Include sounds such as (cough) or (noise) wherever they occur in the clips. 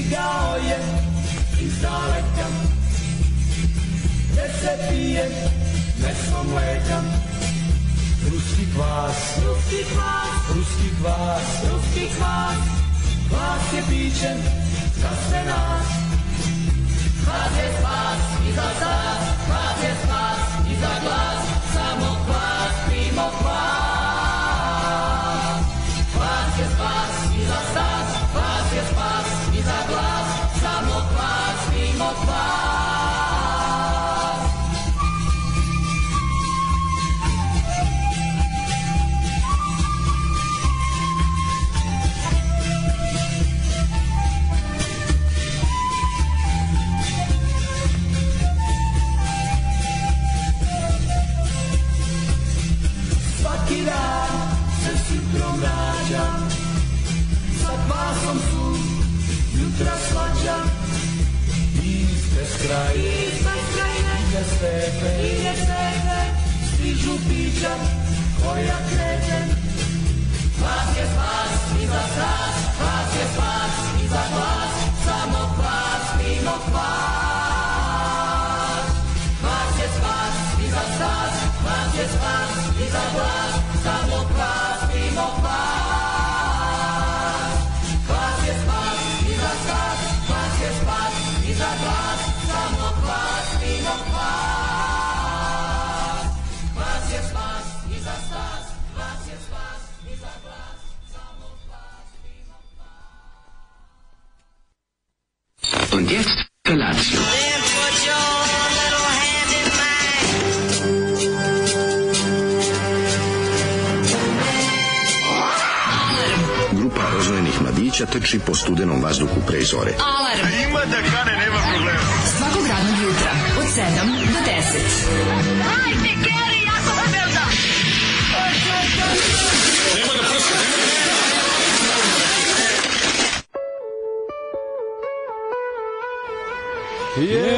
stigao je iz daleka Gde se pije meso mleka. Ruski kvas, ruski kvas, ruski kvas, ruski kvas Kvas je piće za sve nas. Kvas je spas i za stas, kvas je spas i za glas Stižu pića koja kreće Kvas je spas i za stas jetzt Felatio. Grupa rozvojenih mladića trči po studenom vazduhu pre zore. Alarm. Ima da kane, nema problema. Svakog radnog jutra, od 7 do 10. Hajde, Je,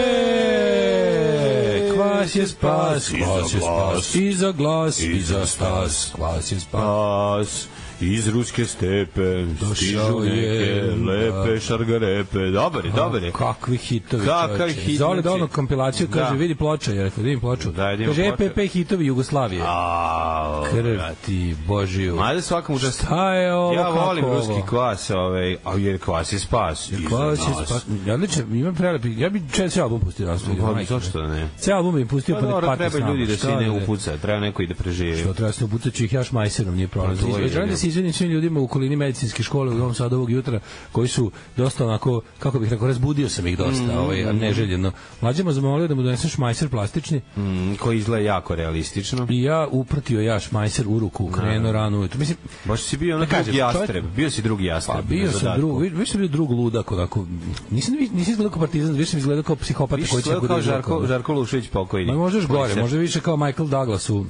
kvas je spas, kvas je spas, i za glas, i za stas, kvas je spas. Iz ruske stepe stižu neke lepe šargarepe. Dobar je, dobar je. Kakvi hitovi. Kakav hit, Zoli da ono kompilaciju kaže, Da. vidi ploča, ja rekao, vidim ploču. Da, vidim kaže, ploču. EPP hitovi Jugoslavije. A, Krv ti, Božiju. Mada svakom učast. Šta je ovo, Ja volim ovo? ruski kvas, ovaj, a jer kvas je spas. Iza Kvas je spas. Ja odlično, imam prelepi, ja bi četiri album pustio danas. Pa, zašto da ne? Cijel album bi pustio Pa pa nek treba ljudi da se ne ne? upuca, treba neko i da preživi. Što treba se upucat ću ih ja šmajserom, nije problem. To je Želim da se izvinim svim ljudima u okolini medicinske škole u Novom Sadu ovog jutra, koji su dosta onako, kako bih rekao, razbudio sam ih dosta, ovaj, a neželjeno. Mlađemo zamolio da mu donesem šmajser plastični Mm, koji izgleda jako realistično. i ja upratio ja šmajser u ruku, krenuo rano ujutro. Mislim, Baš si bio ono Da kažem, drugi jastreb. Bio si drugi jastreb. pa bio sam zadatku. drug, vi- više sam bio drug ludak, onako, nisam, nisam izgledao kao partizan, više sam izgledao kao psihopata koji će kao Žarko, žarko. Žarko Lušević pokojni. Ma možda još Koji gore, možda više kao Michael Douglas u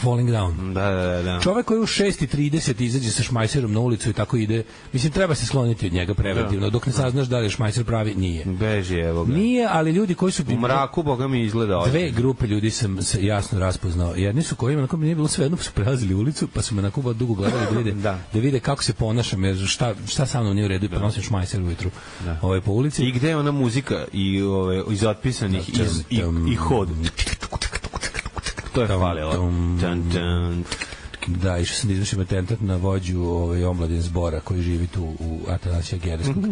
Falling Down. Da, da, da. da. Čovek koji u 6.30 izađe sa šmajserom na ulicu i tako ide, mislim, treba se skloniti od njega preventivno, dok ne saznaš da li je šmajser pravi, nije. Beži, evo ga. Nije, ali ljudi koji su... U mraku, boga mi izgleda ovdje. Dve grupe ljudi sam jasno raspoznao. Jedni su koji onako mi nije bilo sve jedno, pa su prelazili ulicu, pa su me onako dugo gledali da vide, (clears throat) Da. da. vide kako se ponašam, jer šta, šta sa mnom nije u redu i pa nosim šmajser ujutru ovaj, po ulici. I gde je ona muzika i ove, iz otpisanih iz, i, i hod? To je falilo. Tan, tan. Da, išao sam da izvršim atentat na vođu ovaj, omladin zbora koji živi tu u Atanasija Gereskog.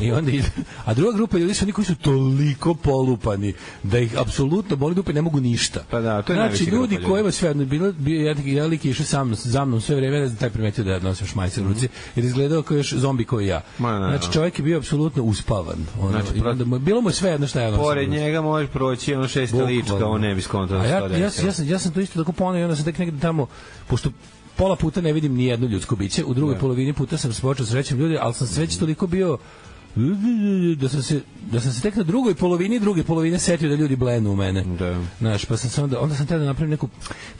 I onda ide, a druga grupa ljudi su oni koji su toliko polupani da ih apsolutno boli dupe ne mogu ništa. Pa da, to je Znači, ljudi kojima sve jedno, bilo, bio jedan jedan lik išao sa mnom, za mnom sve vreme, ne znam, taj primetio da ja nosim šmajcer u ruci, jer izgledao kao još zombi koji ja. Ma, da, znači, da. čovjek je bio apsolutno uspavan. Ono, Znači, i onda bilo mu je sve jedno šta ja nosim. Pored njega možeš proći ono Bukvalno. lička, on ne bi skontao A da ja, ja, ja, sam, ja sam to isto tako poneo i onda sam tek negde tamo, pošto pola puta ne vidim ni jedno ljudsko biće, u drugoj polovini puta sam se počeo srećem ljudi, ali sam već toliko bio da sam se da sam se tek na drugoj polovini druge polovine setio da ljudi blenu u mene. Da. Znaš, pa sam se onda onda sam teo da napravim neku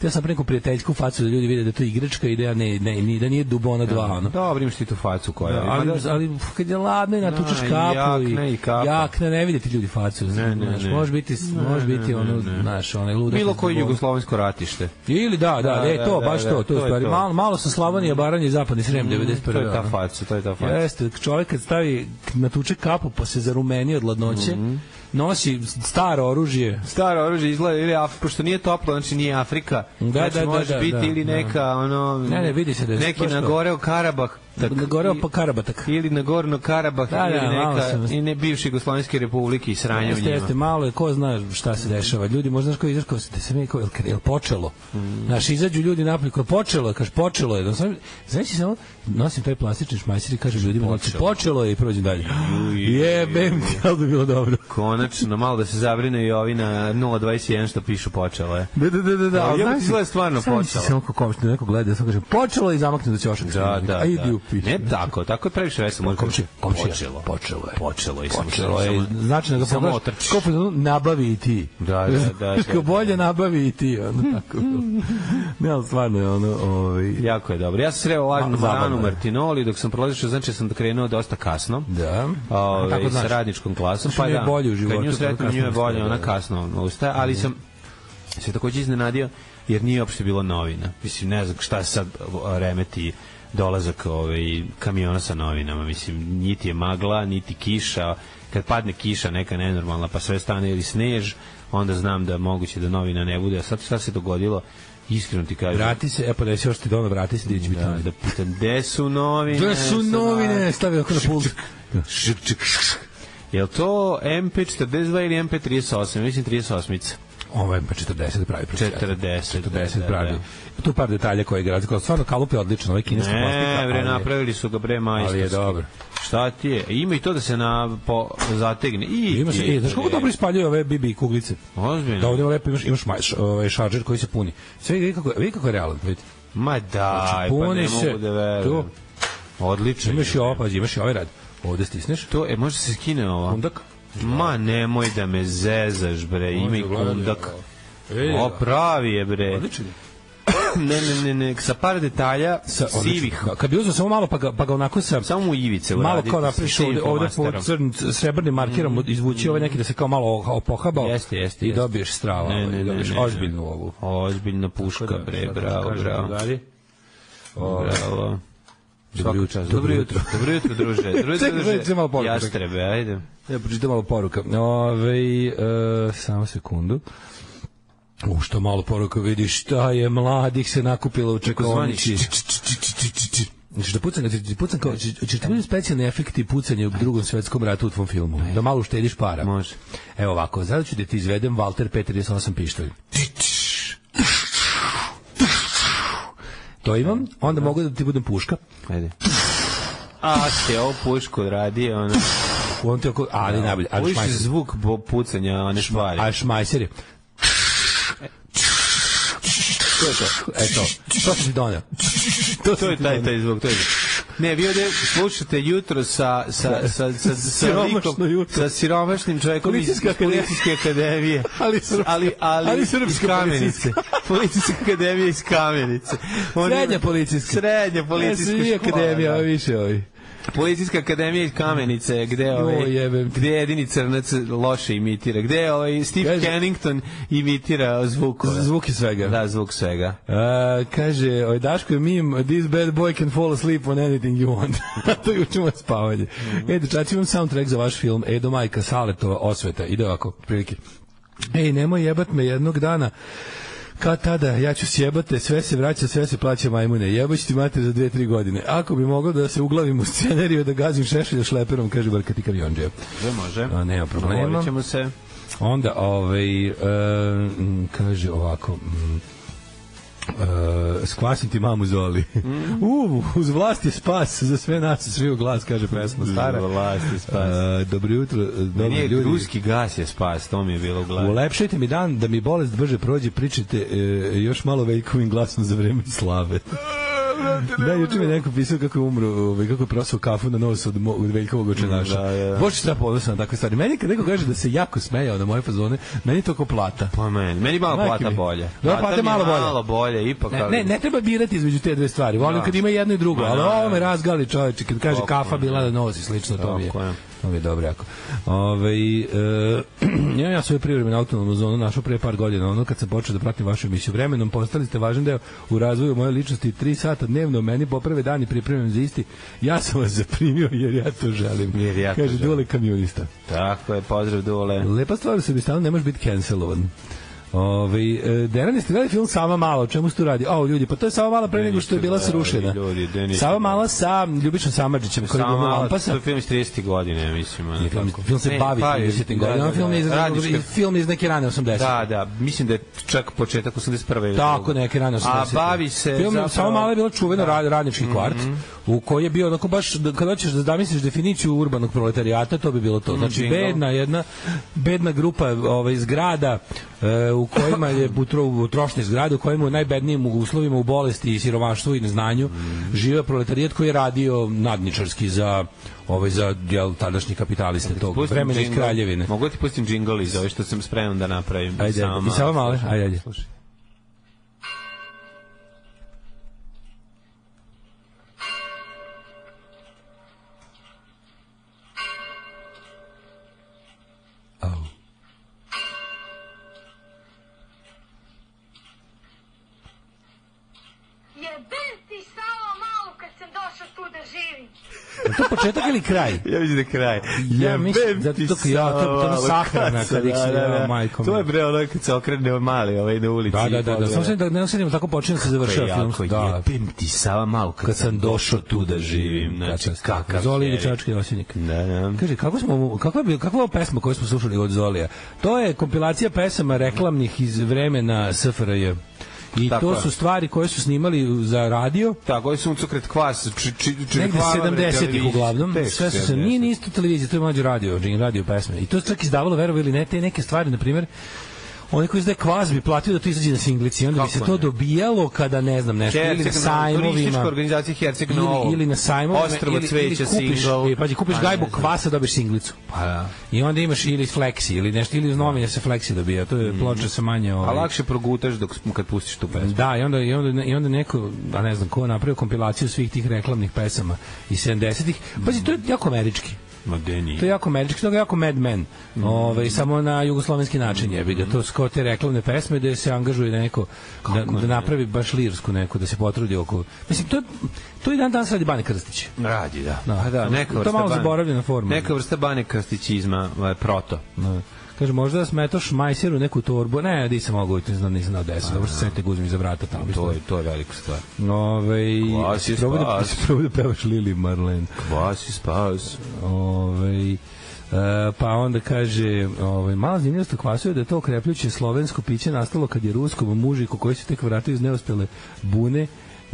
teo sam neku prijateljsku facu da ljudi vide da je to igračka i da ja ne ne, ni da nije Dubona 2 ono. Dobro, imaš ti tu facu koja Da, je. ali, Mada- ali kad je ladno i natučeš Da, i kapu jakne i kapa. jakne, ne vidite ljudi facu. Ne, ne, znaš, ne. može biti, može biti ono, znaš, onaj ludak. Bilo Dubona. jugoslovensko ratište. Ili da, da, Da, da, da, to, da, baš da, to, to, to je je stvari. Malo, malo sa Slavonije, Baranje i Zapadni Srem, 91. To je ta faca, to je ta faca. Jeste, čovjek kad stavi natuče kapu pa se zarumeni od ladnoće, Mhm. Nosi staro oružje, Staro oružje izgleda ili Af, pošto nije toplo, znači nije Afrika. Da, znači, da, da, može da, biti da, ili da. neka ono Ne, ne, vidi se da je neki baš to. Nagoreo Karabah. tak- Goreo pa Karabatak. ili Nagorno Karabah Da, da, ili malo neka sam- i ne bivše Jugoslovenske republike i sranje u njima. jeste, malo je, ko zna šta se dešava. Ljudi, možda znaš ko izaš, kao da se mi, kao, jel, jel počelo? Mm. Znaš, izađu ljudi napolje, kao počelo je, kaže, počelo je. Da znači, samo nosim taj plastični šmajser i kažem ljudima, znači, počelo je i prođem dalje. Jebem ti, ali bi bilo dobro. Konačno, malo da se zabrine i ovi na 021 što pišu počelo je. Da, da, da, da, da. Jebote, znaš, izgleda stvarno sam počelo. Samo kako komština neko gleda, ja sam kažem, počelo je i zamakne da će ošak. Da, da, A idi da. u pišu. Ne tako, tako je previše veselo. Može Komšija, kažeš, komšija, počelo. počelo je. Počelo je. Počelo je. Znači da ga pogledaš, pa nabavi i ti. Da, da, da, da, Kako bolje da. nabavi i ti, ono tako. ne, ali stvarno je ono, ovaj, Jako je dobro. Ja sam sreo lažnu je. Martinoli dok sam prolazio, znači sam krenuo dosta kasno. Da. Ove, tako znaš. sa radničkom klasom. Pa je da, bolje u životu, Kad nju kasno nju je bolje, ustaje, ona da. kasno ustaje, ali sam se takođe iznenadio jer nije uopšte bilo novina. Mislim, ne znam šta sad remeti dolazak ovaj, kamiona sa novinama. Mislim, niti je magla, niti kiša. Kad padne kiša neka nenormalna, pa sve stane ili snež, onda znam da moguće da novina ne bude. A sad šta se dogodilo? Iskreno ti kažem. Vrati se, e pa da se još ti dono vrati se, gdje će biti Da, da pitam, gde su novine? Gde su novine? Stavio oko na pult. Šik. Jel to MP42 ili MP38? Mislim 38-ica. Ovo je pa 40 pravi procijat. 40, 40 da, pravi. da. Tu par detalja koji ga razlikuju. Stvarno kalup je odličan, ovaj kineska plastika. Ne, bre, napravili su ga bre majstorski. Ali je dobro. Šta ti je? Ima i to da se na po, zategne. I Ima se, ti, e, znaš kako dobro ispaljuje ove BB kuglice? Ozbiljno. Da ovdje lepo imaš, imaš maj, š- ovaj šaržer koji se puni. Sve vidi kako, vidi kako je realan, vidite. Ma daj, Znači, pa ne se. mogu da verujem. Odlično. Imaš i ovo, pazi, imaš i ovaj rad. Ovde stisneš. To, e, može se skine ova? Kundak. Ma nemoj da me zezaš, bre, ima i kundak. Vidi O, pravi je, bre. Odličan (clears throat) ne, ne, ne, ne, sa par detalja Sa, sivih. Kad bi uzeo samo malo, pa ga, pa ga onako sa... Samo mu ivice malo kao napriš ovde, ovde po crn, srebrnim markerom izvući ovaj neki da se kao malo o- pohabao Jeste, jeste, i jeste. dobiješ strava, Ne, ovaj, ne, ne, ne, ozbiljnu ovu. Ozbiljna puška, bre, bravo, Kažem, bravo. drugari. Bravo. Dobro jutro, dobro jutro. Dobro jutro, druže. Dobro jutro, (laughs) druže. malo poruka, Jastrebe, ajde. Ja pročitam malo poruka. Ove, e, samo sekundu. U što malo poruka vidi šta je mladih se nakupilo u čekovnici. Znači da pucam, da ti pucam kao, će- ćeš ti biti specijalni efekti pucanja u drugom svetskom ratu u tvom filmu. Da malo uštediš para. Može. Evo ovako, sada ću da ti izvedem Walter P38 pištolj. To imam, onda mogu da ti budem puška. Ajde. A, ste ovo pušku radi, ono... On ti oko, ali najbolje, ali Uviš šmajser. zvuk bo, pucanja, one stvari. A šmajser je. To je to. Eto, to sam ti donio. To, To je taj, taj zvuk, to je Ne, vi ovde slušate jutro sa, sa, sa, sa, sa, (laughs) likom- jutro. sa siromašnim čovjekom iz policijske akademije. (laughs) Ali ali, ali, Ali iz kamenice. (laughs) Policijska akademija iz kamenice. On Srednja policijska. Srednja policijska Ne, akademija, da. ovo više ovi. Policijska akademija iz Kamenice, gde ovaj gde jedini crnac loše imitira. Gde ovaj Steve Kaže- Kennington imitira zvukove. Zvuk je svega. Da, zvuk svega. A, kaže, oj Daško je mim, this bad boy can fall asleep on anything you want. (laughs) to je učimo spavanje. E, dečaci, imam soundtrack za vaš film Edo Majka Saletova osveta. Ide ovako, prilike. Ej, nemoj jebat me jednog dana. Kad tada, ja ću sjebate, sve se vraća, sve se plaća majmune. Jebać ti mater za dve, tri godine. Ako bi moglo da se uglavim u scenariju da gazim šešelja šleperom, kaže Barkati Kamionđe. Može, može. A, nema problema. Ćemo se. Onda, ovaj, e, kaže ovako, m, e, skvasim ti mamu Zoli. (laughs) U, uz vlast je spas za sve nas, svi u glas, kaže pesma stara. Uz vlast je spas. E, dobro jutro, dobri Nije ljudi. ruski gas je spas, to mi je bilo u glavi. Ulepšajte mi dan da mi bolest brže prođe, pričajte e, još malo Veljkovim glasom za vreme slave. (laughs) da, juče mi neko pisao kako je umro, ovaj, kako je prosao kafu na nos od, od Veljkovog očenaša. Da, da. Bože, šta ponosan na takve stvari. Meni kad neko kaže da se jako smejao na moje fazone, meni to kao plata. Pa meni, meni malo Majke plata mi. bolje. Da, plata mi je malo bolje. Malo bolje, ipak. Ne, ne, ne treba birati između te dve stvari. Volim Da. kad ima jedno i drugo, ali da, ovo me da. razgali čoveče, kad kaže kafa je, bila da. na nos i slično, to mi je. Tako je. Mi dobro jako. Ove, e, (clears throat) ja, ja svoju privremenu autonomnu zonu našao pre par godina, ono kad sam počeo da pratim vašu emisiju vremenom, postali ste važan deo u razvoju moje ličnosti, tri sata dnevno meni poprave dan i pripremim za isti. Ja sam vas zaprimio jer ja to želim. Jer ja to Kaže, želim. Dule kamionista. Tako je, pozdrav dole. Lepa stvar se bi stalno ne može biti cancelovan. Ove, e, Deran, jeste gledali film Sama Mala, o čemu se tu radi? O, ljudi, pa to je Sama Mala pre nego što je bila srušena. ljudi, Sama Mala sa Ljubišom Samadžićem, Samo glumio malo, to Lampasa. je film iz 30. godine, mislim. Nije film, film se Ne, bavi bavi, 30. da, godina, da, film je iz, da. Radnička- film iz neke rane 80. Da, da, mislim da je čak početak 81. ili Tako, neke rane 80. A bavi se Film, zapravo... Samo malo je bilo čuveno da. radnički kvart, u koji je bio onako baš, da- kad hoćeš da zamisliš definiciju urbanog proletarijata, to bi bilo to. Znači, jingle. bedna jedna, bedna grupa ovaj, zgrada e, u kojima je u trošne zgrade, u kojima u najbednijim uslovima u bolesti i siromaštvu i neznanju žive proletarijat koji je radio nadničarski za ovaj za jel tadašnji kapitaliste tog vremena iz kraljevine. Mogu ti pustim džingl iz ove što sam spreman da napravim. Ajde, i samo male, ajde, ajde. Slušaj. Je to početak ili kraj? Ja mislim da je kraj. Ja mislim, Jebem zato ti to- ja, to- to je sahrana kad ih se- da, da, ja, da. majko To je bre ono kad se okrene mali ovaj na ulici. Da, da, da, da. Samo se da ne osetim tako počinje da se završava film. Da. jebem ti sama malo kad, Kad sam došao tu da živim, Znači, kakav Zoli je. Čački Osinik. Da, da. Kaže, kako smo, kakva je, kakva je pesma koju smo slušali od Zolija? To je kompilacija pesama reklamnih iz vremena SFRJ. I Tako to je. su stvari koje su snimali za radio, Tako je suncokret kvas, či, či, či, negde reklama, bre, 70-ih televizije. uglavnom. Teško Sve su se, 70. nije ni isto televizija, to je mlađe radio, radio pesme. I to se čak izdavalo, verovo ili ne, te neke stvari, na primjer, Onaj koji izdaje kvaz bi platio da to izađe na singlici, onda bi se Kako to ne? dobijalo kada, ne znam, nešto, ili na Herceg Novo, turistička sajmovima. organizacija Herceg ili, Novo. ili na sajmovima Ostrvo ili, ili kupiš, single. e, pađi, kupiš Pa, gajbu kvasa, dobiješ singlicu. Pa da. I onda imaš ili fleksi ili nešto ili iz novinja se fleksi dobija. To je ploča sa manje A ovaj. lakše progutaš dok kad pustiš tu pesmu. Da, i onda, i, onda, i onda neko, a ne znam ko, napravio kompilaciju svih tih reklamnih pesama iz 70-ih. Pazi, to je jako američki. Ma nije. To je jako američki, to je jako Mad Men. Ovaj samo na jugoslovenski način jebi ga. To su kao te reklamne pesme da se angažuje neko da, da napravi baš lirsku neku, da se potrudi oko... Mislim, to, je- to i dan danas radi Bane Krstić. Radi, da. Da. Da, To- neka to vrsta malo bane- zaboravljena forma. Neka vrsta bane krstićizma, ovaj, proto. Da. Kaže, možda da smetoš majseru neku torbu. Ne, di sam mogu, ne znam, nisam na desu. Dobro se sete guzmi za vrata tamo. To je, to je velika stvar. Ove, Kvas je probao da, spas. probao da pevaš Lili Marlen. Kvas i spas. Ove, e, pa onda kaže, ovaj mala zanimljivost u kvasu je da je to okrepljuće slovensko piće nastalo kad je ruskom mužiku koji se tek vratio iz neuspele bune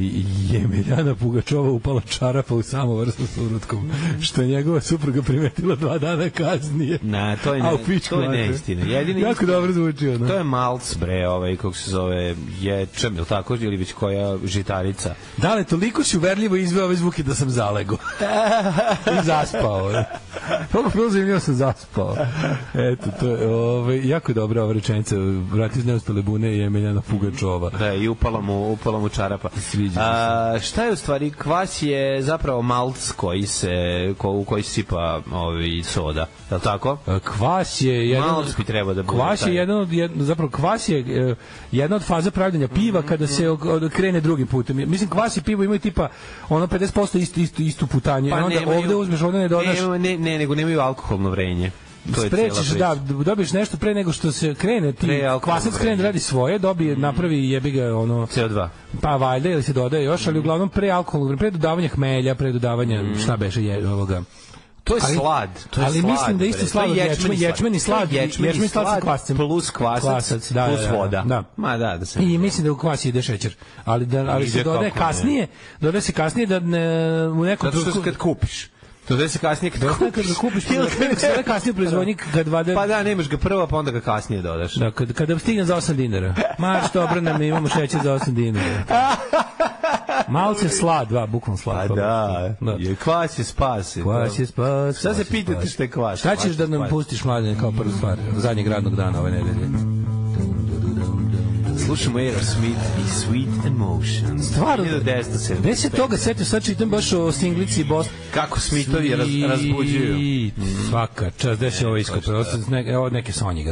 i Jemeljana (laughs) Pugačova upala čarapa u samo vrstu s urutkom, što je njegova supruga primetila dva dana kasnije. Na, to je, ne, pičku to je neistina. Jedini Jako dobro zvuči, ono. To je malc, bre, ovaj, kako se zove, ječem, ili tako, ili već koja žitarica. Dale, toliko si uverljivo izveo ove zvuke da sam zalego. I zaspao. Toliko bilo zanimljivo sam zaspao. Eto, to je ovaj, jako dobra ova rečenica. Vrati iz neuspele bune i Emiljana Pugačova. Da, i upala mu, upala mu čarapa. Sviđa. A, šta je u stvari? Kvas je zapravo malc koji se, ko, u koji se sipa ovi soda. Je li tako? E, Kvas je jedan Malc bi trebao da bude Kvas je jedan od jed, zapravo kvas je e, jedna od faza pravljenja piva kada se od- krene drugim putem. Mislim kvas i pivo imaju tipa ono 50% isto isto isto putanje. Pa onda nemaju- ovde uzmeš, ovde ne dodaš. Ne, ne, ne, nego nemaju alkoholno vrenje. To je Sprečiš da dobiješ nešto pre nego što se krene ti Pre kvasac krene da radi svoje, dobije napravi jebi ga ono CO2. pa valjda ili se dodaje još, ali uglavnom pre alkoholnog pre dodavanja hmelja, pre dodavanja šta beše je ovoga To je Ali- slad. To je ali slad, mislim da isto slad je ječmeni, ječmeni slad, ječmeni, ječmeni slad sa kvascem. Plus kvasac, Kvasac, da, plus da, da, voda. da. Ma da, da se. I mislim da u kvas ide šećer. Ali da ali se dodaje kasnije, dodaje se kasnije da ne, u nekom Zato što kad kupiš. To da se kasnije kad Dodaje kupiš. kad ga kupiš, pa da se dodaje kasnije u proizvodnji (laughs) kad vade Pa da, nemaš ga prvo, pa onda ga kasnije dodaš. Da, kad, kada stigne za 8 dinara. Marš, dobro nam imamo šećer za 8 dinara. (laughs) Malce slad, dva, bukvalno slad. Pa da, je kvas je spas. Kvas je spas. Šta kvas se pitate šta je kvas? Šta ćeš da nam pustiš, mladen, kao prvu stvar, zadnjeg radnog dana ove nedelje? Slušamo Aerosmith i Sweet Emotions. Stvarno, 1975. gde se toga setio, sad čitam baš o singlici Boston. Kako Smithovi raz, razbuđuju. Svaka čast, gde se ovo iskope? Ne, evo neke Sonji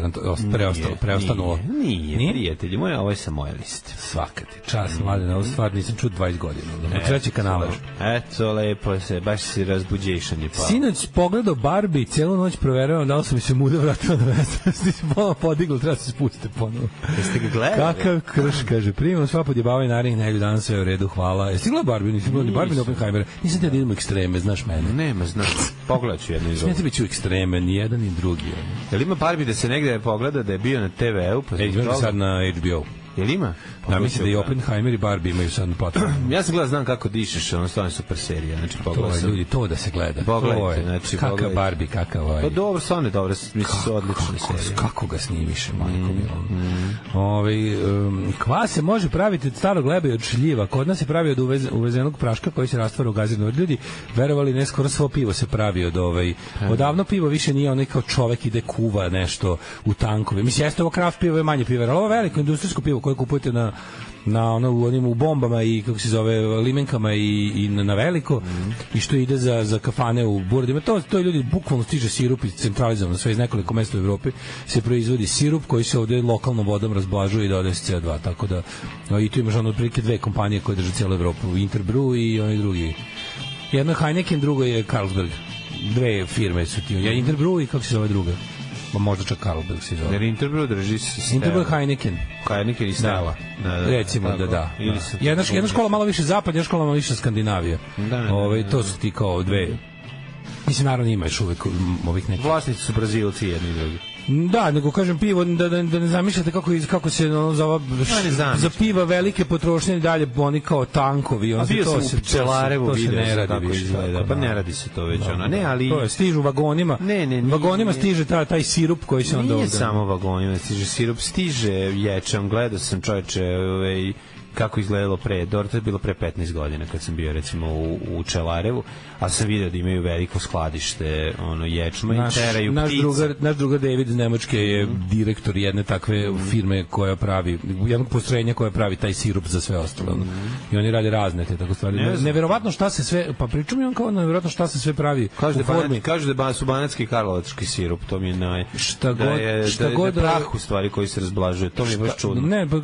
preostalo, preostanulo. Nije, nije, Nije? prijatelji moji, ovo je sa moje liste. Svaka ti čast, mladine, ovo stvar nisam čuo 20 godina. Na treći kanal. Eto, lepo se, baš si razbuđešan je pa. Sinoć pogledao Barbie, celu noć proverao da li su mi se muda vratila na mesto. (laughs) Ti se ponovo podiglo, treba se spustiti ponovo. Jeste ga gledali? Kakav krš, kaže, primam sva podjebavanje narednih nedelju danas sve je u redu, hvala. Jesi gledao Barbie, nisi gledao ni Barbie ni Oppenheimera? Nisam te da idemo ekstreme, znaš mene. Nema, znaš, pogledat ću jedno iz ovog. treba ići u ekstreme, ni jedan ni drugi. Jel ima Barbie da se negde pogleda da je bio na TV-u? Pa E, sad na HBO. Jel ima? Da, mislim da i Oppenheimer i Barbie imaju sad platformu. (clears throat) Ja sam gledao, znam kako dišeš, ono stvarno super serija. Znači, To pogledao je, ljudi, to da se gleda. Pogledajte, to je, znači, kakav pogledajte. Barbie, kakav ovaj. Pa dobro, stvarno je dobro, mislim, su odlične kako, serije. kako ga snimiše, majko Mm, mi. Ovaj um, kvas se može praviti od starog leba i od šljiva. Kod nas se pravi od uvez, uvezenog praška koji se rastvara u gazirnu od ljudi. Verovali ne skoro svo pivo se pravi od ovaj. Odavno pivo više nije onaj kao čovek ide kuva nešto u tankove. Mislim jeste ovo kraft pivo je manje pivo, ali ovo veliko industrijsko pivo koje kupujete na na ono u onim u bombama i kako se zove limenkama i, i na, na veliko i što ide za, za kafane u Buradima. To to ljudi bukvalno stiže sirup iz centralizovano sve iz nekoliko mesta u Evropi se proizvodi sirup koji se ovde lokalnom vodom razblažuje i dodaje se CO2 tako da a, i tu imaš ono otprilike dve kompanije koje drže celu Evropu Interbrew i onaj drugi. Jedno je Heineken drugo je Carlsberg. Dve firme su ti. Ja Interbrew i kako se zove druga Ma možda čak Carlsberg se zove Jer Interbrew drži se je Heineken Heineken i Stella. Da, da, Recimo tako. da da. Ili da. Jedna, jedna škola malo više zapad, jedna škola malo više Skandinavija. Da, da, da, Ovaj, da. to su ti kao dve Mislim, naravno ima još uvek ovih nekih. Vlasnici su Brazilci jedni i drugi. Da, nego kažem pivo, da, da, da ne zamišljate kako, kako se ono, za, ova, ne za piva velike potrošnje i dalje oni kao tankovi. On A se- bio to sam se- u to se- Pčelarevu, to se video ne radi više izgleda. tako, Pa da. ne radi se to već ono. Ne, ali... To je, stižu vagonima. Ne, ne, nije- vagonima nije. stiže ta, taj sirup koji se onda Nije samo vagonima, stiže sirup, stiže ječam, gledao sam čoveče ovaj, kako izgledalo pre, dobro, to je bilo pre 15 godina kad sam bio recimo u, u Čelarevu, a sam video da imaju veliko skladište ono ječma naš, i teraju naš ptice. drugar, naš drugar David iz Nemačke je direktor jedne takve firme koja pravi, jednog postrojenja koja pravi taj sirup za sve ostalo. ono. I oni rade razne te tako stvari. Ne. Neverovatno šta se sve, pa pričam on kao neverovatno šta se sve pravi Kažu da, u je formi. kažu da je ba- su banatski karlovački sirup, to mi je naj... Šta da god- je, šta da, je- god da je da- prah u stvari koji se razblažuje, to mi je baš čudno. Ne, pa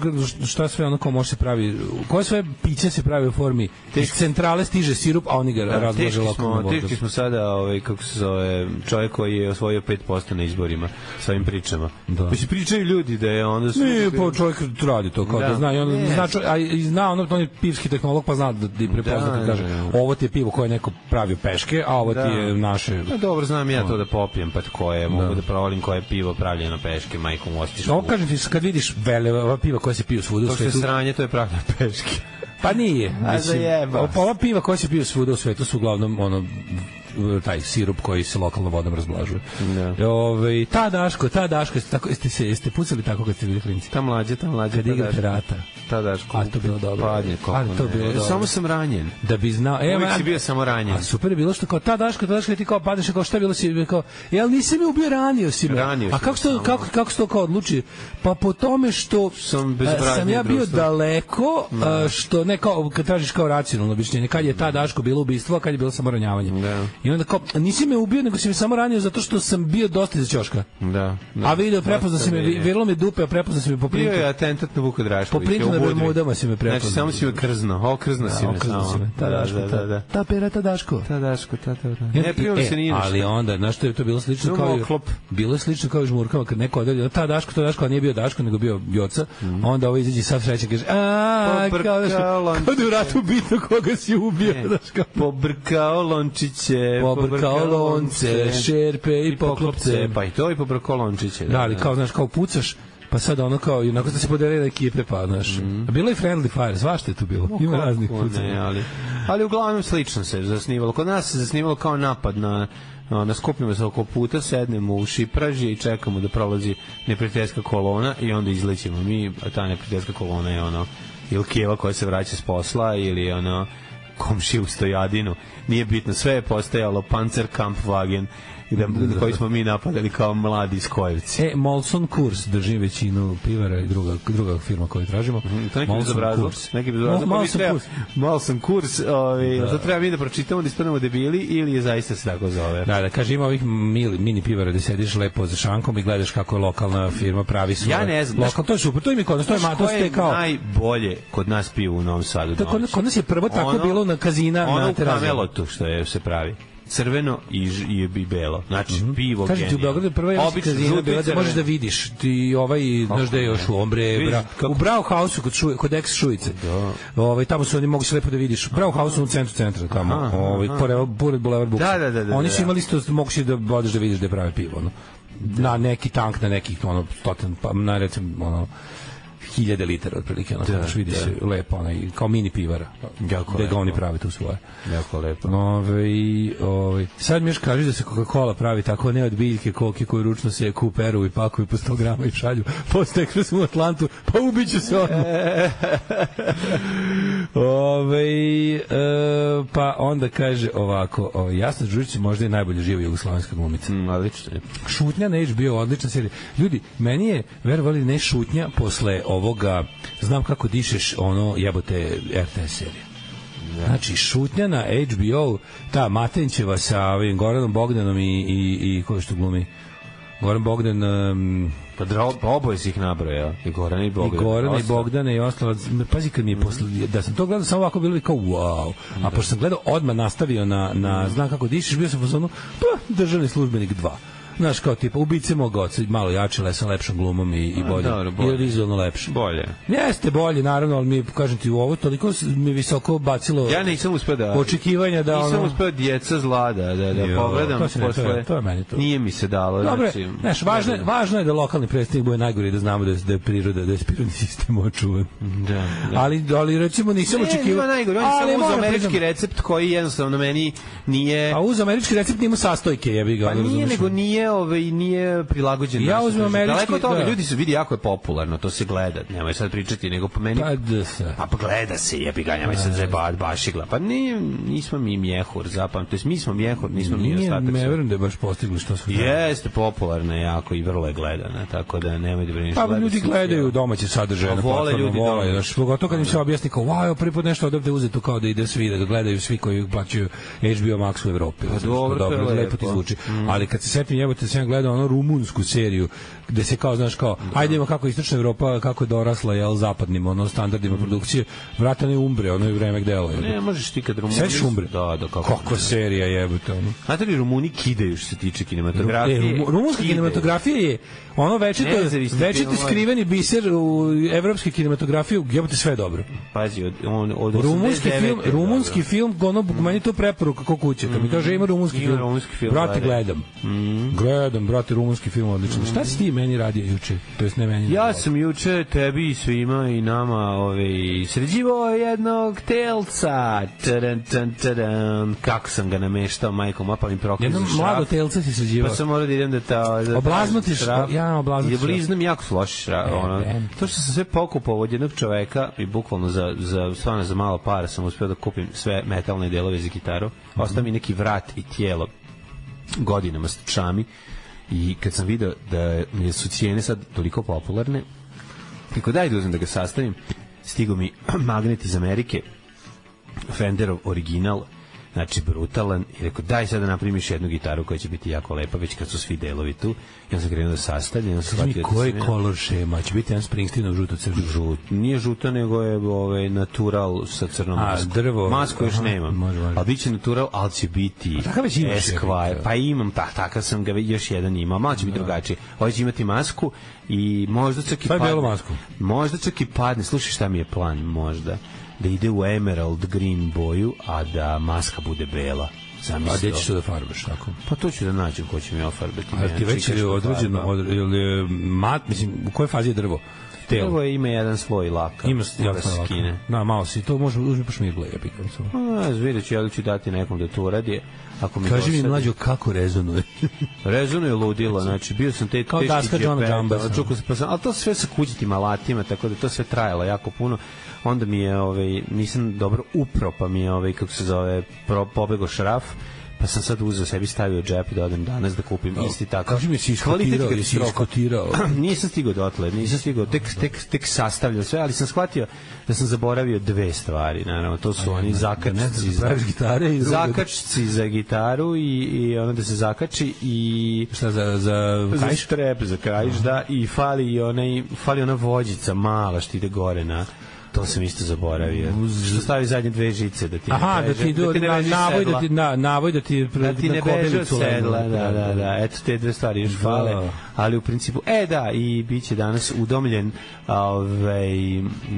šta sve ono kao može se pravi, koje sve piće se pravi u formi, iz centrale stiže sirup, a oni ga Da, lokalnom smo, vodom. teški smo sada, ovaj, kako se zove, čovjek koji je osvojio 5% na izborima sa ovim pričama. Da. Pa se pričaju ljudi da je onda... Su, Ne, pa čovjek radi to kao da, Da. zna i on Ne. zna, čo- a i zna ono on je pivski tehnolog pa zna da ti prepozna Da, kad kaže da, da. ovo ti je pivo koje je neko pravio peške, a ovo Da. ti je naše. Pa dobro, znam ja to da popijem, pa koje, mogu da provalim koje je pivo pravljeno peške, majkom ostiš. Ovo kažem ti, kad vidiš vele ova piva koja se piju svuda u To što je svetu, sranje, to je pravljeno (laughs) peške. pa nije. A Mislim, ova- ova piva koja se piju svuda u svetu su uglavnom ono taj sirup koji se lokalnom vodom razblažuje. Da. Ove, ta Daško, ta Daško, jeste, tako, jeste, se, jeste pucali tako kad ste bili klinci? Ta mlađa, ta mlađa. Kad igrate rata. Ta Daško. A, to bilo dobro. Padnje, kako Ali to bilo dobro. Samo sam ranjen. Da bi znao, e, Uvijek si bio samo ranjen. A super je bilo što kao ta Daško, ta Daško ti kao padneš i kao šta bilo si kao jel nisi me ubio ranio si me. Ranio A kako što kako kako se to kao odluči? Pa po tome što Sam a, sam ja bio društva. daleko a, što ne kao kad tražiš kao racionalno objašnjenje kad je ta Daško bilo ubistvo, a kad je bilo samo ranjavanje. Da. I onda kao nisi me ubio nego si me samo ranio zato što sam bio dosta iza ćoška. Da. da. A video prepoznao si me, virilo me dupe, a prepoznao si me po Bio prinku. je atentat na Vuka Draškovića. Po printu na. Bermudama si me prepoznao. Znači, samo si me krzno. Okrzno si me Okrzno samo. si me. Ta Daško, da, da, da. ta, ta pera, ta Daško. Ta Daško, ta, ta, ta. Ne, e, se nije ništa. Ali onda, znaš što je to bilo slično kao i, bilo je slično kao i žmurkama kad neko odelje, ta Daško, to Daško, a nije bio Daško, nego bio Joca, onda ovo izađe sav srećan kaže, a, kao, da je u ratu bitno koga si ubio, kao. Pobrkao lončiće, Pobrkao lonce, šerpe i poklopce. Pa i to i pobrkao lončiće. Da, ali kao, znaš, kao pucaš, pa sad ono kao, i onako ste se podelili na ekipe, pa, znaš, a bilo je friendly fire, svašta je tu bilo, ima raznih pucanja. Ali, ali uglavnom slično se zasnivalo. Kod nas se zasnivalo kao napad na na skupimo se oko puta, sednemo u šipraži i čekamo da prolazi neprijateljska kolona i onda izlećemo mi, a ta neprijateljska kolona je ono ili Kijeva koja se vraća s posla ili ono komšije u Stojadinu. Nije bitno, sve je postajalo Panzerkampfwagen gde, koji smo mi napadali kao mladi skojevci. E, Molson Kurs drži većinu pivara i druga, druga firma koju tražimo. Mhm, To neki Molson Kurs. neki bezobrazluk, Mo- pa mi Molson Kurs. sam kurs, ovaj, da. to treba mi da pročitamo da ispadnemo debili ili je zaista se tako zove. Da, da, kaže ima ovih mili, mini pivara gde sediš lepo za šankom i gledaš kako lokalna firma pravi svoje. Ja ne znam, Lokal, to je super, to je kod nas, to je matos, ko te kao... najbolje kod nas pivo u Novom Sadu? To kod, nas je prvo tako bilo na kazina ono na u. Kamelotu što je se pravi crveno i, i, i belo. Znači, pivo Kaže ti u. Beogradu prva je kazina bila da možeš da vidiš ti ovaj znaš da je još u Ombre bra, u Brauhausu kod Šuje, kod ex Šujice. Da. Ovaj tamo su oni mogu se lepo da vidiš. Brauhausu u centru centra tamo. Aha, Ovaj pored pored Boulevard Buksa. Da, da, da, da, Oni da. su imali isto si da odeš da vidiš da je prave pivo, ono. Na neki tank, na nekih ono stotin, pa na recimo ono hiljade litara otprilike, ono, da, vidi se lepo, onaj, kao mini pivara, Jako gde ga oni prave tu svoje. Jako lepo. Ove, ove, sad mi još kaži da se Coca-Cola pravi tako ne od biljke koke koju ručno se kuperu i pakuju po 100 grama i šalju (laughs) posto ekspres u Atlantu, pa ubiću se odmah. (laughs) Ove, e, pa onda kaže ovako, o, Jasna Đurić je možda i najbolje živa jugoslovenska glumica. Mm, odlično je. Šutnja na HBO, odlična serija. Ljudi, meni je, verovali ne, šutnja posle ovoga, znam kako dišeš, ono, jebote, RTS serija. Znači, šutnja na HBO, ta Matenčeva sa ovim Goranom Bogdanom i, i, i ko je što glumi? Goran Bogdan um, Pa, dra, pa oboje si ih nabrojao. I Goran i i Bogdan. I Ostalo. Bogdana i ostalo. Pazi kad mi je posle, da sam to gledao samo ovako bilo bi kao wow. A pošto sam gledao odmah nastavio na, na znam kako dišeš, bio sam u fazonu, pa državni službenik 2. Znaš, kao tipa, ubice mog oca, malo jače, le sa lepšom glumom i, i bolje. dobro, bolje. I vizualno lepše. Bolje. Jeste bolje, naravno, ali mi, kažem ti, u ovo toliko mi je visoko bacilo Ja nisam uspeo da... očekivanja da Nisam ono... uspeo djeca zla da, da, da Jo, pogledam to ne- to je- posle. to je meni to. Nije mi se dalo. Dobre, znači, znaš, važno, važno je da lokalni predstavnik bude najgori da znamo da je, da je priroda, da je prirodni (laughs) sistem očuvan. Da, da. Ali, ali recimo nisam Ne, očekivao... nema najgore, on je samo uzeo moram američki priznam- recept koji jednostavno meni nije... A uz američki recept nima sastojke, jebi ga. Pa nije, nego nije, ovaj, nije prilagođen. Ja uzmem američki, Daleko toga, da. ljudi su vidi jako je popularno, to se gleda. Nemoj sad pričati, nego po meni... Pa da se. Pa gleda se, jebi ga, nemoj sad baš igla. Pa nije, nismo mi mjehur, zapam. To jest mi smo mjehur, nismo mi Nije, ostatak. ne sveta. verujem da je baš postigli što su. Jeste popularna jako i vrlo je gledana, tako da nemoj da brineš. Pa gleda ljudi gledaju domaće sadržaje Pa na vole platformu, ljudi vole, znaš, pogotovo kad im se objasni kao, wow, prvi put nešto odavde uzeto kao da ide svi, da gledaju svi koji plaćaju HBO Max u Evropi. Pa dobro, je lepo ti zvuči. Ali kad se setim, jebote, sam ja gledao ono rumunsku seriju, gde se kao, znaš, kao, ajde ima kako istočna Evropa, kako je dorasla, jel, zapadnim, ono, standardima produkcije, vrata ne umbre, ono je vreme gde je. Ne, možeš ti kad Rumuni... Sećaš umbre? Da, da, kako. Kako serija jebote, ono. Znate li, Rumuni kidaju što se tiče E, kinematografije? rumu- rumunska Kidaju. kinematografija je ono večito, večito filmovi. skriveni biser u evropske kinematografije, jebote sve je dobro. Pazi, od, on, od Rumunski 89. film, je rumunski dobro. film, ono meni to preporuka kako kuće. Kad mi kaže ima rumunski Ima film, rumunski film, brate gledaj. gledam. Gledam, brate, rumunski film odličan. Šta si ti meni radio juče? To jest ne meni. Ja nego- sam juče tebi i svima i nama ovaj, sređivao jednog telca. Tadan, tadan, tadan. Kako sam ga nameštao, majko, moja, pa mi proklizu Jednom šraf. mlado telca si sređivao. Pa sam morao da idem da ta... Da Oblaznuti šraf. Ja, oblaznuti Je šraf. bliznem jako su loši šraf. E, ono. e. To što sam sve pokupao od jednog čoveka i bukvalno za, za, stvarno za malo para sam uspio da kupim sve metalne delove za gitaru. Ostao mi neki vrat i tijelo godinama s čami i kad sam video da su cijene sad toliko popularne kako daj da uzmem da ga sastavim. Stigo mi (clears throat) magnet iz Amerike Fenderov original znači brutalan i rekao daj sad da napravim još jednu gitaru koja će biti jako lepa već kad su svi delovi tu i on se krenuo da sastavlja i on se shvatio da koji sam ja- kolor šema? Će biti jedan Springsteenov žuto crno. žut. Nije žuto, nego je ovaj, natural sa crnom A, maskom. drvo. Masku još Aha, nemam. može, može. Ali bit će natural, ali će biti već imaš, Esquire. Pa imam, pa, takav sam ga još jedan imao. Malo će biti drugačije. Ovo će imati masku i možda čak i padne. masku? Možda čak i padne. Slušaj šta mi je plan, možda. Da ide u emerald green boju, a da maska bude bela. A Zamisli gde ćeš to da farbaš, tako? Pa to ću da nađem ko će mi ofarbati. A ti već je određeno, od, ili je mat, mislim, u kojoj fazi je drvo? Telo. Nego ima jedan sloj laka. Ima jako se skine. Da, malo si, to može uzmi pa šmirgle, ja pikam samo. A, vidjet ću, ja ću dati nekom da to uradi. Ako mi Kaži mi mlađo kako rezonuje. (laughs) Rezonuje ludilo, znači bio sam te Kao daska čukao sam, pa sam, ali to sve sa kućitim alatima, tako da to sve trajalo jako puno. Onda mi je, ovaj, nisam dobro upro, pa mi je, ovaj, kako se zove, pro, pobego šraf, pa sam sad uzeo sebi stavio džep da odem danas da kupim isti tako. Kaži mi, si iskotirao, jesi strofa. iskotirao. (clears throat) nisam stigao dotle, nisam stigao, tek, tek, tek sastavljao sve, ali sam shvatio da sam zaboravio dve stvari, naravno, to su oni da ne zakačci da za, gitare i zakačci za gitaru i, i onda da se zakači i Šta za, za za kajš? strep za krajiš, da, i fali onaj, fali ona vođica mala što ide gore na to sam isto zaboravio. Što stavi zadnje dve žice da ti ne Aha, da ti do, ne na, beži navoj da ti na, navoj da ti da ti ne na beže od sedla, legne. da, da, da, eto te dve stvari još fale, Da. ali u principu, e da, i bit će danas udomljen, ovaj,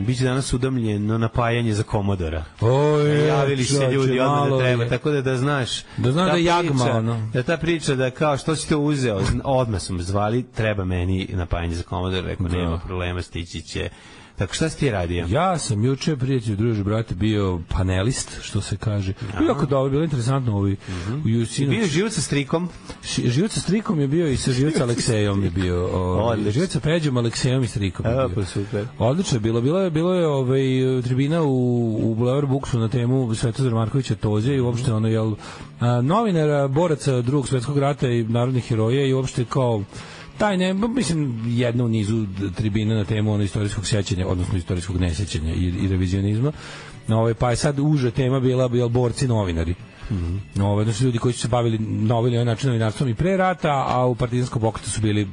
bit će danas udomljeno napajanje za komodora. Oj, javili se ljudi odmah da treba, je. tako da da znaš. Da znaš da jagma, ono. Da ta priča da kao što si to uzeo, odmah sam zvali, treba meni napajanje za komodor, rekao Da. nema problema, stići će. Tako šta si ti radio? Ja sam juče, prijatelju, druže, brate, bio panelist, što se kaže. Bio jako dobro, bilo interesantno ovi. u I sinoć- bio život sa strikom? Ši- Život sa Strikom je bio i sa Život (laughs) sa Aleksejom je bio. Ovaj, život sa Peđom, Aleksejom i Strikom je Evo, bio. pa super. Odlično je bilo. Bilo je, bilo je ovaj, tribina u, u Boulevard Buksu na temu Svetozar Markovića Toze i uopšte ono, jel, a, novinara, boraca drugog svetskog rata i narodnih heroja i uopšte kao taj ne, mislim, jedna u nizu tribina na temu ono istorijskog sećanja, odnosno istorijskog nesećanja i, i revizionizma. No, ovaj, pa je sad uža tema bila, bila borci novinari. Mm -hmm. znači ljudi koji su se bavili na ovaj način novinarstvom i pre rata, a u partizanskom pokretu su bili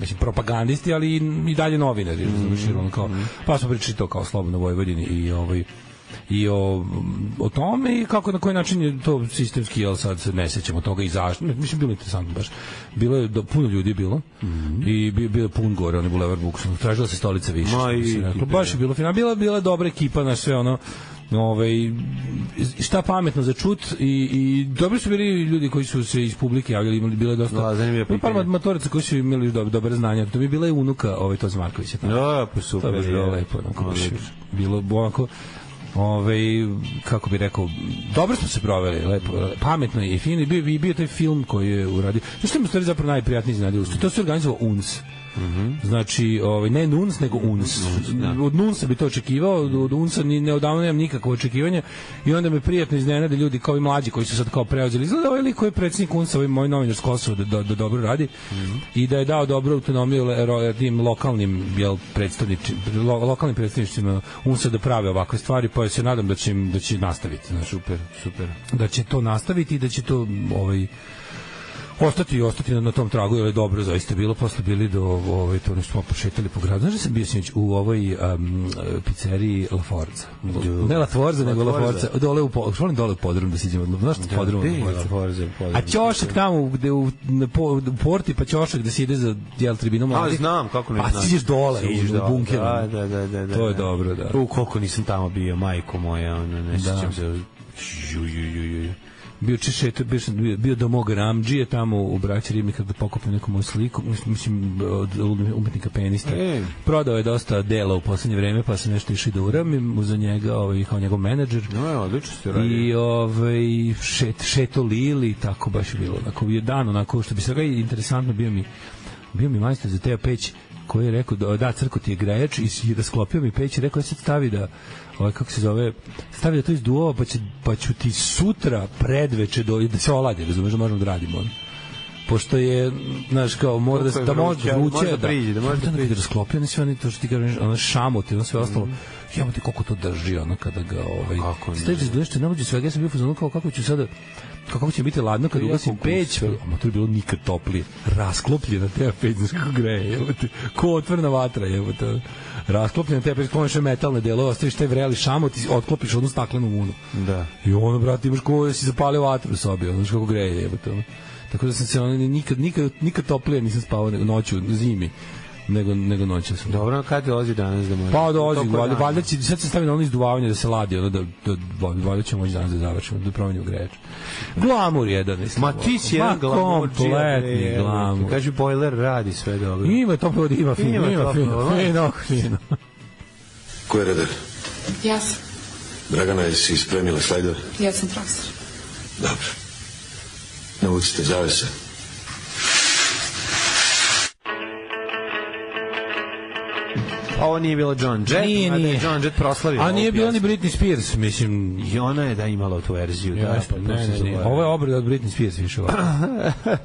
mislim propagandisti, ali i, i dalje novinari, razumiješ, jer ono kao, pa smo pričali to kao slobodno Vojvodini i ovaj i o, o tome i kako na koji način je to sistemski jel sad se ne sećamo toga i zašto. Mislim bilo je interesantno baš. Bilo je do, puno ljudi je bilo. I bio bio je pun gore onaj bulevar Buksom tražila se stolica više Ma bi i reklo. ekipe, baš je bilo fina. Bila bila dobra ekipa na sve ono ovaj šta pametno za čut i, i dobri su bili ljudi koji su se iz publike javljali imali bilo je dosta Da, zanimljivo Ima par matoraca koji su imali dobre, dobre znanja to bi bila i unuka ovaj Toz Markovića. Da, pa To super. je baš bilo. lepo, onako baš bilo onako ovaj kako bi rekao dobro smo se proveli lepo pametno i fino i bio, bio taj film koji je uradio. Što mi je stvari zapravo najprijatnije iznenadio to se organizovao UNS Znači, ovaj, ne NUNS, nego UNS. Od NUNSA bi to očekivao, od, UNSA ni, ne odavno nemam nikakvo očekivanje i onda me prijatno iznenade ljudi kao i mlađi koji su sad kao preuzeli. Izgleda ovaj lik koji je predsjednik UNSA, ovaj moj novinar s Kosova da, da, da dobro radi i da je dao dobru autonomiju tim lokalnim jel, predstavničima, lo, lokalnim predstavnicima UNSA da prave ovakve stvari, pa ja se nadam da će, im- da će nastaviti. Znači, Super, super. da će to nastaviti i da će to ovaj ostati i ostati na, na tom tragu, je dobro zaista bilo, posle bili do ovaj, to smo prošetali po gradu. Znaš da sam bio sinoć u ovoj um, pizzeriji La Forza? Ne La Forza, nego La Forza. Dole u, po- volim dole u podrum da siđemo. Znaš što podrum? Gde je La Forza? A ćošak tamo gde u, po, u porti pa ćošak da se ide za jel tribinom A, mladih. znam, kako ne Pa znam. siđeš dole Siđeš u, dole, u bunkeru. Da, da, da, da, da. To je da. dobro, da. U, koliko nisam tamo bio, majko moja, ne Da. sjećam se. Ju, ju, ju, ju. Bio češeto, bio, sam- bio, bio do mog Ramđije tamo u braći Ribnika da pokupim neku moju sliku, mislim- od umetnika penista. E. Prodao je dosta dela u poslednje vreme, pa sam nešto išao da uramim za njega, ovaj, kao njegov menadžer. No, je, odlično ste radili. I ovaj šet, šeto lili, tako baš je bilo. Onako je dan, onako što bi se rekao, interesantno bio mi bio mi majstor za teo peć koji je rekao da da crko ti je grejač i da sklopio mi peć i rekao da se stavi da ovaj kako se zove stavi da to izduvao pa će pa ću ti sutra predveče do da se oladi razumeš da možemo da radimo on pošto je znaš kao mora da, da može vruće, vruće da priđe, da može da da priđe da sklopio ne sve oni to što ti kažeš ono šamot i ono sve ostalo jebote koliko to drži ono kada ga ovaj da nešto ne može svega ja sam bio u fazonu kao kako ću sada kako će biti ladno kad ugasim peć, a to je bilo nikad toplije. Rasklopljena te peć, znaš kako greje, jebote. Ko otvorena vatra, jebote. Rasklopljena te peć, skloniš metalne delove, ostaviš te vreli šamot i otklopiš jednu staklenu vunu. Da. I ono, brate, imaš ko da si zapalio vatru u sobi, znaš kako greje, jebote. ono. Tako da sam se ono, nikad, nikad, nikad toplije nisam spavao noću, zimi nego, nego noćas. Dobro, kad dolazi danas da može? Pa dolazi, valjda, valjda će, sad se stavi na ono izduvavanje da se ladi, ono da, da, da valjda ćemo moći danas da završimo, da promenimo greč. Glamur jedan. Ma ti si jedan glamur, kompletni glamur. Kaže, bojler radi sve dobro. Ima toplo vodi, ima fino, Ima ima, toplo fino, fino, fino. Ko je redar? Ja sam. Dragana, jesi spremila slajdove? Ja sam profesor. Dobro. Navucite zavese. Ovo nije bilo John Jett, Nije, mada je nije. John Jett proslavio. A nije bila ni. Britney Spears, mislim, I ona je da imala tu verziju. Da, Jasno, pa ne, ne, ne. Ovo je obrada od Britney Spears više. A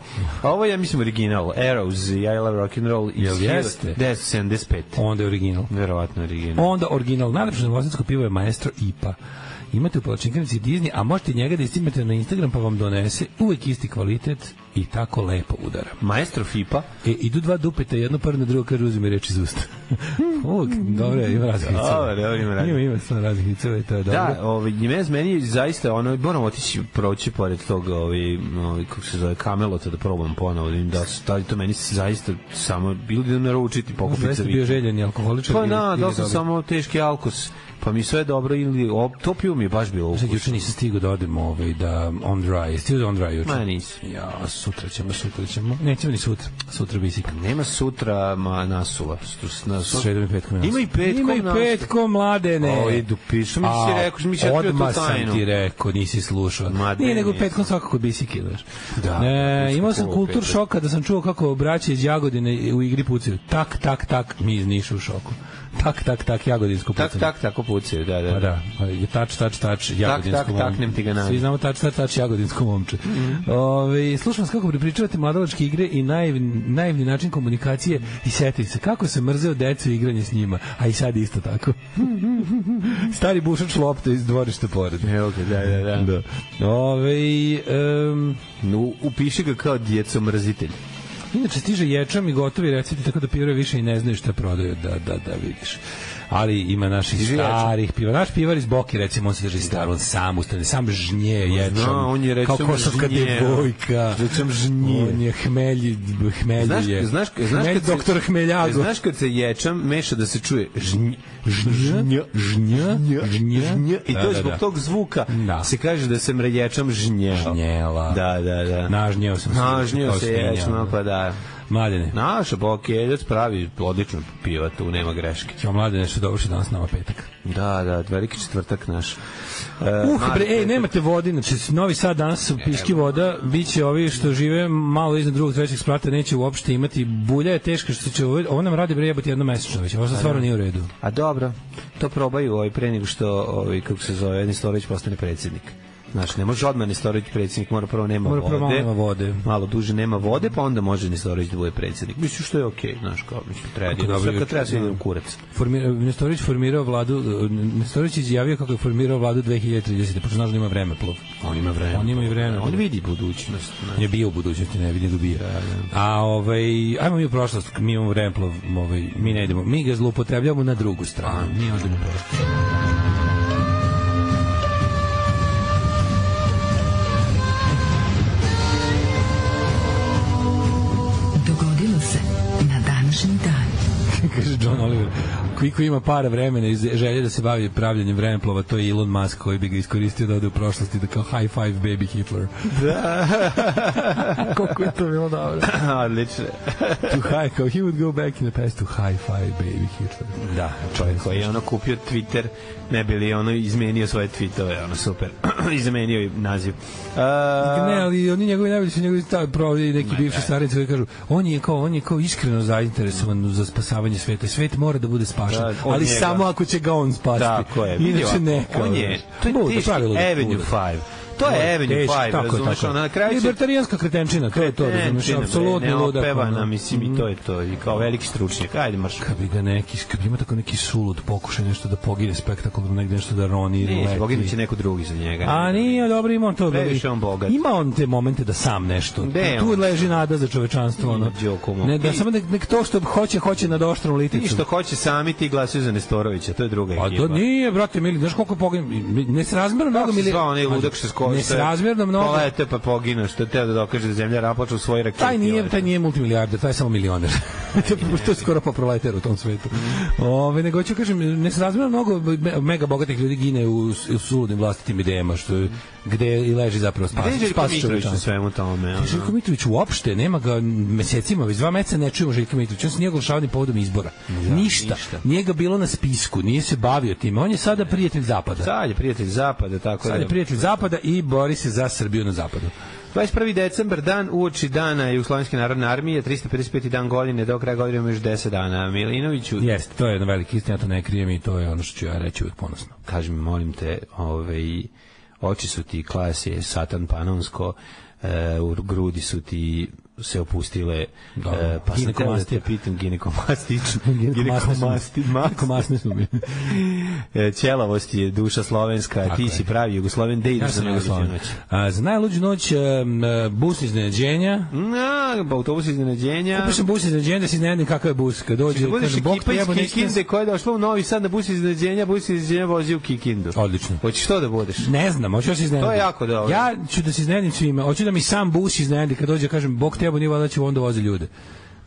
(laughs) Ovo je, ja mislim, original. Arrows, I Love Rock and Roll. iz Jel jeste? 1975. Onda je original. Verovatno original. Onda original. Najlepše novosadsko pivo je Maestro IPA. Imate u palačinkanici Disney, a možete njega da istimate na Instagram pa vam donese uvek isti kvalitet i tako lepo udara. Maestro FIPA. E, idu dva dupeta, jedno parno, drugo kaže uzime reč iz usta. (laughs) Uvijek, dobro, ima raznih hiceva. Dobro, dobro, ima raznih. Ima, ima stvarno raznih hiceva i to je dobro. Da, ovaj meni meni zaista ono moramo otići proći pored tog ovaj ovaj kako se zove Kamelota da probam ponovo da da su da to meni zaista samo bilo da naručiti za jeste bio vikend. željen alkoholičar. Pa na, da sam samo teški alkos. Pa mi sve dobro ili op, to pivo mi je baš bilo Sad juče ukusno. nisam stigao da odem ovaj, da on dry. Jesi ti on dry juče? Ma nisi. Ja, sutra ćemo, sutra ćemo. Nećemo ni sutra. Sutra bisik. Nema sutra ma nasuva. Na, Sredom i petkom. Ima i petkom Ima i petkom, mladene. O, idu pišu. Mi si rekao, mi si otkrio tu Odmah sam tajnu. ti rekao, nisi slušao. Ma, Nije ne, nego nisam. petkom svakako bisiki, znaš. Da, E, nisam imao sam kultur petak. šoka da sam čuo kako braće iz Jagodine u igri pucaju. Tak, tak, tak, mi iz Niša u šoku. Tak, tak, tak, jagodinsko pucanje. Tak, tak, tako pucaju, da, da. Pa da, pa je tač, tač, tač, jagodinsko tak, momče. taknem ti ga na- Svi znamo tač, tač, tač, jagodinsko momče. Ove, slušam vas kako pripričavate mladalačke igre i naivni, naivni način komunikacije i setim se kako sam mrzeo decu i igranje s njima, a i sad isto tako. (laughs) Stari bušač lopte iz dvorišta pored. Evo ga, da, da, da. Da. Ove, um, U, upiši ga kao djeco mrzitelj. Inače stiže ječam i gotovi recepti tako da pivare više i ne znaju šta prodaju da da da vidiš. Ali ima naših starih piva. Naš pivar iz Boki, recimo, on se drži star, on sam ustane, sam žnje ječam. zna, on je, recimo, Kao kosovka žnjeo. devojka. Recimo, žnje. On je hmelji, hmelji Znaš, je. znaš, znaš Hmelj kad se- doktor Hmeljago. Znaš kad se ječam, meša da se čuje žnj, žnja, žnja, žnja. žnj, i Da, to da, zbog da. tog zvuka Da. se kaže da se mreječam žnjela. Žnjela. Da, da, da. Nažnjeo sam se. Nažnjeo se ječma, pa da. Mladene. Naša bokeljac pravi odlično piva, tu nema greške. Ćemo mladene što dovrši danas nama petak. Da, da, veliki četvrtak naš. E, Uh, mali bre, ej, nemate vode, znači Novi Sad danas piški voda, biće ovi što žive malo iznad drugog, trećeg sprata, neće uopšte imati, bulja je teška što će, ovo, nam radi bre jebati jedno mesečno već, ovo sad stvarno nije u redu. A dobro, to probaju ovaj pre nego što ovaj kako se zove Nestorović postane predsjednik. Znaš, ne može odmah Nestorović predsjednik, mora prvo nema Mora prvo vode. malo nema vode. Malo duže nema vode, pa onda može Nestorović da bude predsjednik. Mislim što je okej, znaš, kao mislim treba da sve kad treba se ide da. u kurac. Formira, Nestorović formirao vladu, Nestorović izjavio kako je formirao vladu 2030. Pošto znaš da ima vremeplov. On ima vreme. On ima i vreme. On vidi budućnost. On je bio u budućnosti, ne vidim da bio. A ovaj, ajmo mi u prošlost, mi imamo vremeplov, ovaj, mi ne idemo, mi ga zloupotrebljavamo na drugu stranu. Mi odemo prošlost. (laughs) kaže John Oliver. Koliko ima para vremena i želje da se bavi pravljanjem vremeplova, to je Elon Musk koji bi ga iskoristio da ode u prošlosti da kao high five baby Hitler. Da. (laughs) Koliko je to bilo dobro. (laughs) Odlično. to high, kao he would go back in the past to high five baby Hitler. Da, čovjek koji je ono kupio Twitter, ne bi li ono izmenio svoje tweetove, ono super. (clears throat) Izmenio i naziv. A, Ne, ali oni njegovi najbolji su njegovi ta provodi neki bivši starici koji kažu on je kao on je kao iskreno zainteresovan za spasavanje sveta. Svet mora da bude spašen, Da, ali njega. samo ako će ga on spasti. Tako je. Inače ne. On je, to je pravilo da Avenue ludo. 5. To je Avenue Teški, 5, tako je, razumeš, tako je. ono, na kraju. Libertarijanska kretenčina, to je to, razumeš, apsolutno neopevana, ono. mislim, i to je to. I kao veliki stručnjak. Ajde, marš. Kad bi ga neki, kad bi ima tako neki sulud pokušaj nešto da pogine spektakularno, negde nešto da roni ili Neće, leti. Bogin će neko drugi za njega. A nije, dobro, ima on to. Previše on bogat. Ima on te momente da sam nešto. Tu leži nada za čovečanstvo. Ono. Ne, da I- samo nek, nek to što hoće, hoće na doštrom Ti liticu. što hoće sami, ti glasaju za Nestorovića, to je druga A ekipa. to nije, brate, mili, znaš koliko pogine, ne se razmera mnogo mili... onaj ludak što nesrazmjerno mnogo. Polete pa poginu, što je teo da dokaže da zemlja rapoča u svoj raketi. Taj nije, taj nije multimilijarder, taj je samo milioner. (laughs) to, je- to je skoro pa proletar u tom svetu. Ove, nego ću kažem, nesrazmjerno mnogo me- mega bogatih ljudi gine u, u suludim vlastitim idejama, što je, gde i leži zapravo spas. Gde je Željko Mitrović u svemu tome? ono? Željko Mitrović uopšte nema ga mesecima, već dva meseca ne čujemo Željka Mitrovića. On se nije oglašavao ni povodom izbora. ništa. ništa. Nije ga bilo na spisku, nije se bavio time. On je sada prijatelj Zapada. Sad je prijatelj Zapada, tako Sad da... je prijatelj Zapada i bori se za Srbiju na Zapadu. 21. decembar, dan uoči dana Jugoslovenske narodne armije, 355. dan godine, do kraja godine još 10 dana. Milinoviću, Jeste, to je jedna velika istina, ja to ne krijem i to je ono što ću ja reći uvijek ponosno. kaži mi, molim te, ovaj, oči su ti klasije, satan panonsko, e, u grudi su ti se opustile, Da, e, pa sam teo da te pitam ginekomastično. Ginekomasti, (laughs) Ginekomasne su mi. (laughs) E, Ćelavost je duša slovenska, Tako ti je. si pravi Jugosloven, gde ideš Ja za najluđu noć? A, za najluđu noć um, bus iznenađenja. Na, pa autobus iznenađenja. Kupiš bus iznenađenja da se iznenadim kakav je bus. Kad dođe, Da budeš kaže, Bog te jebo, Kikinde koja je došla u Novi Sad na bus iznenađenja, bus iznenađenja vozi u Kikindu. Odlično. Hoćeš to da budeš? Ne znam, hoću da se. To je jako dobro. Ja ću da se iznenadim svima. Hoću da mi sam bus iznenadi kad dođe, kažem, Bog te jebo, nije će on da vozi ljude.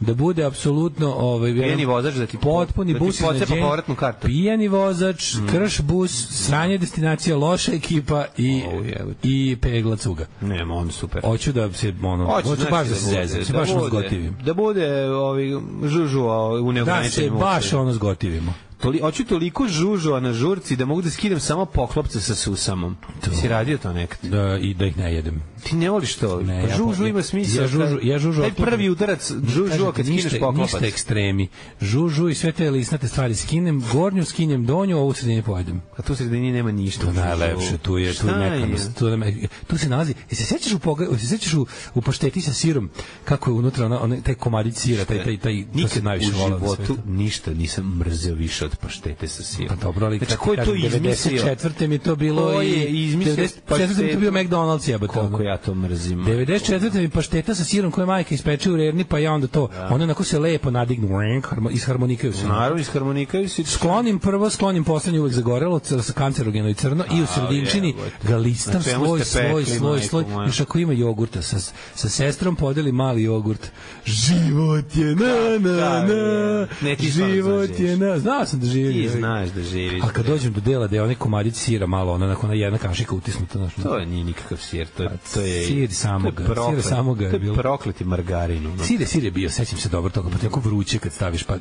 Da bude apsolutno ovaj Pijani vozač da ti- potpuni da ti bus pocepa iznenađenja. povratnu kartu. Pijani vozač, krš bus, sranje destinacija, loša ekipa i jebote. i pegla cuga. Ne, on super. Hoću da se ono, Hoću, hoću baš da se bude, zezam, se baš ono bude- zgotivim. Da bude ovi žužu o, u Da se neograničenim baš ono zgotivimo. Toli, hoću toliko žužova na žurci da mogu da skidam samo poklopce sa susamom. Ti si radio to nekad? Da, i da ih ne jedem. Ti ne voliš to? Ne, pa ja žužu ima smisla. ja žužu- ja žužu Taj prvi udarac žužu kad skineš poklopac. Ništa ekstremi. Žužu i sve te lisnate stvari skinem, gornju skinem donju, ovu sredini pojedem. A tu sredini nema ništa. To žužu. najlepše, tu je, tu je mekanost. Tu, je, tu se nalazi, i se sećaš u, poga, se sećaš u, u pašteti sa sirom, kako je unutra ona, ona, taj komadić sira, taj, taj, taj, to se najviše volao na životu svetu. ništa nisam mrzeo više od paštete sa sirom. Pa dobro, ali znači, ko je to izmislio? 94. mi to bilo Ko je i... izmislio 94. mi je to bio? McDonald's jebate. Koliko ja to mrzim. 94. mi pašteta sa sirom koje majka ispeče u rerni, pa ja onda to, ona onako se lepo nadignu, harmo- isharmonikaju se. Naravno, isharmonikaju si... Sklonim prvo, sklonim poslednje uvek zagorelo, sa kancerogeno i crno i u sredinčini ga listam Na sloj, sloj, sloj, sloj. Još ako ima jogurta, sa, sa sestrom podeli mali jogurt. Život je na, na, Da, na, ti stvarno život je na. Znao sam da živi. Ti znaš da živiš. A kad dođem do dela da je onaj komadić sira malo, ona nakon jedna kašika utisnuta. Znaš, To je nije nikakav sir, to je, to je... Sir samoga, to je proklet- sir samoga je bilo. prokleti margarin. ono. Sir je, sir je bio, sećam se dobro toga, pa ti jako vruće kad staviš, pa,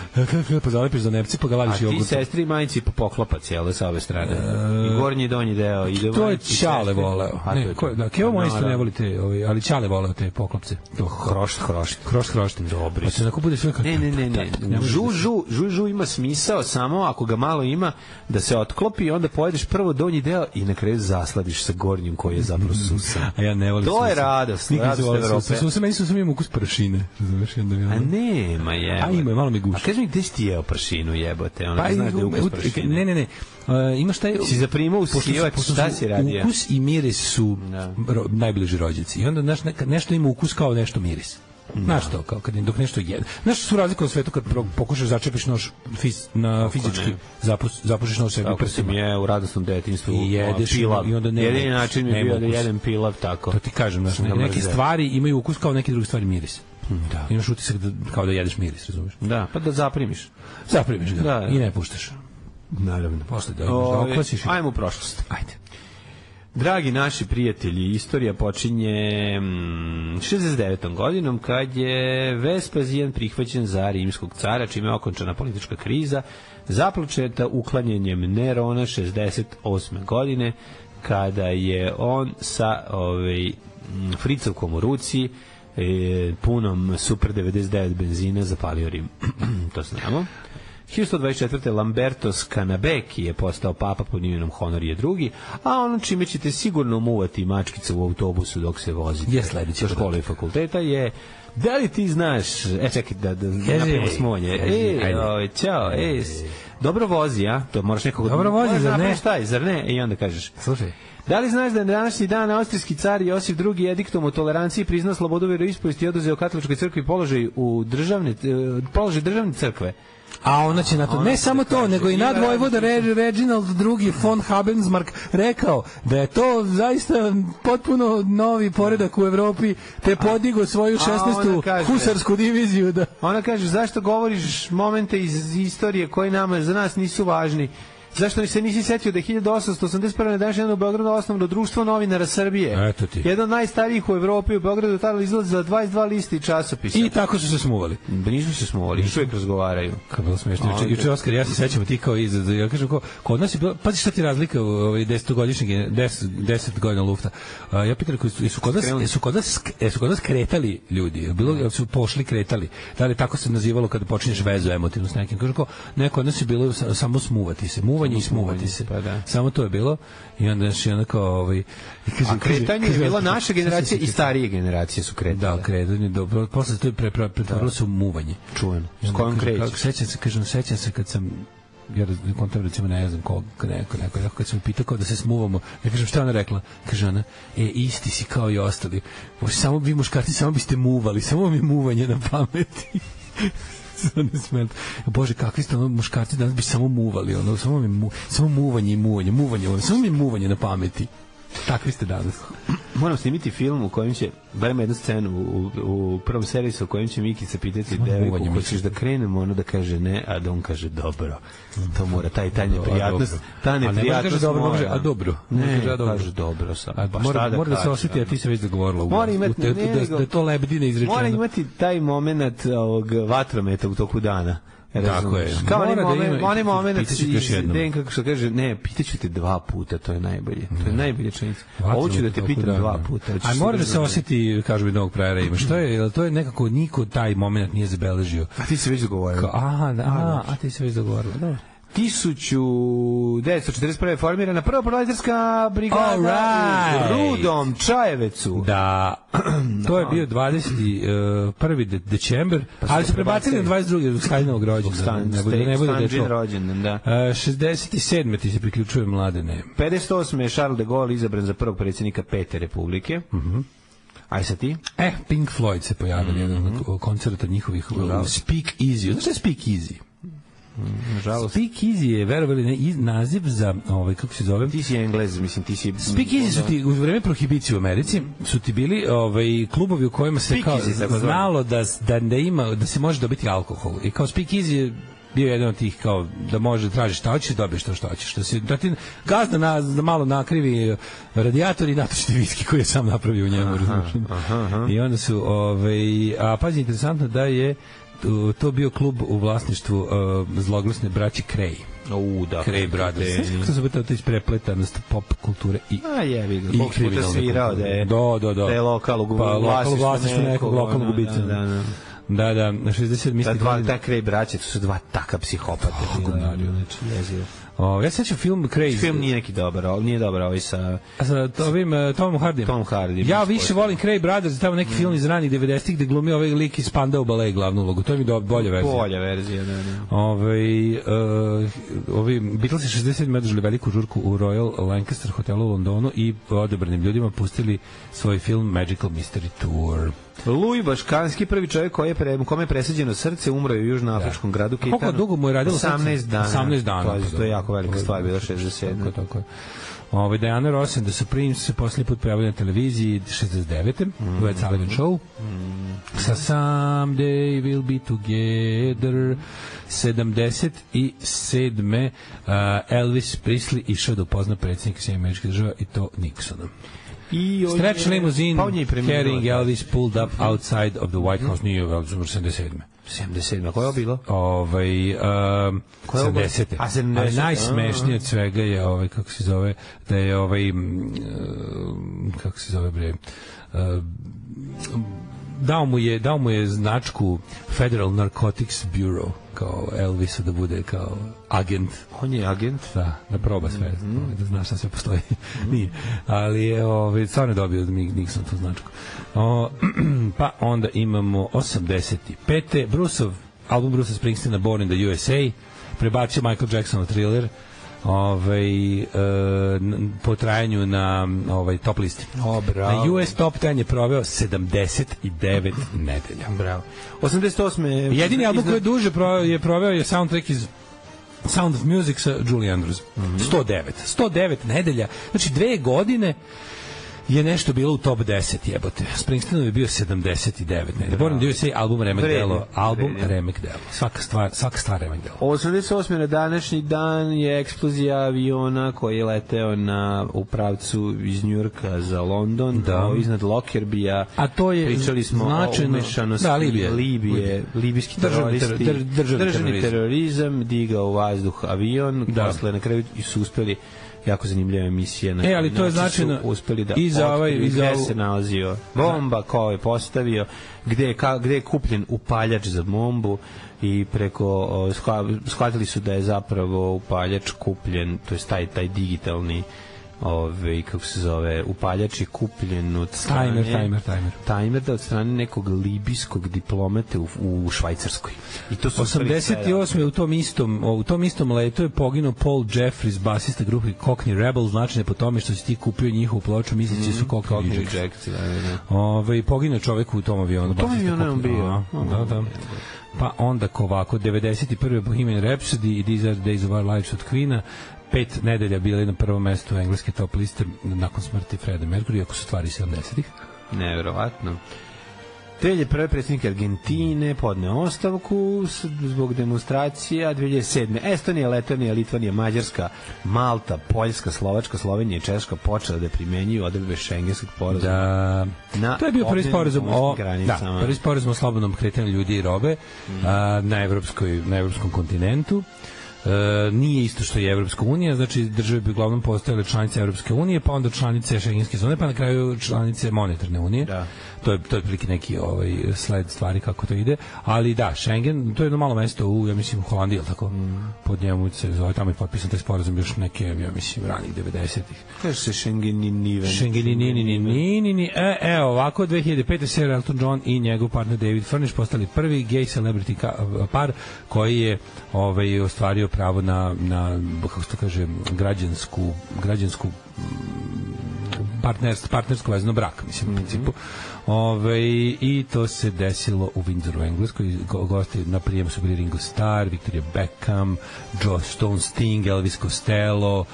(laughs) pa zalepiš za nepci, pa ga A laviš ti jogurtom. sestri i majici po poklopac, jel da, sa ove strane? I gornji i donji deo. Ide To je Ćale sestri. voleo. A, Ne, ko, da, Kevo moj isto ne voli te, ovaj, ali Ćale voleo te poklopce. To Hrošt, hrošt. Kroš hrošten. Dobri Pa se bude sve. Ne, ne, ne, ne. Žu, žu, žu, žu ima smisao samo ako ga malo ima da se otklopi, onda pojedeš prvo donji deo i na kraju zasladiš sa gornjim koji je zapravo susan. (laughs) A ja ne volim To je susa. radost, Nikad radost volio Evrope. susa. Susa, meni susa ima ukus pršine. Razumeš, onda mi A ono... nema je. A ima, malo mi guši. A kaži mi gde si ti jeo pršinu jebote? Ona Pa, znaš da je ukus pršine. ne, ne, ne. Uh, imaš taj... Si zaprimao u pošto su- sivač, pošto šta si radio? Ukus i miris su Da. ro, najbliži rođaci. I onda znaš, neka, nešto ima ukus kao nešto miris. Znaš to, kao kad dok nešto jede. Znaš što su razlike u svetu kad pokušaš začepiš nož fiz, na fizički, ne. zapus, zapušiš nož sebi prsima. je u radosnom detinjstvu I jedeš pilav. i onda nema Jedini način mi je bio da jedem pilav tako. To ti kažem, znaš, ga neke stvari imaju ukus kao neke druge stvari miris. Da. Imaš utisak da, kao da jedeš miris, razumeš? Da, pa da zaprimiš. Zaprimiš ga Da, da. i ne puštaš. Naravno. Posle da, da oklasiš. Ajmo u prošlost. Ajde. Dragi naši prijatelji, istorija počinje mm, 69. godinom kad je Vespazijan prihvaćen za rimskog cara, čime je okončana politička kriza, započeta uklanjanjem Nerona 68. godine, kada je on sa ovaj, mm, fricovkom u ruci e, punom Super 99 benzina zapalio Rim. (clears throat) to znamo. 1124. Lamberto Scanabeki je postao papa pod imenom Honorije II, a ono čime ćete sigurno muvati mačkice u autobusu dok se vozite Je sledeći do škole i fakulteta je da li ti znaš, e čekaj da, da Kaži, napravimo smonje, e, oj, čao, e, dobro vozi, a? To moraš nekog... Dobro vozi, zar ne? napraviš Taj, zar ne? I onda kažeš, Slušaj, Da li znaš da je na današnji dan austrijski car Josif II ediktom o toleranciji priznao slobodu veroispovesti i oduzeo katoličkoj crkvi položaj u državne, e, položaj državne crkve? A ona će na to, ne samo da to, nego i različite- Re- Reginald II von Habensmark rekao da je to zaista potpuno novi poredak u Evropi, te podigo svoju a ona 16. kaže- husarsku diviziju da Ona kaže, zašto govoriš momente iz istorije koji nama za nas nisu važni? Zašto se nisi setio da je 1881. na današnji dan u Beogradu osnovno društvo novinara Srbije? Eto ti. Jedan od najstarijih u Evropi u Beogradu tada izlazi za 22 listi i časopisa. i tako su se smuvali. Da nisu se smovali, još uvijek razgovaraju. Kako bilo smešno. Juče, juče Oskar, ja se sećam ti kao iz ja kažem ko kod nas je bilo pazi šta ti razlika u ovaj 10 godišnjeg 10 10 godina lufta. A, ja pitam koji su, kod nas su kod nas kod nas kretali ljudi. Bilo jel su pošli kretali. Da li tako se nazivalo kada počinješ vezu emotivnu s nekim. Kaže ko neko od nas je bilo sa- samo smuvati se, muvanje i smuvati se. pa da. Samo to je bilo i onda je onda kao ovaj i kaže A kretanje je bila (laughs) naša generacija i starije generacije su kretale. Da, kretanje, dobro. Posle to je pre, pre, pretvorilo se u muvanje. I S kojom krećeš? Sećam se, kažem, sećam se kad sam ja kontam recimo ne znam kog neko neko neko kad sam pitao kao da se smuvamo ja kažem šta ona rekla kaže ona e isti si kao i ostali samo vi muškarci samo biste muvali samo je muvanje na pameti (laughs) Samo ne smeta. Bože, kakvi ste ono muškarci danas bi samo muvali, ono, samo mi mu, samo muvanje i muvanje, muvanje, ono, samo mi je muvanje na pameti. Takvi ste danas. Moram snimiti film u kojem će, barem jednu scenu u, u prvom serisu u kojem će Mikica pitati devojku, hoćeš da krenemo, ono da kaže ne, a da on kaže dobro. To mora, taj, taj neprijatnost, ta A ne može neprijatnost dobro, mora. a dobro. Ne, Ne kaže, a dobro. kaže dobro sam. A, Pa mora, da mora da se osjeti, a ti se već dogovorila. Mora imati, te- ne, da, da, to lebdine izrečeno. Mora imati taj moment ovog vatrometa u toku dana. Tako je. Kao onaj da moment, onaj moment. Denka što kaže, ne, pitaću te dva puta, to je najbolje. To je najbolje činjenica. Ovo ću da te pitam toku dva puta. A mora da se razumeš? osjeti, kažu mi novog prajera ima. Što je, to je nekako niko taj moment nije zabeležio. A ti se već dogovorio. Aha, da, aha, a ti se već dogovorila. Da. 1941. je formirana prva proletarska brigada Alright. u Rudom Čajevecu. Da, (clears throat) to je bio 21. de december, ali su prebacili na 22. zbog Stalinovog. Stan, Ne bude, ne bude da je to. rođendan, da. E, 67. ti se priključuje mladene. 58. je Charles de Gaulle izabran za prvog predsjednika Pete republike. Mhm. Aj sa ti? E, Pink Floyd se pojavili, Mhm. jedan od koncerta njihovih uh, Speak Easy. Znaš šta je Speak Easy? Nažalost. Speak Easy je, verovali ne, iz- naziv za, ovaj, kako se zove? Ti si englez, mislim, ti si... Speak Easy su ti u vreme prohibicije u Americi su ti bili ovaj klubovi u kojima se Speak kao Easy, znalo da da da ima da se može dobiti alkohol i kao Speak Easy je bio jedan od tih kao da može da tražiš šta hoćeš dobiješ to što hoćeš da se da ti gazda na da malo nakrivi radijator i natoči viski koji je sam napravio u njemu razumeš? i onda su ovaj a pazi interesantno da je to- to bio klub u vlasništvu uh, zloglasne braće Cray. U, da. Brothers. Znaš kako se zove ta isprepletanost pop kulture i A jebi ga, Bog puta svirao da je, Da, da, da. da je lokal u Pa, lokal vlasništvu nekog lokalnog ono, ubice. Da, da, da. Da, da, na 60 Ta mislim dva, ta Krej braće, to su dva taka psihopata. govnari, znači, jezivo. O, ja se sećam film Crazy. Film nije neki dobar, ali nije dobar ovaj sa sa ovim uh, Tomom Hardy. Tom Hardy. Ja više volim Cray Brothers, tamo neki film iz ranih 90-ih gde glumi ovaj lik iz Spandau Ballet glavnu ulogu. To mi je do, bolja verzija. Bolja verzija, da, da. Ove, uh, ovi Beatlesi 67. održali veliku žurku u Royal Lancaster hotelu u Londonu i odebranim ljudima pustili svoj film Magical Mystery Tour. Louis Baškanski, prvi čovjek koji je pre, kome je presađeno srce, umro je u južnoafričkom gradu Kitanu. koliko dugo mu je radilo srce? 18 dana. 18 dana, To je, pa to je da. jako velika To je- stvar, bila Tako, 67. tako je. Ove, Diana Ross and the Supremes se posljednji put pojavili na televiziji 69. Mm. Ed Sullivan Show. Sa Someday We'll Be Together 77. Uh, Elvis Presley išao da upozna predsjednika američkih država i to Nixona. I Stretch je- limousine pa carrying da. Elvis pulled up outside of the White House New York 77. 77. Koje je bilo? ovaj um, Koja je ovo? 70. A, 70, Ali najsmešnije od svega je ovaj kako se zove da je ovaj um, kako se zove bre um, dao mu je dao mu je značku Federal Narcotics Bureau kao Elvisu da bude kao agent On je agent. da, da proba sve, Mhm. ovaj, da znaš šta sve postoji. Nije. Ali je, ovaj, stvarno je dobio od Mig- Nixon tu značku. O, (clears throat) pa onda imamo 85. Bruceov, album Bruce Springsteena Born in the USA, prebacio Michael Jackson na thriller, ovaj, e, po trajanju na ovaj, top listi. O, bravo. Na US Top 10 je proveo 79 nedelja. Bravo. 88. je- Jedini album koji je duže proveo je proveo je soundtrack iz Sound of Music sa Julie Andrews. Mhm. 109. 109 nedelja. Znači dve godine je nešto bilo u top 10 jebote. Springsteenov je bio 79 nedelja. Moram da se album Remek Vredi, Delo, album vredi. Remek Delo. Svaka stvar, svaka stvar Remek Delo. 88. na današnji dan je eksplozija aviona koji je leteo na, u pravcu iz Njurka za London, Da. da. iznad Lockerbija. A to je Pričali smo značajno- o umešanosti Da, Libije. Libije, libijski Državni teroristi, ter- dr- državni terorizam. terorizam, digao u vazduh avion, Da. posle na kraju su uspeli jako zanimljiva emisija. Na E, ali to je značajno uspeli da i za ovaj- i za ovu- se nalazio bomba, ko je postavio, gde ka, gde je kupljen upaljač za bombu i preko shvatili su da je zapravo upaljač kupljen, to je taj taj digitalni ove, kako se zove, upaljač je kupljen od strane... Timer, timer, timer. Timer da od strane nekog libijskog diplomate u, u Švajcarskoj. I to su uspeli sve da- 88. u tom istom u tom istom letu je poginuo Paul Jeffries, basista grupe Cockney Rebel, značajne po tome što si ti kupio njihovu ploču, misleći su Cockney, Cockney Rejects. Rejects, da, da, da. Ove, poginuo čovek u tom avionu. tom basista avionu je on bio? A, Da, da. Pa onda ko ovako, 91. Bohemian Rhapsody i These Are the Days of Our Lives od Queen-a, pet nedelja bili na prvom mestu engleske top liste nakon smrti Freda Mercury, ako su stvari 70-ih. Neverovatno. Telj je prvi predsjednik Argentine, podne ostavku zbog demonstracija 2007. Estonija, Letonija, Litvanija, Mađarska, Malta, Poljska, Slovačka, Slovenija i Češka počela da primenjuju odredbe šengenskog porazuma. Da, Na to je bio prvi sporazum o da, prvi sporazum o slobodnom kretanju ljudi i robe a, na evropskoj na evropskom kontinentu. E, nije isto što i Evropska unija, znači države bi uglavnom postojale članice Evropske unije, pa onda članice šengenske zone, pa na kraju članice monetarne unije. Da. To je to je otprilike neki ovaj sled stvari kako to ide, ali da, Schengen, to je jedno malo mesto u ja mislim u Holandiji, tako. Pod njemu se zove tamo je potpisan taj sporazum još neke ja mislim ranih 90-ih. Kaže se Schengeniniven. Schengeni ni ni ni ni ni ni e, evo ovako 2005. Sir Elton John i njegov partner David Furnish postali prvi gay celebrity par koji je ovaj ostvario pravo na na kako se to kaže građansku građansku partnerstvo, partnersko vezano brak, mislim, u principu. Ove, I to se desilo u Windsoru, Engleskoj. Go, gosti na prijemu su bili Ringo Starr, Victoria Beckham, Joe Stone Sting, Elvis Costello,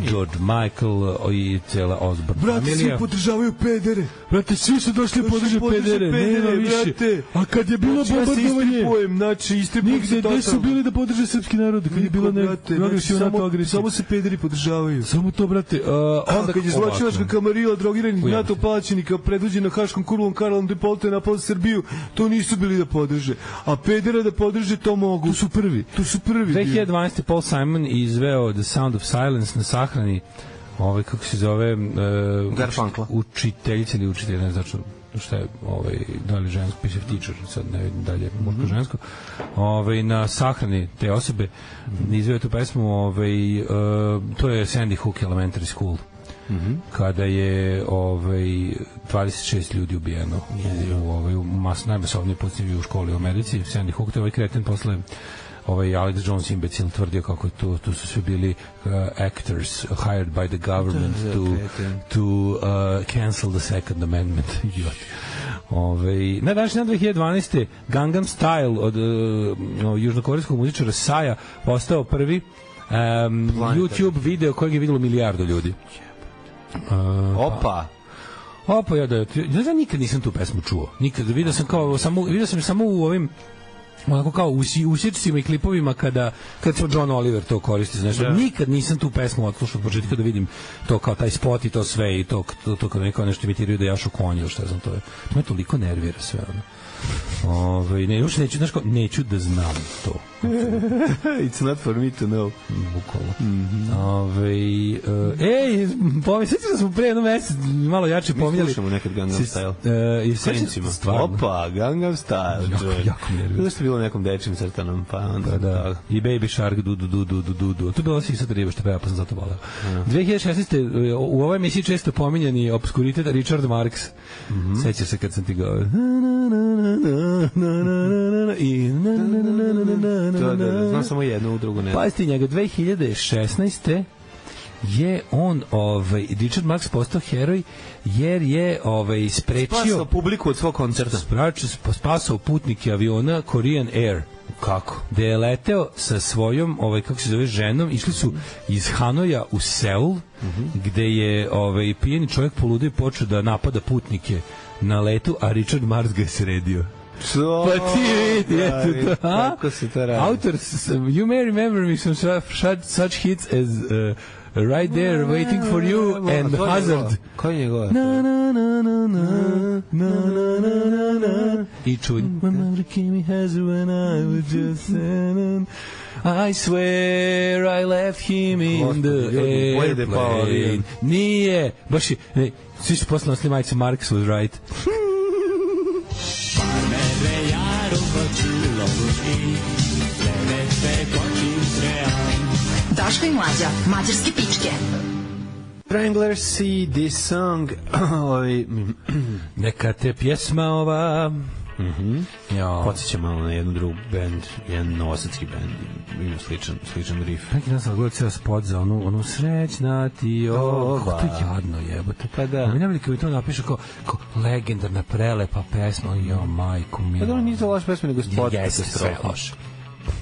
George Michael i cela Osborne familija. podržavaju pedere. Brate, svi su došli da podrže pedere, nema više. A kad je bilo bombardovanje, znači istripujem nigde gde su bili da podrže srpski narod, kad je bilo ne, agresija NATO agresija. Samo se pederi podržavaju. Samo to, brate. Uh, onda Onda kad je ovako. zločinačka kamarila drogiranih. NATO plaćenika predvođena Haškom kurlom Karlom de Polte napala Srbiju, to nisu bili da podrže. A pedera da podrže to mogu. Tu su prvi. Tu su prvi. 2012. Paul Simon izveo The Sound of Silence na sahrani ovaj kako se zove uh, Garfunkla. učiteljica ili učitelj ne zašto šta je ovaj da li žensko piše teacher sad ne vidim dalje muško žensko ovaj na sahrani te osobe izveo tu pesmu ovaj uh, to je Sandy Hook Elementary School kada je ovaj 26 ljudi ubijeno u, u ovaj u mas najmasovnije pucnjevi u školi u Americi. Sandy Hook to je ovaj kreten posle ovaj Alex Jones imbecil tvrdio kako to tu su svi bili uh, actors hired by the government Da, da, to to uh, cancel the second amendment. (laughs) Idiot. Ove, na današnji dan 2012. Gangnam Style od uh, južnokorejskog muzičara Saja postao prvi um, YouTube video kojeg je videlo milijardu ljudi. Uh, Opa! Opa, ja da, ja, ja nikad nisam tu pesmu čuo. Nikad, vidio sam kao, samo, vidio sam samo u ovim onako kao u si- usječcima i klipovima kada kad se John Oliver to koristi za nešto. Nikad nisam tu pesmu odslušao od početka da vidim to kao taj spot i to sve i to to, to kad neko nešto imitiraju da jašu konje ili šta znam to je. To me toliko nervira sve ono. Ove, ne, još neću, znaš kao, neću da znam to. (laughs) It's not for me to know. Bukvalno. Mhm. Ove, uh, ej, pomislići da smo pre jedno mesec malo jače Mi pominjali. slušamo nekad Gangnam Style. Uh, i sećam-. Stvarno. Opa, Gangnam Style. Jako, jako me nervira. Zašto je bilo nekom dečjem crtanom, pa onda... Pa da. I Baby Shark du du du du du du du. To je bila sisa riba što peva, pa sam zato volao. 2016. u ovoj emisiji često pominjani obskuritet Richard Marx. Mhm. Sećaš se kad sam ti govorio. Da, da, znam samo jedno, u drugu ne. Pazite njega, 2016 je on ovaj Richard Marx postao heroj jer je ovaj sprečio spasao publiku od svog koncerta. Sprečio spasao putnike aviona Korean Air. Kako? Da je leteo sa svojom, ovaj, kako se zove, ženom, išli su iz Hanoja u Seul, uh -huh. gde je ovaj, pijeni čovjek poludeo i počeo da napada putnike na letu, a Richard Mars ga je sredio. Što? Pa ti vidi, eto to. Kako se to radi? Autor, you may remember me from such, such hits as uh, Right There, Waiting for You and Hazard. Ko je njegova? Na, na, na, na, na, na, na, na, na, na. I čuj. When mother came me hazard when I was just I swear I left him in the airplane. Nije. Baš je, ne, svi su posle nosili majicu Marx was right. Daško i mlađa, mađarske pičke. Wrangler see this song. (clears throat) Ovaj, (clears throat) Neka te pjesma ova... Mhm. Jo. Podsjeća malo na jednu drugu band, jedan novosadski band, ima sličan, sličan riff. Neki dan sam gledao ceo spot za onu, onu srećna ti o... Kako to je jadno jebote. Pa da. Mi najbolje mi to napišu kao, kao legendarna, prelepa pesma, jo, majku mi. Pa dobro, nije to loša pesma, nego spot Jeste, sve loše.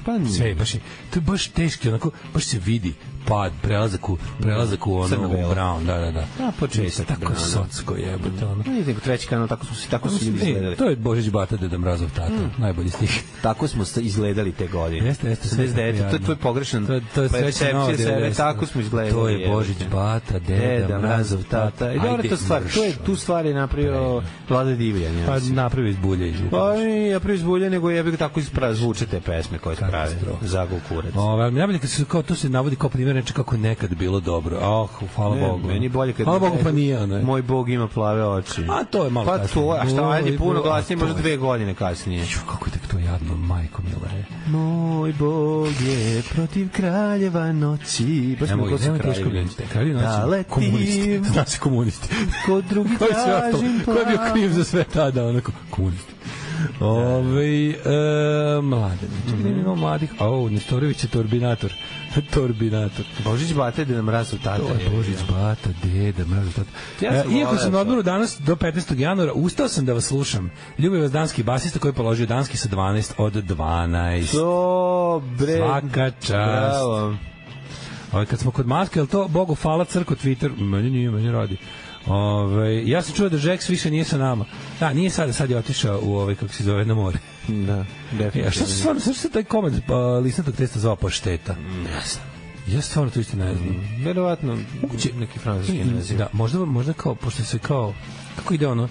Pa nije. Sve, baš je, to je baš teški, onako, baš se vidi pad, prelazak u, prelazak u ono, u Crno-belo. brown, da, da, da. A, početak Tako Browna. socko jebote, ono. Nije nego treći kanal, tako su, tako su ljudi izgledali. E, to je Božić Bata, Deda Mrazov tata, najbolji stih. Tako smo sta- izgledali te godine. Jeste, jeste, sve 79, to je tvoj pogrešan To, to je percepcija nova sebe, 90. tako smo izgledali. To je. Božić Bata, Deda, Deda, Mrazov, tata. I dobro, Ajde, to stvar, to je, tu stvar je napravio Vlada Divljan. ja Pa mislim. napravi iz bulje iz Pa i ja prvi zbulje, nego ja bih tako ispra zvuče te pesme koje se Katastrofa. Zagov kurac. Ove, najbolje kad se kao to se navodi kao primjer reče kako nekad bilo dobro. Oh, hvala Ne, Bogu. Meni je bolje kad... Hvala Bogu pa nije, ne. Moj Bog ima plave oči. A to je malo Pa kasnije. to, a šta, ajde, puno glasnije, možda dve godine kasnije. Ju, kako je to jadno, majko mila je. Moj Bog je protiv kraljeva noći. Baš Nemoj, ko nemoj teško kraljevi. Kraljevi Da noći, letim. komunisti. (laughs) Zna se komunisti. Kod drugi tražim Ko je bio plavu. kriv za sve tada? Onako, komunisti. Ove, e, mlade. Čekaj, mm. imamo mladih. O, Nestorović je torbinator. (laughs) torbinator. Božić bate da nam rasu tata. To je Božić, Bata, Deda, Mraza, Tata. Ja sam E, Iako sam na to. odmoru danas do 15. januara, ustao sam da vas slušam. Ljubi vas danski basista koji je položio danski sa 12 od 12. To, bre. Svaka čast. Bravo. Ovaj, kad smo kod maske, je li to Bogu hvala crko Twitter? Meni nije, meni radi. Ove, ja sam čuo da Jax više nije sa nama. Da, nije sada, sad je otišao u ovaj, kako se zove, na more. Da, definitivno. a šta se stvarno, šta se taj komad pa, listnatog testa zvao pašteta? Ne znam. Ja stvarno to isto ne znam. Verovatno neki francuski naziv. Da, možda, možda kao, pošto se kao, kako ide ono?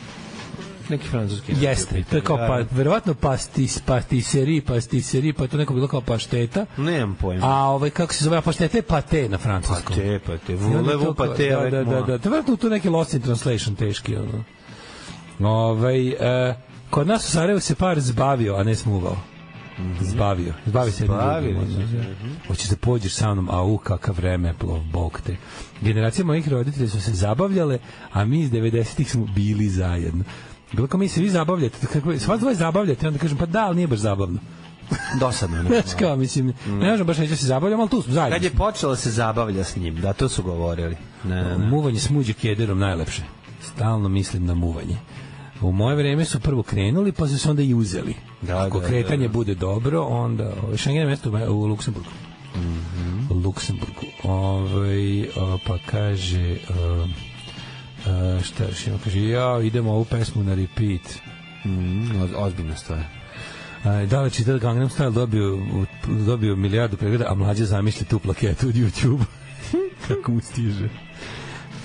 Neki francuski. Jeste, to je kao, Da, pa, da. verovatno pastis, pastiseri, pastiseri, pa je to neko bilo kao pašteta. Nemam pojma. A ovaj, kako se zove, a pašteta je pate na francuskom. Pate, pate, kao- pate da, da, da, da, to je verovatno tu neki lost in translation teški, ono. Ovaj, e, kod nas u Sarajevu se par zbavio, a ne smuvao. Zbavio. Zbavi se se, da. Hoćeš da pođeš sa mnom, a u kakav vreme, plov, bog te. Generacije mojih roditelja su se zabavljale, a mi iz 90-ih smo bili zajedno. Bilo kao mi se vi zabavljate, kako, sva dvoje zabavljate, onda kažem, pa da, ali nije baš zabavno. Dosadno. Znaš kao, mislim, ne možemo baš reći da se zabavljamo, ali tu smo zajedno. Kad je počela se zabavlja s njim, da, to su govorili. Ne, ne, ne. Muvanje s muđe kederom najlepše. Stalno mislim na muvanje. U moje vreme su prvo krenuli, pa su se onda i uzeli. Da, Ako da, kretanje da. bude dobro, onda... ovaj, Schengen je mesto u Luksemburgu. Mhm. U Luksemburgu. Ovaj, a, pa kaže... a, a, šta još ima? Kaže, ja, idemo ovu pesmu na repeat. Mm, oz- ozbiljna stvar. A, da li čita Gangnam Style dobio, dobio milijardu pregleda, a mlađe zamisli tu plaketu od YouTube. (laughs) Kako mu stiže.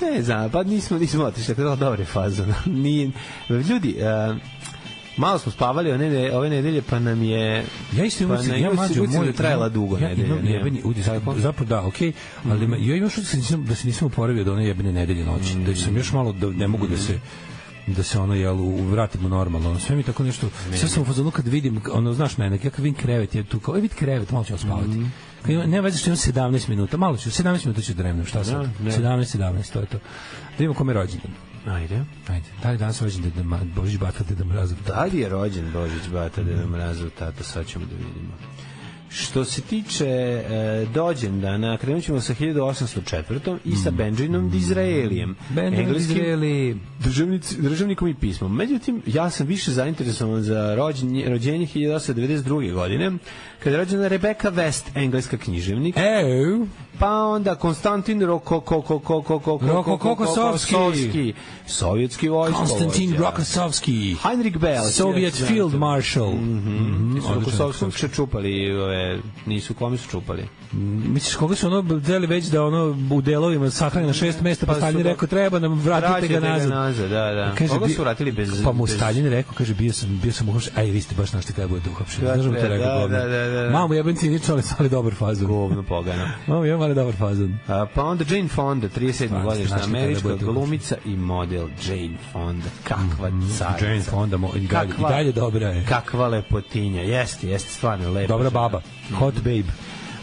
Ne znam, pa nismo, nismo otišli, to je dobra faza. (laughs) Nije, ljudi, uh, malo smo spavali ove, nedelje, ove nedelje, pa nam je... Ja isto imam pa ja imam utisak moj trajala dugo ja nedelja. imam ne? jebeni Tako? zapravo da, okej, ali ima, ja imam utisak da se nisam, da se nisam oporavio od one jebene nedelje noći, da sam još malo, da ne mogu da se da se ono jel u- vratimo normalno ono, sve mi tako nešto sve sam u fazonu kad vidim ono znaš mene ja kad vidim krevet je tu kao e vidi krevet malo ću ja spavati Kad ima, nema veze što imam 17 minuta malo ću 17 minuta ću da dremnem šta sad da. 17 17 to je to da vidimo kome rođendan Ajde. Ajde, da li danas rođen Deda Božić Bata Deda Mrazov? Da li je rođen Božić Bata Deda Mrazov tata, sad ćemo da vidimo. Što se tiče e, dođendana, krenut ćemo sa 1804. i sa Benjaminom Disraelijem. Benjamin engleskim Disraeli. državnic, državnikom i pismom. Međutim, ja sam više zainteresovan za rođenje, rođenje 1892. godine, kada je rođena Rebecca West, engleska književnik. Ew, Pa onda Konstantin Rokokokokokokokokokosovski, sovjetski vojsko. Konstantin Rokosovski. Heinrich Bell, Soviet Field Marshal. Odličan Rokosovskog Rokosovski. še čupali, nisu kome su čupali. Misliš koga su ono hteli već da ono u delovima sahrani na šest mesta, pa, Pa Stalin ga- rekao treba nam vratite ga nazad. nazad, da, da. Kaže, Koga su vratili bez... Pa mu bez- Stalin rekao, kaže, bio sam, bio sam uhapšen, aj vi ste baš našli kada budete uhapšeni. Dakle, Znaš mu to rekao, da, govno? da, da, da. Mamu jebem cinično, ali, ali dobar fazon. Govno pogano. (laughs) Mamu jebem, ali dobar fazon. A, pa onda Jane Fonda, 37. Pa, godišnja znaš li kada američka glumica i model Jane Fonda. Kakva carica. Jane Fonda, mo- i dalje, i Kakva- dalje dobra je. Kakva lepotinja. Jeste, jeste stvarno lepa. Dobra baba. Hot babe.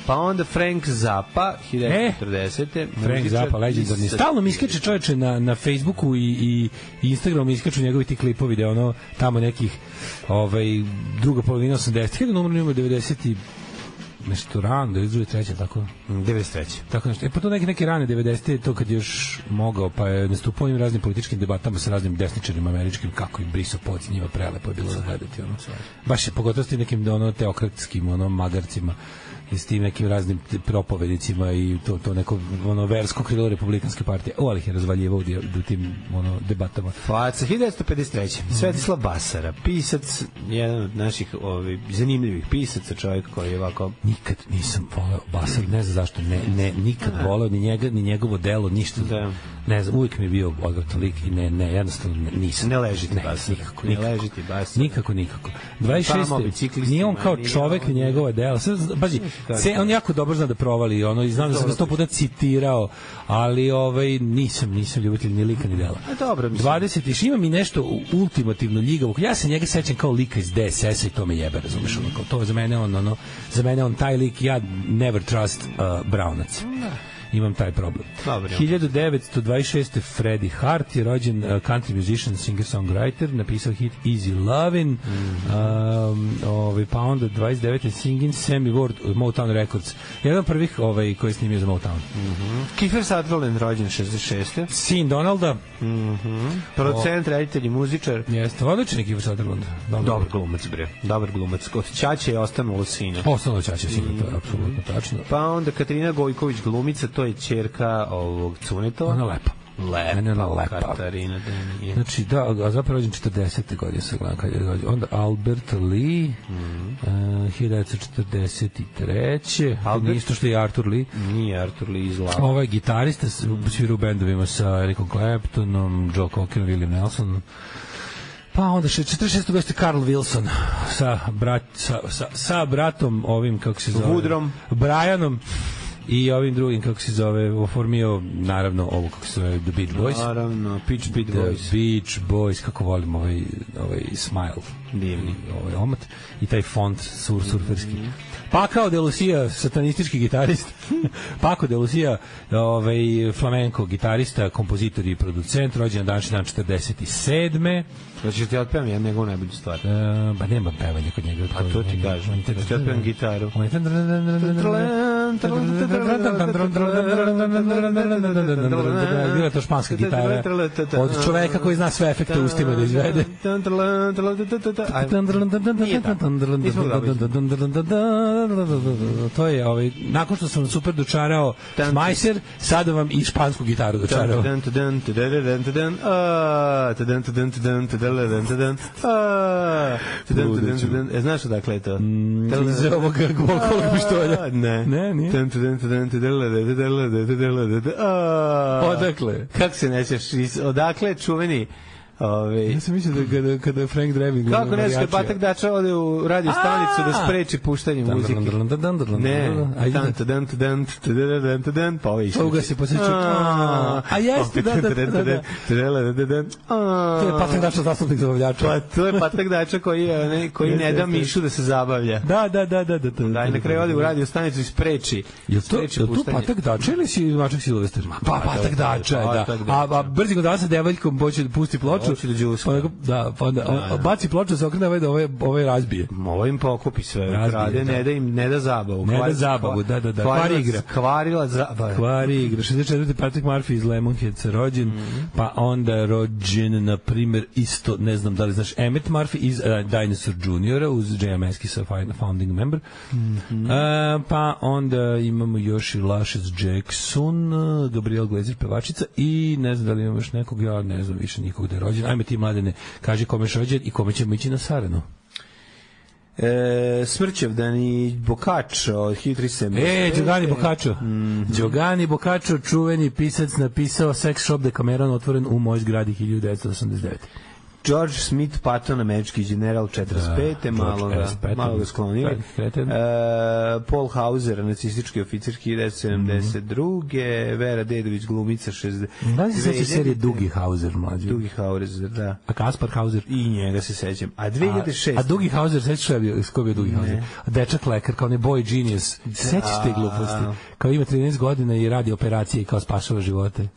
Pa onda Frank Zappa, 1940. Frank muzičar Zappa, legendarni. Stalno mi iskače čoveče na, na Facebooku i, i, Instagramu mi iskaču njegovi ti klipovi da ono tamo nekih ovaj, druga polovina 80. Kada numar ima 90 i nešto rano, 92. treće, tako? 93. Tako nešto. E pa to neke neke rane 90. to kad je još mogao, pa je nastupao ovim raznim političkim debatama sa raznim desničarima američkim, kako im brisao pod njima prelepo je bilo da gledati. Ono. Baš je pogotovo s nekim ono, teokratskim ono, magarcima i s tim nekim raznim propovednicima i to, to neko ono, versko krilo republikanske partije. O, ali ih je razvaljivao u, u tim ono, debatama. Faca, 1953. Svetislav Basara, pisac, jedan od naših ovi, zanimljivih pisaca, čovjek koji je ovako Nikad nisam voleo Basar, ne znam zašto, ne, ne, nikad voleo ni njega, ni njegovo delo, ništa. Da. Ne znam, uvijek mi je bio odvratan lik i ne, ne, jednostavno ne, nisam. Ne leži ti ne, Basara. Nikako, Ne nikako. leži ti Basara. Nikako, nikako. Tamo 26. biciklistima, Nije on kao čovek njegova dela. Sve, bazi, se, on jako dobro zna da provali, ono, i znam da sam ga sto puta citirao, ali ovaj, nisam, nisam ljubitelj ni lika ni dela. A dobro, mislim. 20. Ima mi nešto ultimativno ljigavog. Ja se njega sećam kao lika iz DSS-a i to me jebe, razumeš? Ono, kao, to je za mene on, ono, za mene on taj lik, ja never trust uh, Brownac. Imam taj problem. Dobro. 1926. Freddie Hart je rođen uh, country musician, singer-songwriter, napisao hit Easy Lovin', um, ovaj, pa onda 29. Singing Sammy Ward, od Motown Records. Jedan od prvih ovaj, koji je snimio za Motown. Kiefer Sutherland, rođen 66. Sin Donalda, Producent, reditelj i muzičar. jeste odličan je Kiefer Sutherland. Dobar glumac, bre. Dobar glumac. Kod Ćaće je ostanulo sina. Ostalo čače sigurno, to je apsolutno tačno. Pa onda Katarina Gojković glumica, to je ćerka ovog Cunetova. Ona lepa. Lepa. Ona lepa. Katarina da nije. Znači, da, a zapravo rođen 40. godine se gledam kad je rođen. Onda Albert Lee, mm. uh, 1943. Albert- Isto što je Arthur Lee. Nije Artur Lee iz Lava. Ovaj gitarista s- svira u bendovima sa Ericom Claptonom, Joe Cockerom, William Nelson. Pa onda še 46. goste Carl Wilson sa, brat, sa, sa, sa bratom ovim, kako se zove? Woodrom. Brianom i ovim drugim, kako se zove, oformio, naravno, ovo, kako se zove, The Beach Boys. Naravno, Pitch Beat The Boys. Beach Boys, kako volim ovaj, ovaj smile. Divni. Ovaj omat i taj font sur, surferski. Pakao de Lucia, satanistički gitarist. (laughs) Pako de Lucia, ovaj, flamenko gitarista, kompozitor i producent, rođen dan 47. Znači, ti otpevam jednu njegovu najbolju stvar. E, ba nema pevanja kod njega. A to ti kažem. On ti otpevam gitaru. On je- Bila to španska gitara od čoveka koji zna sve efekte ustima da izvede. To je ovaj nakon što sam super dočarao Majser, sada vam i špansku gitaru dočarao. E, znaš odakle je to? Iz ovog pištolja. Ne. Ne, nije. Odakle? Kako se nećeš? Odakle čuveni Ove, Ja sam mislio da kada, kada je Frank Drebin Kako ne znaš, kad. Batak Dača ode u radio stanicu da spreči puštanje muzike. Ne, a ide dan, dan, dan, dan, dan, dan, pa ovo. Pa ugasi, pa se čuje, a, jeste, da, da, da, da, da. To je Patak Dača zastupnik zabavljača. Pa to je Patak Dača koji, ne, koji ne da. Mišu da se zabavlja. Da, da, da, da, da. da, Da, i na kraju ode u radio stanicu i spreči. Je to, spreči je to. Patak Dača ili si Mačak Silvester? Pa, Pa, Patak Dača, da. A, a brzi kod sa devaljkom hoće da pusti ploču. Da đuska. Pa, onako- da, pa onda a, baci ploču, se okrene ovaj da ovaj, ovaj razbije. Ovo im pokupi sve, Razbije, krade, da. ne da im, ne da zabavu. Ne da zabavu, da, da, da. Kvari igra. Kvarila zabavu. Kvari igra. 64. Patrick Murphy iz Lemonheadsa rođen, Mhm. pa onda rođen, na primjer, isto, ne znam da li znaš, Emmett Murphy iz uh, Dinosaur Juniora uz J.M. Eskisa, fi- founding member. Mhm. Uh, pa onda imamo još i Lashes Jackson, Gabriel Glazer pevačica i ne znam da li imamo još nekog, ja ne znam više nikog da je rođen. Ajme ti mladene, kaži kome rođen i kome ćemo ići na Saranu. E, Smrćevdan i Bokač od 1375. E, Giovanni Boccaccio. Mhm. Giovanni Boccaccio, čuveni pisac, napisao Sex Shop Decameron, otvoren u mojoj zgradi 1989. George Smith Patton, američki general 45. Da, malo, ga, malo ga sklonio. Veliki kreten. E, Paul Hauser, nacistički oficir 1972. Vera Dedović, glumica 60. Da li se seća 2000? serije Dugi Hauser, mlađi? Dugi Hauser, da. A Kaspar Hauser? I njega se sećam. A 2006. A, a Dugi Hauser, sećaš što je bio, ko bio Dugi Hauser? A dečak lekar, kao ne boy genius. Sećaš te gluposti? Kao ima 13 godina i radi operacije i kao spašava živote.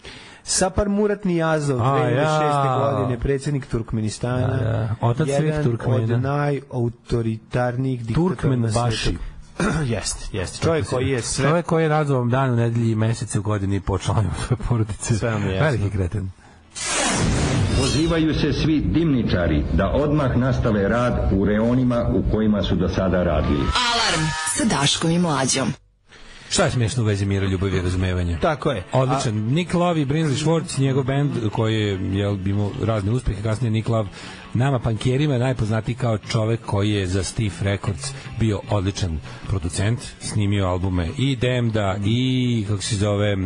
Sapar Murat Nijazov, A, 2006. ja. godine, predsjednik Turkmenistana. Da, da. Otac svih Jedan Turkmena. od najautoritarnijih diktatora Turkmen na Baši. svetu. (clears throat) jeste, jeste. Čovjek koji je sve... Čovjek koji je radovan dan u nedelji i mesece u godini po članima svoje porodice. Sve vam je jasno. Veliki kreten. Pozivaju se svi dimničari da odmah nastave rad u reonima u kojima su do sada radili. Alarm sa Daškom i Mlađom. Šta je smiješno u vezi mira, ljubavi i razumevanja? Tako je. Odličan. Nick Love i Brinsley Schwartz, njegov band koji je jel, imao razne uspehe, kasnije Nick Love nama pankjerima je najpoznatiji kao čovek koji je za Steve Records bio odličan producent, snimio albume i Demda i kako se zove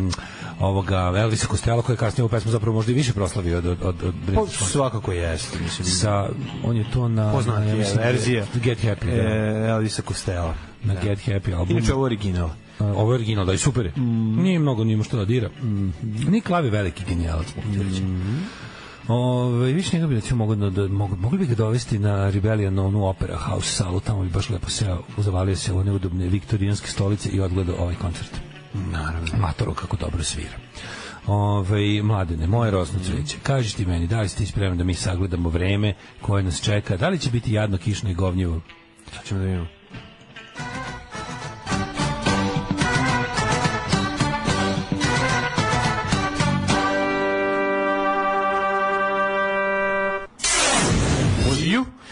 ovoga Elvisa Costello koji je kasnije u pesmu zapravo možda i više proslavio od, od, od, od Pa, Brinsley Schwartz. svakako jeste, mislim. Sa, on je to na... Poznati na, ja mislim, verzija. Get Happy, da. E, Elvisa Costello. na Get Happy albumu. Inače, original. Uh, ovo je original, da je super. je. Nije mnogo nima što da dira. Mm. Nije klavi veliki genijalac, mogu ti reći. Ove, više njega bi recimo mogu da, da mogu, mogli bi ga dovesti na Rebellion na onu opera house salu, tamo bi baš lepo seo, zavalio se u one udobne viktorijanske stolice i odgledao ovaj koncert. Naravno. Matoro kako dobro svira. Ove, mladene, moje rosno cveće, kaži ti meni, da li si ti spreman da mi sagledamo vreme koje nas čeka, da li će biti jadno, kišno i govnjivo? Sad ćemo da vidimo.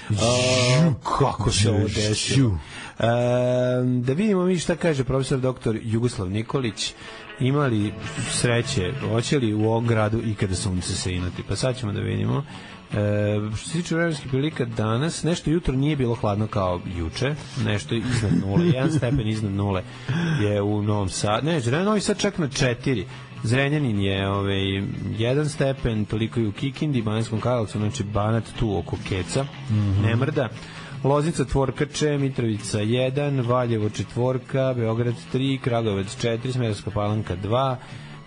A, kako se ovo desilo? Da vidimo mi šta kaže profesor doktor Jugoslav Nikolić. Imali sreće, hoće li u ovom gradu ikada sunce se inati? Pa sad ćemo da vidimo. E, što se tiče vremenskih prilika danas, nešto jutro nije bilo hladno kao juče, nešto iznad nule, jedan stepen iznad nule je u Novom Sadu, ne, Zrenjanin, Novi Sad čak na četiri, Zrenjanin je ovaj, jedan stepen, toliko i u Kikindi, Banjskom Karlovcu, znači Banat tu oko Keca, ne mrda. Loznica Tvorkače, Mitrovica 1, Valjevo četvorka, Beograd 3, Kragovac 4, Smederska palanka 2,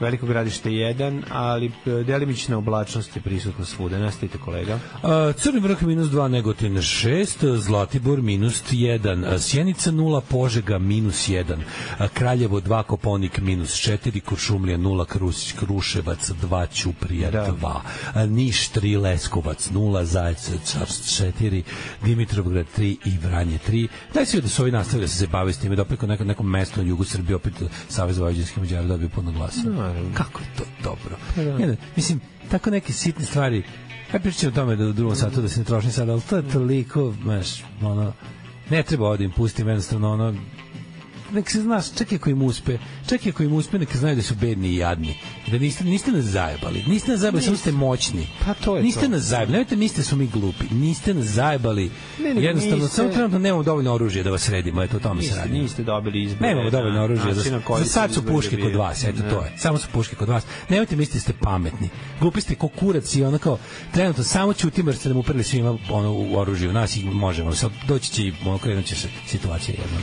Veliko gradište 1, ali e, delimična oblačnost je prisutna svuda. Nastavite kolega. A, Crni vrh minus 2, Negotin 6, Zlatibor minus 1, Sjenica 0, Požega minus 1, a, Kraljevo 2, Koponik minus 4, Kuršumlija 0, Krus, Kruševac 2, Ćuprija Da. 2, a, Niš 3, Leskovac 0, Zajec 4, Dimitrovgrad 3 i Vranje 3. Daj se da su ovi nastavili da se zabavaju s time, da opet nekom, nekom mestu u jugu Srbije opet Savez Vojvođanskih Mađara dobio puno glasa. Kako je to dobro. Jedan, mislim, tako neke sitne stvari. Ja pričam o tome da u drugom satu da se ne trošim sad, ali to je toliko, znaš, ono, ne treba ovdje im pustim, jednostavno, ono, nek se znaš, čak i ako im uspe, čak i ako im uspe, neka znaju da su bedni i jadni. Da niste, niste nas zajebali. Niste nas zajebali, samo ste moćni. Pa to je Niste to. nas zajebali. Nemojte mislite da smo mi glupi. Niste nas zajebali. Ne, nego Jednostavno, niste- samo trenutno nemamo dovoljno oružja da vas sredimo. Eto, o tome se radi. niste dobili izbore. Nemamo dovoljno na oružja. način Za, za sad su puške kod vas, eto Da. to je. Samo su puške kod vas. Nemojte misliti da ste pametni. Glupi ste ko kurac i ono kao trenutno samo ćutimo jer ste nam uprli svima ono u oružju. Nas ih možemo. Sad doći će i ono krenut će se situacija jednom.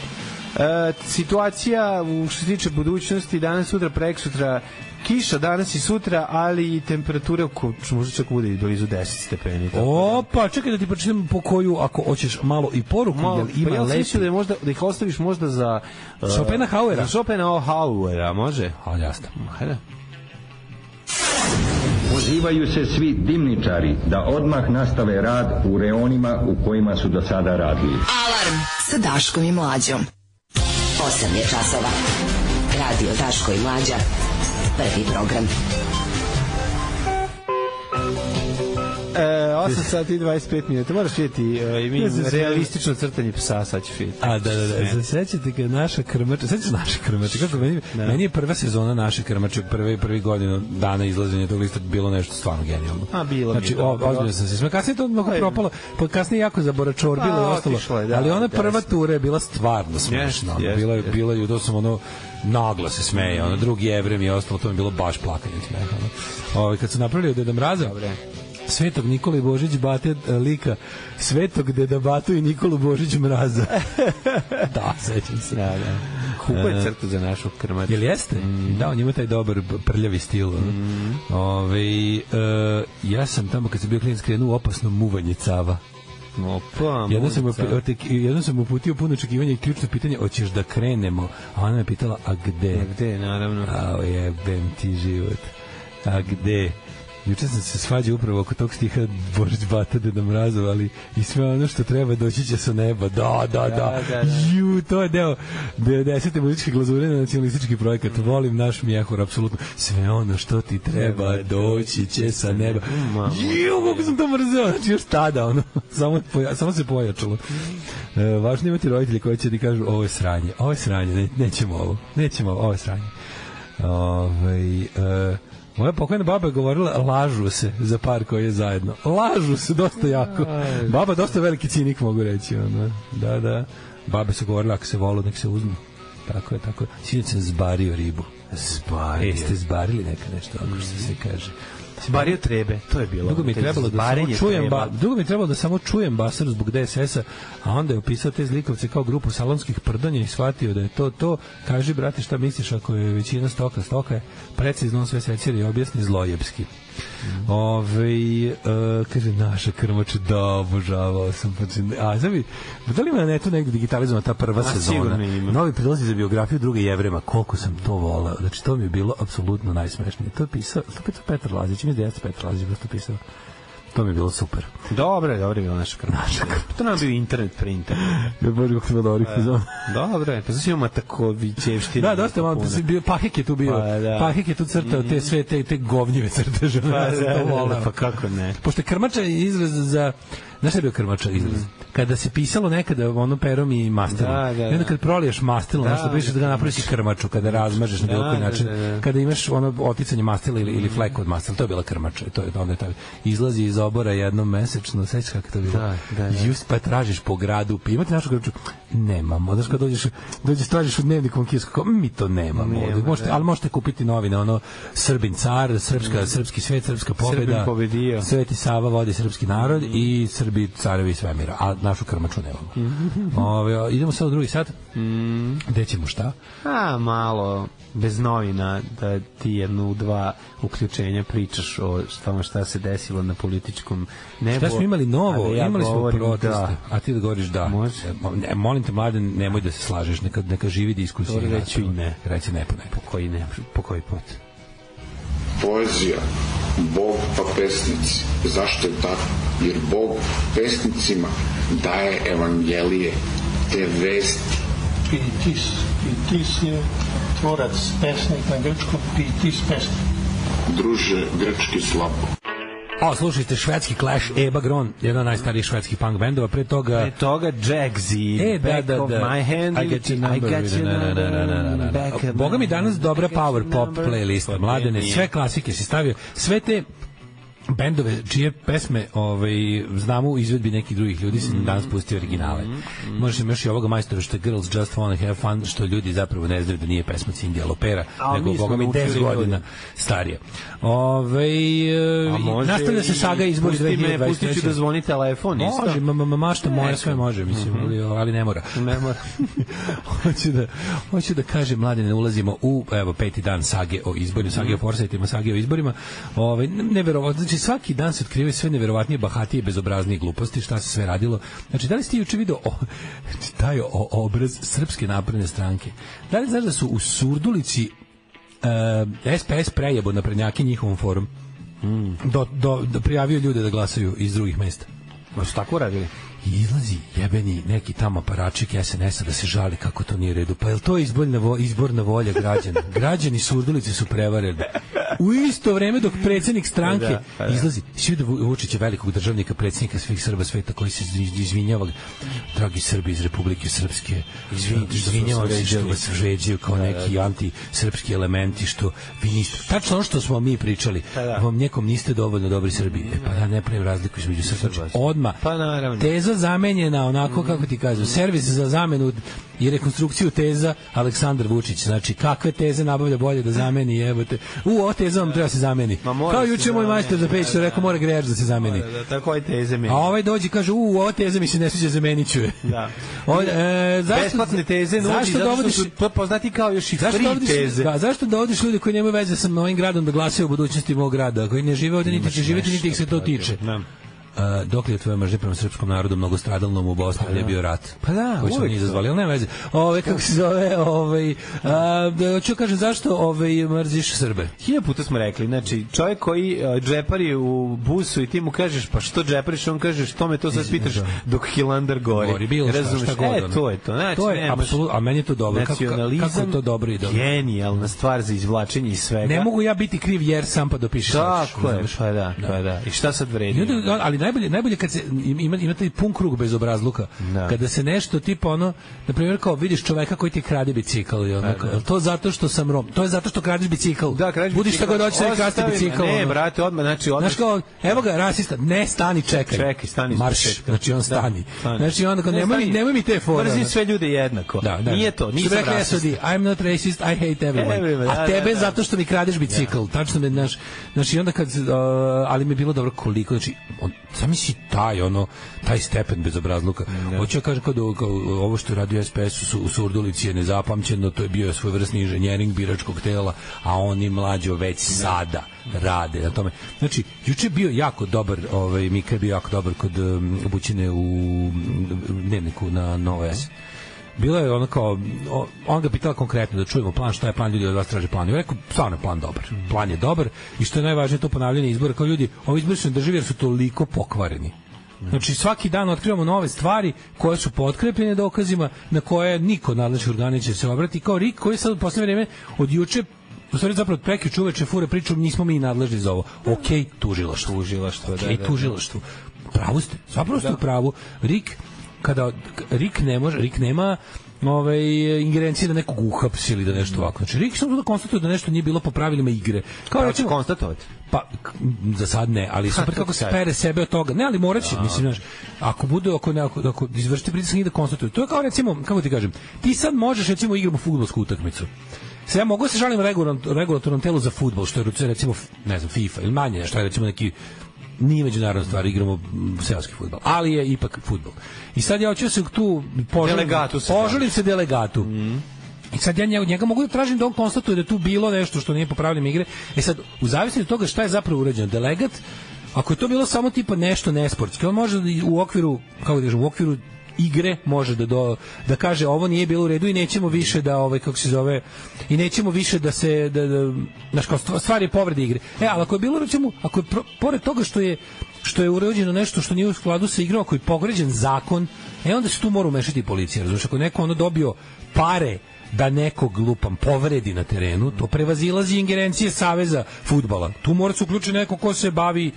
E, situacija u što se tiče budućnosti danas, sutra, prek sutra kiša danas i sutra, ali i temperature oko, možda čak bude i blizu 10 stepeni. tako da- Opa, čekaj da ti pročitam po koju, ako hoćeš malo i poruku, Malo, jel ima pa ja lepi. da, je možda, da ih ostaviš možda za... uh, Schopenhauera? Za Schopenhauera, može? A, jasno. Hajde. Pozivaju se svi dimničari da odmah nastave rad u reonima u kojima su do sada radili. Alarm sa Daškom i Mlađom. 8 je časova. Radio Daško i Mlađa. Prvi program. E, 8 sati i 25 minuta. Moraš vidjeti e, i mi Ja realistično crtanje psa, sad ćeš vidjeti. A, da, da, da. Se sećate kad naša krmača, sećaš naše krmače, kako meni, meni je prva sezona naše krmače, prvi, prvi godinu dana izlaženja tog lista bilo nešto stvarno genijalno. A, bilo mi znači, dobro. o, ozbiljno sam se smeo. Kasnije je to mnogo Pa, propalo, pa kasnije jako zaboračorbilo Pa, i ostalo. otišlo je, da, ali ona prva desno. tura je bila stvarno smešna. ono, jest, bila je, jest. bila je, to sam ono, naglo se smeje, ono, drugi evrem i ostalo, to mi je bilo baš plakanje smeha. Ono. Ovaj, kad su napravili od Deda Mraza, Svetog Nikola Božić Bate e, lika Svetog Deda Batu i Nikolu Božić Mraza. (laughs) da, sećam se. Da, da. Kupa je crtu za našu krmaču. Jel jeste? Da, on ima taj dobar prljavi stil. Mm. Ove, e, ja sam tamo kad sam bio klinac krenuo u opasno muvanje cava. Opa, Jednom sam, jednom sam uputio puno očekivanja i ključno pitanje, hoćeš da krenemo? A ona me pitala, a gde? E, Gde, naravno. A jebem ti život. A gde? Juče sam se svađao upravo oko tog stiha Božić Bata Deda Mrazov, ali i sve ono što treba doći će sa neba. Da, da, da. da, da. Ju, to je deo 90. muzičke glazure na nacionalistički projekat. Volim naš mjehur, apsolutno. Sve ono što ti treba doći će sa neba. Ju, kako sam to mrzeo. Znači još tada, ono, (laughs) samo, poja, samo se pojačalo. E, važno je imati roditelji koji će ti kažu ovo je sranje, ovo je sranje, ne, nećemo ovo, nećemo ovo, ovo je sranje. Ove, e, moja pokojna baba je govorila lažu se za par koji je zajedno. Lažu se dosta jako. Baba dosta veliki cinik mogu reći. Ono. Da, da. Babe su govorile ako se volu nek se uzmu. Tako je, tako je. Sinoć sam zbario ribu. Zbario. E, ste zbarili neka nešto, ako što se kaže. Zbario trebe, to je bilo. Dugo mi trebalo da samo čujem ba, dugo mi trebalo da samo čujem Basaru zbog DSS-a, a onda je opisao te zlikovce kao grupu salonskih prdanja i shvatio da je to to. Kaži brate šta misliš ako je većina stoka stoka je precizno on sve secira i objasni zlojepski. Ove, e, kaže, naša krmača, da, obožavao sam. Pa, a, znam da li ima na netu negdje digitalizovana ta prva A, sezona? ima. Novi prilozi za biografiju druge jevrema, koliko sam to volao. Znači, to mi je bilo apsolutno najsmešnije. To je pisao, to je Petar Lazić, mi da jeste Petar Lazić, to pisao. To mi je bilo super. Dobro je, dobro je bila naša krmača. Naša To nam bio internet pre internet. (laughs) Ja bože kako smo dobri fazon. Dobro je, pa znači imamo Matakovićevštine. Da, dosta malo, puno. bio, Pahek je tu bio. Pa, da. Pahek je tu crtao te sve te, te govnjive crteže. Pa, (laughs) da, da, da, pa kako ne. Pošto krmača je izraz za Znaš šta je bio krmača izraz? Kada se pisalo nekada ono perom i mastilom. Da, da, I onda da. kad proliješ mastilo, Da, da, što pišeš da ga napraviš i krmaču, kada razmažeš na bilo Da, koji da, način. da, da. Kada imaš ono oticanje mastila ili, ili fleku od mastila, to je bila krmača. To je onda je taj izlazi iz obora jednom mesečno, sećaš kako je to bilo? Da, da, da. Just pa tražiš po gradu, pa imate našu krmaču? Nemamo. Znaš kad dođeš, dođeš tražiš u dnevniku kiosku, kao, mi to nemamo. Nema, ovde. možete, da. ali možete kupiti novine, ono Srbin car, srpska, srpski svet, srpska pobeda. Srbin pobedio. Sveti Sava vodi srpski narod i Srbi carevi svemira, a našu krmaču nemamo. Ove, idemo sad u drugi sat. Gde ćemo šta? A, malo bez novina da ti jednu dva uključenja pričaš o tome šta se desilo na političkom nebu. Šta smo imali novo? da ja imali smo govorim proteste. Da. A ti da govoriš da. Može. E, Ne, molim te, mladen, nemoj da se slažeš, neka, neka živi diskusija. Reći ne. Reci ne po ne. Po koji ne, po koji put? Poezija, Bog pa pesnici. Zašto je tako? Jer Bog pesnicima daje evangelije, te vesti. Pitis. Pitis je tvorac, pesnik na grčkom, pitis pesnik. Druže grčki slabo. O, slušajte, švedski Clash, Eba Gron, jedan od najstarijih švedskih punk bendova, pre toga... Pre toga Jagsy, E, da, Back da, of da. My Hand, I got your I number. got your Na, na, na, na, na, na, of Boga mi danas dobra I power pop number. playlista, mladene, sve klasike si stavio, sve te bendove čije pesme ovaj znamo u izvedbi nekih drugih ljudi Mhm. se danas pusti originale. Možeš imaš i ovoga majstora što je Girls Just Wanna Have Fun što ljudi zapravo ne znaju da nije pesma Cindy Lopera, A nego boga mi naučili 10 ljudi. godina starije. Ove, A može nastavlja se saga izbori pusti me, 2023. pustit ću da zvoni telefon, isto. Može, ma, ma, ma, mašta moja sve može, mislim, Mhm. ali, ali ne mora. Ne mora. (laughs) hoću da hoću da kažem mlade ne ulazimo u evo peti dan sage o izborima, sage Mhm. o forsajtima, sage o izborima. Ovaj neverovatno, znači svaki dan se otkrivaju sve neverovatnije, bahatije, bezobraznije gluposti, šta se sve radilo. Znači da li ste juče video o, (laughs) taj o, obraz srpske napredne stranke? Da li znaš da su u Surdulici e, SPS prejebo na prednjaki njihovom forum? Do, do, do, prijavio ljude da glasaju iz drugih mesta. Ma su tako radili? I izlazi jebeni neki tamo aparačik SNS-a da se žali kako to nije redu. Pa je li to izborna, vo, izborna volja građana? (laughs) Građani Surdulice su prevareni. U isto vreme dok predsjednik stranke da, pa da. izlazi, svi da Vučića velikog državnika, predsjednika svih Srba sveta koji se izvi- izvinjava, dragi Srbi iz Republike Srpske, izvin, izvinjavam se što vas vređaju kao neki anti-srpski elementi, što vi niste, tačno ono što smo mi pričali, Pa da. vam nekom niste dovoljno dobri Srbi. E pa ja ne pravim razliku između Srba. Znači, odmah, Pa naravno. teza zamenjena onako kako ti kažu servis za zamenu i rekonstrukciju teza Aleksandar Vučić znači kakve teze nabavlja bolje da zameni jebote u o teza vam treba se zameni kao se juče moj majstor za peć rekao mora grejač da se zameni Da, da, tako je teze mi. a ovaj dođe kaže u o teze mi se ne sviđa zamenit ću je Da. (laughs) O, e, zašto, Besplatne teze nudi, zašto dovodiš poznati kao još i Zašto dovodiš, teze. da, zašto dovodiš ljude koji nemaju veze sa ovim gradom da glasaju u budućnosti mog grada, koji ne žive ovde niti će živjeti, niti ih se to tiče. Da. Uh, dok je tvoja mržnja prema srpskom narodu mnogo stradalnom u Bosni, ali je bio rat. Pa da, koji mi to. izazvali, ali nema veze. Ove, kako se zove, ovaj, a, da, hoću kažem, zašto ovaj, mrziš Srbe? Hilja puta smo rekli, znači čovjek koji uh, džepari u busu i ti mu kažeš pa što džepariš, on kaže što me to sad pitaš dok Hilandar gori. Gori, bilo šta, Razumeš? šta god, E, to je to. Znači, To je nemaš- apsolutno, a meni je to dobro. Kako, kako, Nacionalizam, kako je to dobro i dobro? Genijalna stvar za izvlačenje iz svega. Ne mogu ja biti kriv jer sam pa dopišeš. Tako je, pa da, pa da. I šta sad vredi? I ali najbolje, najbolje kad se ima, ima taj pun krug bez obrazluka. Da. Kada se nešto tipa ono, na primjer kao vidiš čoveka koji ti krade bicikl i ono, Da, da. jel to zato što sam rom. To je zato što kradeš bicikl. Da, krađe Budi šta god hoćeš da me. bicikl. Ne, ono. brate, odmah, znači odmah. Znaš kao, evo ga, rasista, ne stani, čekaj. Čekaj, stani Marš, početka. znači on Da, stani. stani. Znači onda kao, Ne, nemoj, mi, stani. nemoj mi te fore. Mrzim sve ljude jednako. Da, da. Nije to, Što nisam rekli rasist. SOD, I'm not racist, I hate everyone. Everyone, A da, tebe da, da. zato što mi kradeš bicikl. Tačno me, znaš, znači onda kad, uh, ali mi je bilo dobro koliko, znači, on, sami si taj, ono, taj stepen bezobrazluka. Hoću ja kažem kao da ovo što je radio SPS u, u Surdulici je nezapamćeno, to je bio svojevrsni inženjering biračkog tela, a oni mlađo već sada rade na tome. Znači, juče je bio jako dobar, ovaj, Mika je bio jako dobar kod um, Bućine u dnevniku na Nova S. Bilo je ono kao, on ga pitala konkretno da čujemo plan, šta je plan, ljudi od vas traže plan. On rekao, stvarno je plan dobar. Plan je dobar i što je najvažnije to ponavljanje izbora, kao ljudi, ovi izbori su drživi jer su toliko pokvareni. Znači svaki dan otkrivamo nove stvari koje su potkrepljene dokazima na koje niko nadležnih organa će se obrati kao Rik koji je sad u poslednje vreme od juče u stvari zapravo od prekjuče uveče fure priču nismo mi nadležni za ovo. Okej, tužilaštvo. Tužilaštvo, da, Okej, da, da. tužilaštvo. Pravu ste, zapravo ste u pravu. Rik kada Rik ne može, Rik nema ovaj ingerencije da nekog uhapsi ili da nešto ovako. Znači Rik samo da konstatuje da nešto nije bilo po pravilima igre. Kao Kao će konstatovati. pa za sad ne, ali super (laughs) kako se pere sebe od toga. Ne, ali moraće, mislim, znaš, ako bude ako ne, ako, ako izvršite pritisak i da konstatuje. To je kao recimo, kako ti kažem, ti sad možeš recimo igramo fudbalsku utakmicu. Sad ja mogu da se žalim regulatornom, regulatornom telu za fudbal, što je recimo, ne znam, FIFA ili manje, što je recimo neki nije međunarodna stvar, igramo mm, seoski fudbal, ali je ipak fudbal. I sad ja hoću da se tu požalim, Delegatu se požalim se delegatu. I sad ja njega, njega mogu da tražim da on konstatuje da tu bilo nešto što nije po pravilima igre. E sad, u zavisnosti od toga šta je zapravo urađeno, delegat, ako je to bilo samo tipa nešto nesportski, on može da u okviru, kako da kažem, u okviru igre može da do, da kaže ovo nije bilo u redu i nećemo više da ovaj kako se zove i nećemo više da se da, da znaš, kao stva- stvar je povrede igre. E, ali ako je bilo recimo ako je pro, pored toga što je što je urađeno nešto što nije u skladu sa igrom, ako je povređen zakon, e onda se tu mora umešati policija. Razumiješ, ako neko ono dobio pare da nekog lupam povredi na terenu, to prevazilazi ingerencije Saveza futbala. Tu mora se uključiti neko ko se bavi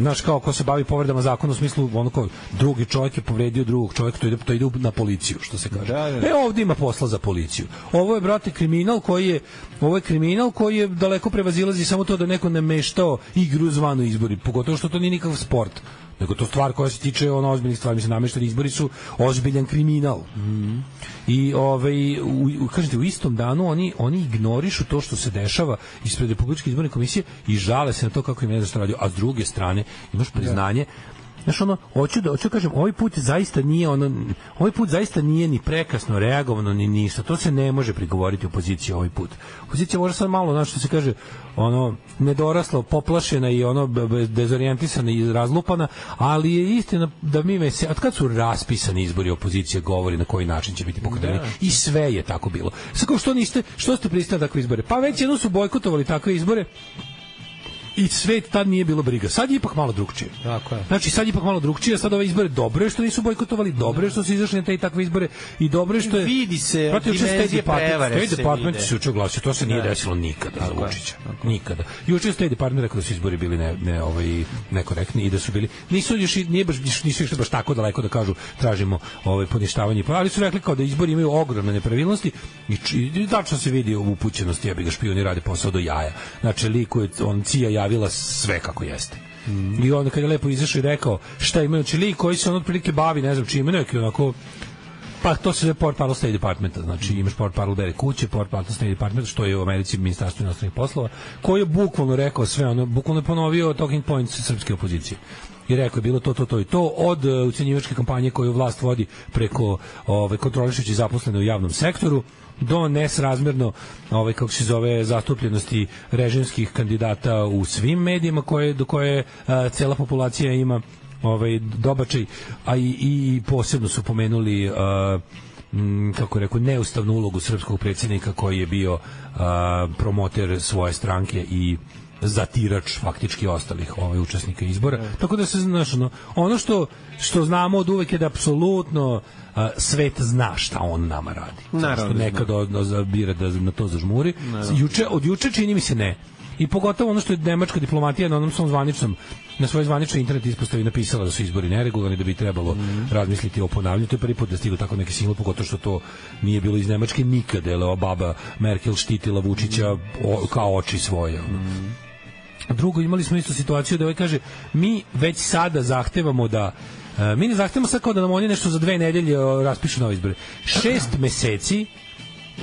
Znaš, kao ko se bavi povredama zakona u smislu ono kao drugi čovjek je povredio drugog čovjeka, to ide, to ide na policiju, što se kaže. Da, da, da. E, ovdje ima posla za policiju. Ovo je, brate, kriminal koji je, ovo je kriminal koji je daleko prevazilazi samo to da neko nameštao igru zvanu izbori, pogotovo što to nije nikakav sport nego to stvar koja se tiče ono ozbiljnih stvari, mislim namešteni izbori su ozbiljan kriminal. I ovaj u, u kažete u istom danu oni oni ignorišu to što se dešava ispred Republičke izborne komisije i žale se na to kako im ne znam šta radio, a s druge strane imaš priznanje Znaš, ono, hoću da, hoću da kažem, ovaj put zaista nije ono, ovaj put zaista nije ni prekasno reagovano, ni ništa. To se ne može prigovoriti opoziciji ovaj put. Opozicija može sad malo, znaš, što se kaže, ono, nedoraslo, poplašena i ono, dezorijentisana i razlupana, ali je istina da mi mese, od kad su raspisani izbori opozicija govori na koji način će biti pokretani i sve je tako bilo. Sad kao što niste, što ste pristali takve izbore? Pa već jedno su bojkotovali takve izbore, i svet tad nije bilo briga. Sad je ipak malo drugčije. Tako je. Znači sad je ipak malo drugčije, sad ove izbore dobro je što nisu bojkotovali, dobro je što su izašli na te i takve izbore i dobro je što je Vidi se, juče State dimenzije Department, State Department se juče oglasio, to se nije Da. desilo nikada za Tako Vučića. Nikada. Juče State Department rekao da su izbori bili ne, ne ovaj nekorektni i da su bili nisu još i- nije baš nisu išli baš tako daleko da kažu tražimo ovaj poništavanje, pa ali su rekli kao da izbori imaju ogromne nepravilnosti i, i tačno se vidi u upućenosti, ja bi ga špijuni rade posao do jaja. Znači liku je on cija javila sve kako jeste. I onda kad je lepo izašao i rekao šta imaju, znači lik koji se on otprilike bavi, ne znam čime, neki onako Pa to se zove port parol State Departmenta, znači imaš port parol bere kuće, port parol State Department, što je u Americi ministarstvo inostranih poslova, koji je bukvalno rekao sve, ono, bukvalno je ponovio talking points srpske opozicije. I rekao je bilo to, to, to i to, od uh, ucenjivačke kampanje koju vlast vodi preko ove, kontrolišući zaposlene u javnom sektoru, do nesrazmerno ovaj kako se zove zastupljenosti režimskih kandidata u svim medijima koje do koje a, cela populacija ima ovaj dobačaj a i, i posebno su pomenuli a, m, kako rekao neustavnu ulogu srpskog predsjednika koji je bio a, promoter svoje stranke i zatirač faktički ostalih ovaj učesnika izbora. Tako da se znaš ono, ono što što znamo od uvek je da apsolutno svet zna šta on nama radi. Naravno Što da nekad od, zabira da na to zažmuri. Juče od juče čini mi se ne. I pogotovo ono što je nemačka diplomatija na onom svom zvaničnom na svojoj zvaničnoj internet ispostavi napisala da su izbori neregularni da bi trebalo razmisliti o ponavljanju. To je prvi put da stigu tako neki signal, pogotovo što to nije bilo iz Nemačke nikada, jer baba Merkel štitila Vučića o- kao oči svoje. ono. Drugo, imali smo isto situaciju da ovaj kaže, mi već sada zahtevamo da e, mi ne zahtevamo sad kao da nam oni nešto za dve nedelje raspišu nove izbore. Šest meseci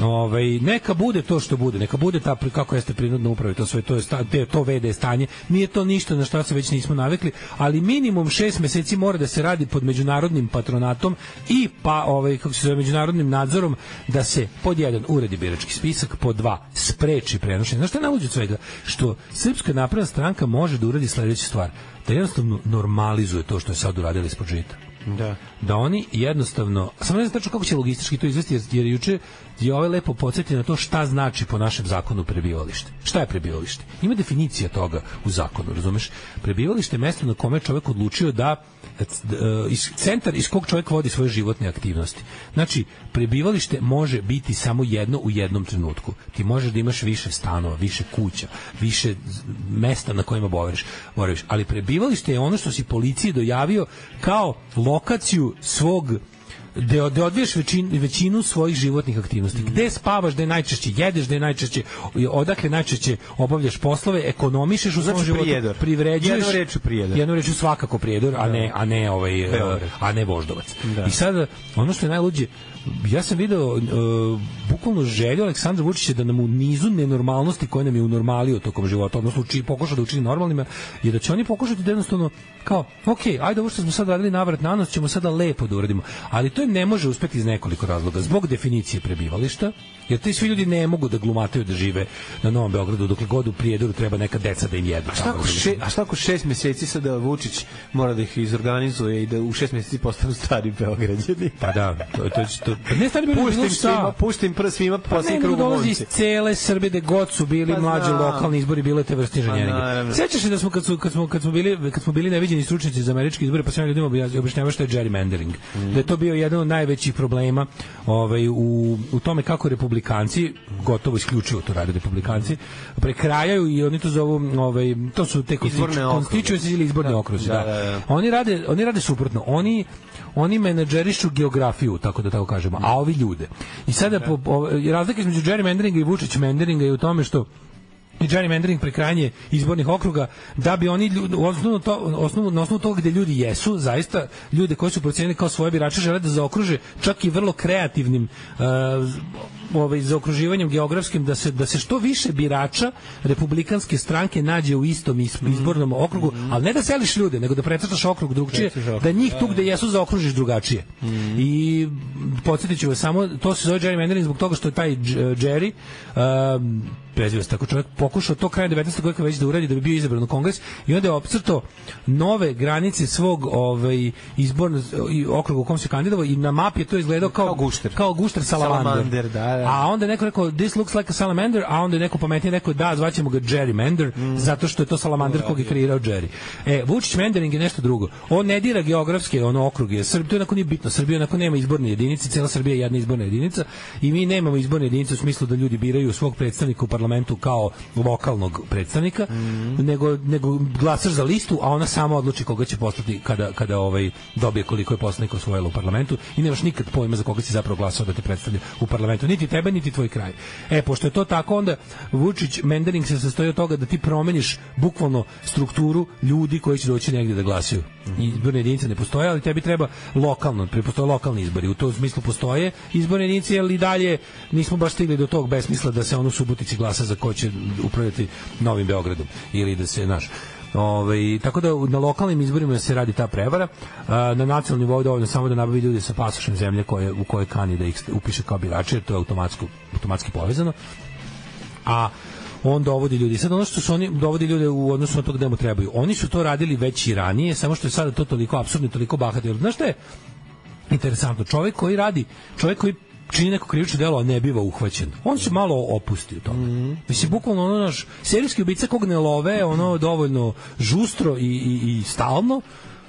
Ovaj neka bude to što bude, neka bude ta kako jeste prinudna uprava, to sve to je sta, te, to VD stanje. Nije to ništa na šta se već nismo navikli, ali minimum šest meseci mora da se radi pod međunarodnim patronatom i pa ovaj kako se zove međunarodnim nadzorom da se pod jedan uredi birački spisak, pod dva spreči prenošenje. Znaš šta od svega? Što Srpska napredna stranka može da uradi sledeću stvar, da jednostavno normalizuje to što je sad uradila ispod žita Da. da oni jednostavno samo ne znam tačno kako će logistički to izvesti jer, jer juče je ovaj lepo podsjeti na to šta znači po našem zakonu prebivalište. Šta je prebivalište? Ima definicija toga u zakonu, razumeš? Prebivalište je mesto na kome je čovjek odlučio da e, iz, centar iz kog čovjek vodi svoje životne aktivnosti. Znači, prebivalište može biti samo jedno u jednom trenutku. Ti možeš da imaš više stanova, više kuća, više mesta na kojima boraviš, boraviš. ali prebivalište je ono što si policiji dojavio kao lokaciju svog gde, gde odviješ većin, većinu svojih životnih aktivnosti. Gde spavaš, gde najčešće jedeš, gde najčešće, odakle najčešće obavljaš poslove, ekonomišeš u svom Znači životu, prijedor. privređuješ. Jednom rečju prijedor. Jednom rečju svakako prijedor, a ne, a ne, ovaj, Beograd. a ne voždovac. Da. I sada, ono što je najluđe, ja sam video uh, bukvalno želju Aleksandra Vučića da nam u nizu nenormalnosti koje nam je unormalio tokom života, odnosno uči, pokuša da učini normalnima, je da će oni pokušati da jednostavno kao, ok, ajde ovo što smo sad radili navrat na nos, ćemo sada lepo da uradimo. Ali to im ne može uspeti iz nekoliko razloga. Zbog definicije prebivališta, jer ti svi ljudi ne mogu da glumataju da žive na Novom Beogradu, dokle god u Prijedoru treba neka deca da im jedu. A šta ako, še, a šta ako šest meseci sada Vučić mora da ih izorganizuje i da u šest meseci postanu stari Beograđani? Pa da, to, to, to, pa ne stari bilo šta. svima, pustim prvo svima Pa nego krugu dolazi iz cele Srbije da god su bili Pa mlađi lokalni izbori bile te vrste inženjeringa. naravno. Sećaš se da smo kad su kad smo kad smo bili kad smo bili neviđeni stručnjaci za američke izbore, pa sam ja ljudima obja- objašnjavao šta je gerrymandering. Da je to bio jedan od najvećih problema ovaj, u, u tome kako republikanci, gotovo isključivo to rade republikanci, prekrajaju i oni to zovu, ovaj, to su te constituencies ili izborni Da, okruzi. da, Da, da, da. Oni, rade, oni rade suprotno. Oni oni menadžerišu geografiju, tako da tako kažemo, a ovi ljude. I sada po, po, razlika između gerrymanderinga i Vučić manderinga je u tome što i gerrymandering prekrajanje izbornih okruga da bi oni ljudi, u osnovu to, osnovu, na osnovu toga gde ljudi jesu, zaista ljude koji su procenili kao svoje birače žele da zaokruže čak i vrlo kreativnim uh, ovaj zaokruživanjem geografskim da se da se što više birača republikanske stranke nađe u istom is- izbornom okrugu, ali ne da seliš ljude, nego da precrtaš okrug drugčije, okrug, da njih tu da, gde jesu zaokružiš drugačije. I podsjetit ću vas samo, to se zove gerrymandering zbog toga što je taj Dž- Jerry um, preziva se tako čovjek, pokušao to krajem 19. veka već da uradi da bi bio izabran u kongres i onda je opcrto nove granice svog ovaj, izbornog i okruga u kom se kandidovao i na mapi je to izgledao kao, Kao gušter. kao gušter salamander. Salamander, da, da. A onda je neko rekao, this looks like a salamander, a onda je neko pametnije rekao, da, zvaćemo ga gerrymander, Mm. zato što je to salamander kog je kreirao Jerry. E, Vučić mandering je nešto drugo. On ne dira geografske ono okruge. Srb, to onako nije bitno. Srbija onako nema izborne jedinice, cijela Srbija je jedna izborna jedinica i mi nemamo izborne jedinice u smislu da ljudi biraju svog predstavnika u parlamentu kao lokalnog predstavnika, Mm. nego, nego glasaš za listu, a ona sama odluči koga će poslati kada, kada ovaj dobije koliko je poslanika osvojila u parlamentu i nemaš nikad pojma za koga si zapravo glasao da te predstavlja u parlamentu, niti tebe, niti tvoj kraj. E, pošto je to tako, onda Vučić Mendering se sastoji od toga da ti promeniš bukvalno strukturu ljudi koji će doći negdje da glasaju. I Izborne jedinice ne postoje, ali tebi treba lokalno, pre- postoje lokalni izbori. U tom smislu postoje izborne jedinice, ali i dalje nismo baš stigli do tog besmisla da se ono u Subotici glasa za ko će upravljati Novim Beogradom ili da se, znaš, Ove, tako da na lokalnim izborima se radi ta prevara. Na nacionalnom nivou dovoljno samo da nabavi ljude sa pasošem zemlje koje, u kojoj kani da ih upiše kao birače, jer to je automatsko, automatski povezano. A on dovodi ljudi. Sad ono što su oni dovodi ljude u odnosu na to gde mu trebaju. Oni su to radili već i ranije, samo što je sada to toliko apsurdno, toliko bahato. Znaš šta je interesantno? Čovjek koji radi, čovjek koji čini neko krivično delo, a ne biva uhvaćen. On se malo opusti u tome. Mislim, bukvalno ono naš serijski ubica kog ne love, ono dovoljno žustro i, i, i stalno,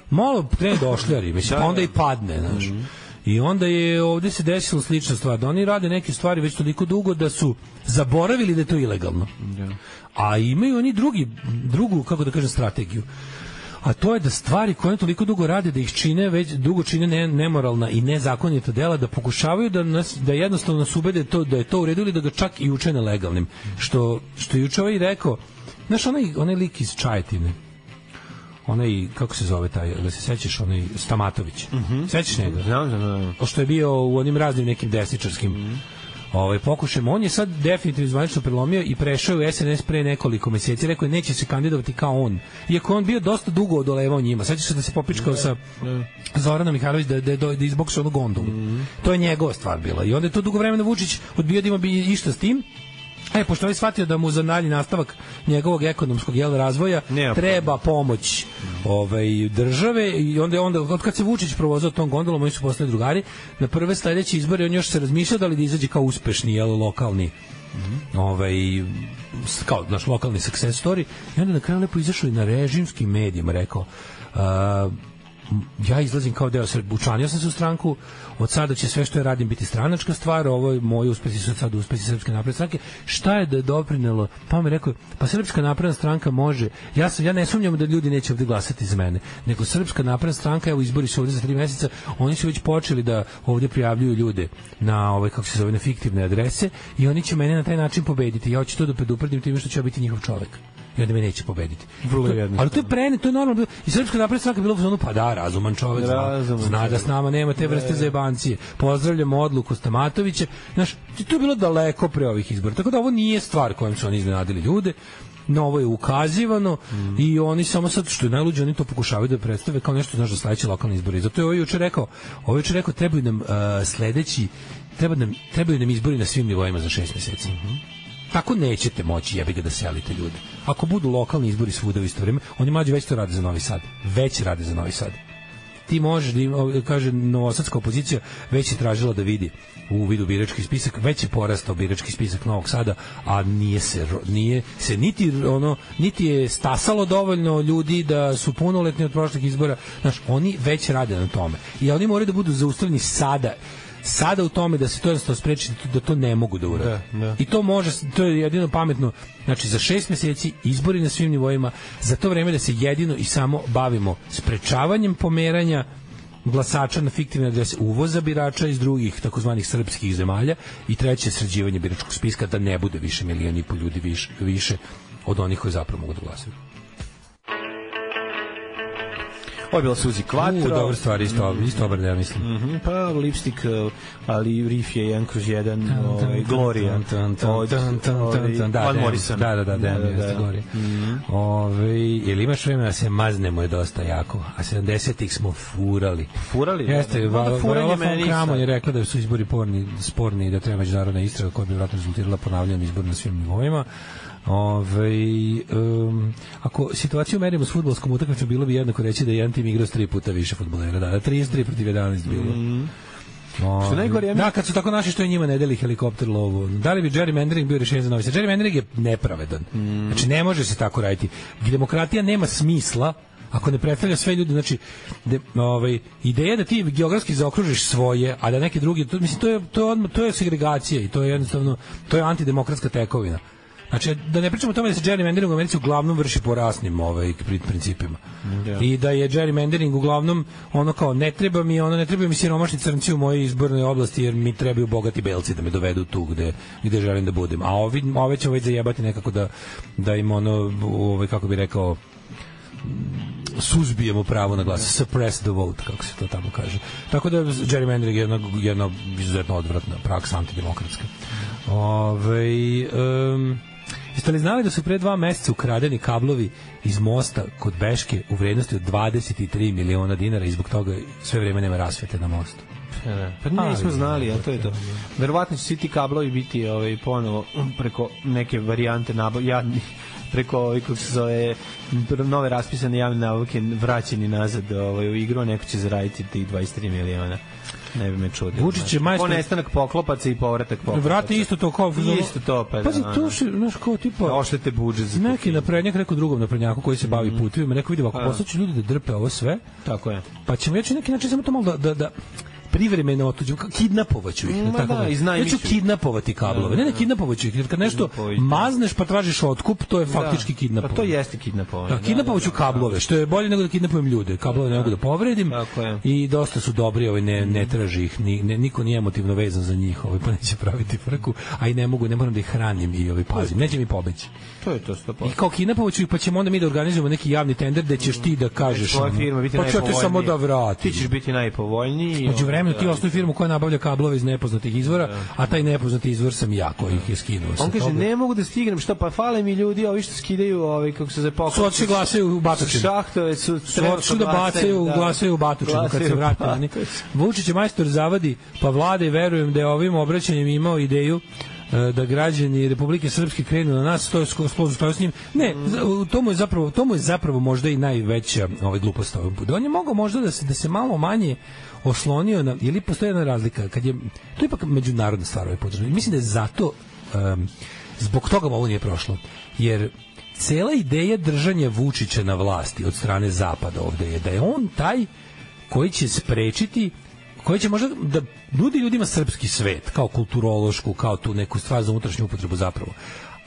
malo krene došljari, mislim, pa onda i padne, znaš. I onda je ovdje se desila slična stvar, da oni rade neke stvari već toliko dugo da su zaboravili da je to ilegalno. A imaju oni drugi, drugu, kako da kažem, strategiju a to je da stvari koje toliko dugo rade da ih čine već dugo čine ne, nemoralna i nezakonita dela da pokušavaju da nas da jednostavno nas ubede to da je to u redu ili da ga čak i učene legalnim. Što što je juče ovaj rekao znaš onaj onaj lik iz Čajetine onaj kako se zove taj da se sećaš onaj Stamatović? Sećaš njega? Znam, znam, znam. što je bio u onim raznim nekim desničarskim ovaj pokušajima. On je sad definitivno zvanično prelomio i prešao u SNS pre nekoliko meseci. Rekao je neće se kandidovati kao on. Iako on bio dosta dugo odolevao njima. Sećaš se da se popičkao sa Zoranom Mihajlović da, da, da, da izboksa onu gondolu. To je njegova stvar bila. I onda je to dugo vremena Vučić odbio da ima bi išta s tim. E, pošto je shvatio da mu za dalji nastavak njegovog ekonomskog jel, razvoja Neophodno. treba pomoć ovaj, države i onda je onda, od kad se Vučić provozao tom gondolom, oni su postali drugari, na prve sledeće izbore on još se razmišljao da li da izađe kao uspešni, jel, lokalni ovaj, s- kao naš lokalni success story i onda na kraju lepo izašao i na režimskim medijima rekao a, ja izlazim kao deo Srbije, učlanio sam se u stranku, od sada će sve što ja radim biti stranačka stvar, ovo je moji uspesi su sad uspesi Srpske napredne stranke. Šta je da doprinelo? Pa mi rekao, pa Srpska napredna stranka može, ja sam ja ne sumnjam da ljudi neće ovde glasati za mene, nego Srpska napredna stranka, evo izbori su ovde za tri meseca, oni su već počeli da ovde prijavljuju ljude na ovaj kako se zove na fiktivne adrese i oni će mene na taj način pobediti. Ja hoću to da predupredim time što ću ja biti njihov čovek i onda me neće pobediti. Vrlo To- jednostavno. Ali to je prene, to je normalno. bilo. I Srpska napredna stranka je bila u fazonu, pa da, razuman čovek, zna, Razuman zna da s nama nema te vrste zajebancije. Pozdravljamo odluku Stamatovića. Znaš, to je bilo daleko pre ovih izbora. Tako da ovo nije stvar kojom su oni iznenadili ljude. Na ovo je ukazivano i oni samo sad što je najluđe oni to pokušavaju da predstave kao nešto znaš za sledeće lokalne izbore. I zato je ovo juče rekao, ovo juče rekao trebaju nam uh, sledeći treba nam, trebaju nam izbori na svim nivoima za šest meseci. Tako nećete moći jebi ga da selite ljude. Ako budu lokalni izbori svuda u isto vrijeme, oni mlađi već to rade za Novi Sad. Već rade za Novi Sad. ti možeš da ima, kaže novosadska opozicija već je tražila da vidi u vidu birački spisak, već je porastao birački spisak Novog Sada, a nije se nije se niti ono niti je stasalo dovoljno ljudi da su punoletni od prošlih izbora. Znaš, oni već rade na tome. I oni moraju da budu zaustavljeni sada sada u tome da se to jednostavno spreči da to ne mogu da urade. Da, da. I to može, to je jedino pametno, znači za šest meseci izbori na svim nivoima, za to vreme da se jedino i samo bavimo sprečavanjem pomeranja glasača na fiktivne adrese uvoza birača iz drugih takozvanih srpskih zemalja i treće sređivanje biračkog spiska da ne bude više milion i po ljudi više, više od onih koji zapravo mogu da glasaju. Ovo je bila Suzi Quattro. U, dobra stvar, isto, isto obar da ja mislim. Mhm, pa lipstik, uh, ali riff je jedan kroz jedan, ovaj, Gloria. ovaj, da. Morrison. Da, da, da, da, da. Gloria. Mhm. Ove, jel imaš vremena da se maznemo je dosta jako, a 70-ih smo furali. Furali? Jeste, Da, da. Vala von Kramon je rekla da su izbori porni, sporni i da treba međunarodna istraga koja bi vjerojatno rezultirala ponavljanjem izbora na svim nivoima. Ove, um, ako situaciju merimo s futbolskom utakmicom, bilo bi jednako reći da je jedan tim igrao s tri puta više futbolera. Da, da 33 protiv 11 bilo. Ove, Što najgore, mi- da, kad su tako naši što je njima ne deli helikopter lovu. Da li bi gerrymandering bio rešenje za novi sad? Gerrymandering je nepravedan. Znači, ne može se tako raditi. Demokratija nema smisla ako ne predstavlja sve ljude, znači de, ovaj ideja da ti geografski zaokružiš svoje, a da neki drugi, to, mislim to je to je to je segregacija i to je jednostavno to je antidemokratska tekovina. Znači, da ne pričamo o tome da se gerrymandering u Americi uglavnom vrši po rasnim ovaj, pri- principima. Da. I da je gerrymandering uglavnom ono kao ne treba mi ono ne treba mi siromašni crnci u mojoj izbornoj oblasti jer mi trebaju bogati belci da me dovedu tu gde gde želim da budem. A ovi ove će ovaj zajebati nekako da da im ono ovaj kako bi rekao suzbijemo pravo na glas, suppress the vote, kako se to tamo kaže. Tako da gerrymandering je jedna, jedna izuzetno odvratna praksa antidemokratska. Ove, um, jeste li znali da su pre dva meseca ukradeni kablovi iz mosta kod Beške u vrednosti od 23 miliona dinara i zbog toga sve vreme nema rasvete na mostu? Pa ne, A, nismo znali, a to je to. Verovatno će svi ti kablovi biti ovaj, ponovo preko neke varijante nabav, ja, preko ovih, kako se zove, nove raspisane javne nabavke vraćeni nazad ovaj, u igru, neko će zaraditi tih 23 miliona. Ne bi me čudilo. Vučić je majstor- Po nestanak poklopaca i povratak poklopaca. Vrati isto to kao Isto to, pa da. Pazi, to še, znaš, kao tipa... Oštete budžet za Neki naprednjak, rekao drugom naprednjaku koji se bavi putevima, rekao vidi, ako A. poslaću ljudi da drpe ovo sve, Tako je. pa ćemo ja ću neki način samo to malo da, da, da privremeno otuđu, kidnapovaću ih. Ma tako da, kažem. ja iznajmiću ću kidnapovati kablove. Ne, ne, kidnapovaću ih, jer kad nešto da. mazneš pa tražiš otkup, to je faktički Da. kidnapovanje. Pa to jeste kidnapovanje. Da, kidnapovaću kablove, što je bolje nego da kidnapujem ljude. Kablove ne mogu da povredim Tako je. i dosta su dobri, ovaj, ne, ne traži ih, ni, ne, niko nije emotivno vezan za njih, ovaj, pa neće praviti frku, a i ne mogu, ne moram da ih hranim i ovaj, pazim, neće mi pobeći. To je to 100%. I kao kidnapovaću ih, pa ćemo onda mi da organizujemo neki javni tender gde ćeš ti da kažeš Tvoja firma biti pa ću te najpovoljnija. samo da vratim. Ti ćeš biti najpovoljniji. Među vremenu ti Da. osnovi firmu koja nabavlja kablove iz nepoznatih izvora, a taj nepoznati izvor sam ja koji ih je skinuo. On kaže, ne mogu da stignem, što pa fale mi ljudi, ovi što skidaju, ovi, kako se. Su otišli glasaju u Batočinu. Šahtove su otišli da bacaju, glasaju u Batočinu kad se vrate oni. Vučić je majstor zavadi, pa vlada i verujem da je ovim obraćanjem imao ideju e, da građani Republike Srpske krenu na nas, to je sklozu stoju s njim. Ne, u tomu je zapravo, tomu je zapravo možda i najveća ovaj glupost. On je mogao možda da se, da se malo manje oslonio na, je li postoji jedna razlika, kad je, to je ipak međunarodna stvar ovaj put. Mislim da je zato, em, zbog toga ovo nije prošlo, jer cela ideja držanja Vučića na vlasti od strane Zapada ovde je da je on taj koji će sprečiti koji će možda da nudi ljudima srpski svet kao kulturološku, kao tu neku stvar za unutrašnju upotrebu zapravo.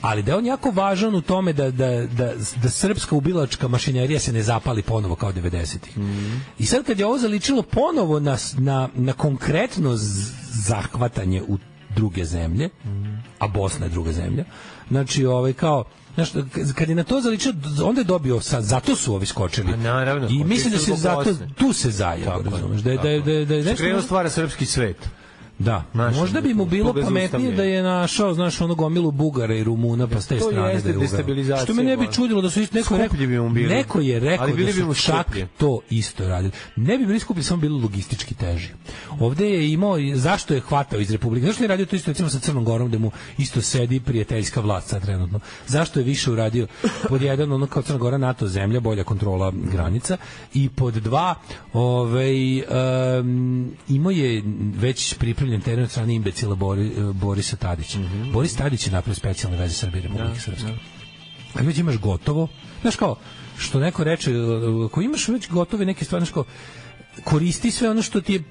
Ali da je on jako važan u tome da, da, da, da srpska ubilačka mašinerija se ne zapali ponovo kao 90-ih. I sad kad je ovo zaličilo ponovo na, na, na konkretno zahvatanje u druge zemlje, a Bosna je druga zemlja, znači ovaj kao Znaš, kad je na to zaličio, onda je dobio, sad, zato su ovi skočili. Pa naravno, I mislim da se zato, tu se zajebo, razumeš, da je, da je, da je, da je nešto- Krenuo stvara srpski svet. Da, Našem, možda bi mu bilo pametnije da je našao, znaš, ono gomilu Bugara i Rumuna, pa s te strane da je uveo. Što me ne bi čudilo da su isto neko je rekao, neko je rekao da su čak to isto radili. Ne bi bili skuplji, samo bilo logistički teži. Ovde je imao, zašto je hvatao iz Republike? Zašto je radio to isto recimo sa Crnom Gorom, gde mu isto sedi prijateljska vlast sad trenutno? Zašto je više uradio? Pod jedan, ono kao Crna Gora, NATO zemlja, bolja kontrola granica i pod dva, ovaj, um, imao je već pripremljen teren od strane imbecila Bori, Borisa Tadića. Boris Tadić je napravio specijalne veze Srbije i Republike Srpske. A već imaš gotovo, znaš kao, što neko reče, ako imaš već gotove neke stvari, znaš kao, koristi sve ono što ti je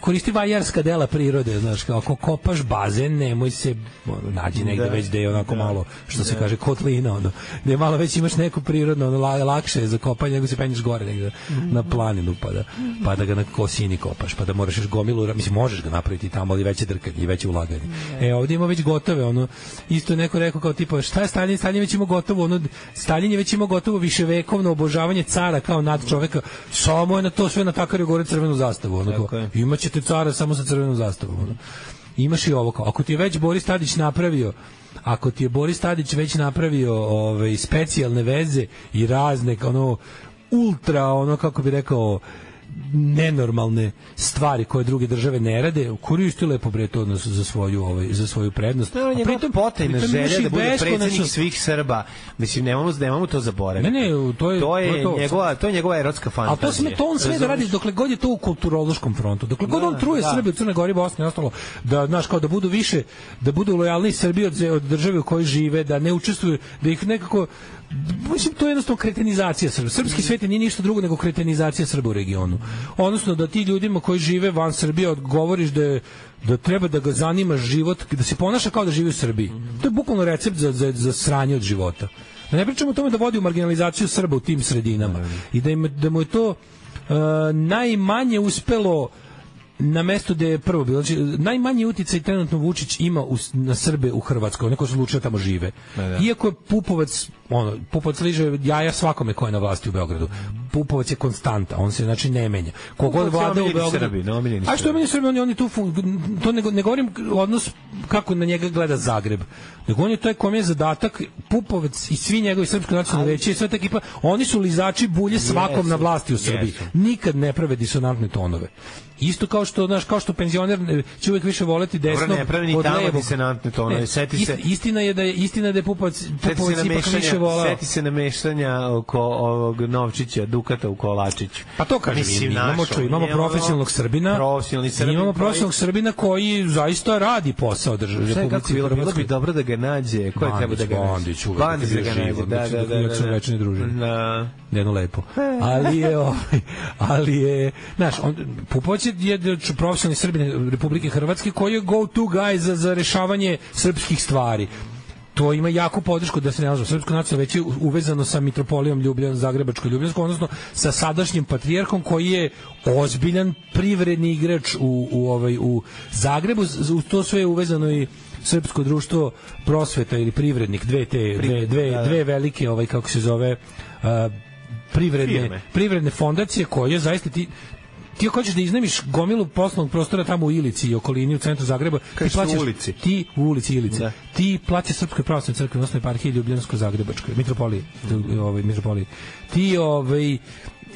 koristi vajarska dela prirode znaš kao ako kopaš bazen nemoj se ono, nađi negde Da. već da je onako Da. malo što se Da. kaže kotlina ono da je malo već imaš neku prirodno ono, la- lakše je za kopanje nego se penješ gore negde na planinu pa da, pa da ga na kosini kopaš pa da moraš još gomilu mislim možeš ga napraviti tamo ali veće drkanje i veće ulaganje e ovdje ima već gotove ono isto neko rekao kao tipa šta je Stalin Stalin već ima gotovo ono Stalin je već imao gotovo viševekovno obožavanje cara kao nad čoveka samo je na to sve natakao gore crvenu zastavu ono kao, imaćete cara samo sa crvenom zastavom ono. imaš i ovo kao ako ti je već Boris Tadić napravio ako ti je Boris Tadić već napravio ovaj specijalne veze i razne ono ultra ono kako bi rekao nenormalne stvari koje druge države ne rade, koristi lepo bre to odnos za svoju ovaj za svoju prednost. Je A pritom- potajna želja da bude predsjednik svih Srba. Mislim, nemamo, nemamo to zaboraviti. Ne, ne, to je- to to je, je to. njegova, to je njegova erotska fantazija. to sme to on sve da radi dokle god je to u kulturološkom frontu. Dokle god Da, on truje da. Srbiju, Crne Gore, Bosne i ostalo, da znaš kao da budu više, da budu lojalni Srbiji od, od države u kojoj žive, da ne učestvuju, da ih nekako Mislim, to je jednostavno kretenizacija Srba. Srpski svet nije ništa drugo nego kretenizacija Srba u regionu. Odnosno, da ti ljudima koji žive van Srbije odgovoriš da je da treba da ga zanima život, da se ponaša kao da živi u Srbiji. To je bukvalno recept za, za, za sranje od života. Da ne pričamo o tome da vodi u marginalizaciju Srba u tim sredinama. I da, im, da mu je to uh, najmanje uspelo na mestu gde je prvo bilo. Znači, najmanji uticaj trenutno Vučić ima u, na Srbe u Hrvatskoj, neko su odlučili da tamo žive. da. Iako je Pupovac, ono, Pupovac liže jaja svakome ko je na vlasti u Beogradu. Pupovac je konstanta, on se znači ne menja. Kogod vlada u Beogradu. Srbin, omiljeni A što je meni Srbi, on, on je tu fun- to ne, ne govorim odnos kako na njega gleda Zagreb. Nego on je taj kom je zadatak Pupovac i svi njegovi srpsko nacionalno veće i sva ta ekipa, oni su lizači bulje svakom Jesu, na vlasti u Srbiji. jesu. Nikad ne prave disonantne tonove. Isto kao što, znaš, kao što penzioner ne- će uvek više voleti desno Dobro, ne pravi ni tamo disonantne tonove. Ne, Seti se- istina je da je istina da je Pupovac Pupovac ipak više volao. seti se namešanja oko ovog Novčića, Dukata u Kolačiću. Pa to kažem, Mislim, mi imamo, čo, imamo profesionalnog Srbina, profesionalni Srbin imamo profesionalnog Srbina koji zaista radi posao države je kako bilo, bilo bi dobro da ga nađe, ko je treba da ga nađe? Bandić, uvek Bandić da ga nađe, da, da, da, uvek su da, da. večni druženje. Da. jedno lepo. Ali je, (laughs) ovaj, ali je, znaš, on, Pupovac je je profesionalni Srbin Republike Hrvatske koji je go to guy za, za rešavanje srpskih stvari to ima jaku podršku da se ne lažemo. Srpsko nacionalno veće je uvezano sa mitropolijom Ljubljan, Zagrebačko Ljubljansko, odnosno sa sadašnjim patrijarhom koji je ozbiljan privredni igrač u, u, ovaj, u Zagrebu. Uz to sve je uvezano i srpsko društvo prosveta ili privrednik, dve te dve, dve, da, da. dve velike ovaj kako se zove a, privredne Firme. privredne fondacije koje zaista ti ti hoćeš da iznajmiš gomilu poslovnog prostora tamo u Ilici i okolini u centru Zagreba, ti Kažeš u plaćaš ulici. ti u ulici Ilice. Da. Ti plaćaš Srpskoj pravoslavnoj crkvi, odnosno eparhiji Ljubljansko-Zagrebačkoj, mitropoliji, ovaj mitropoliji. Ti ovaj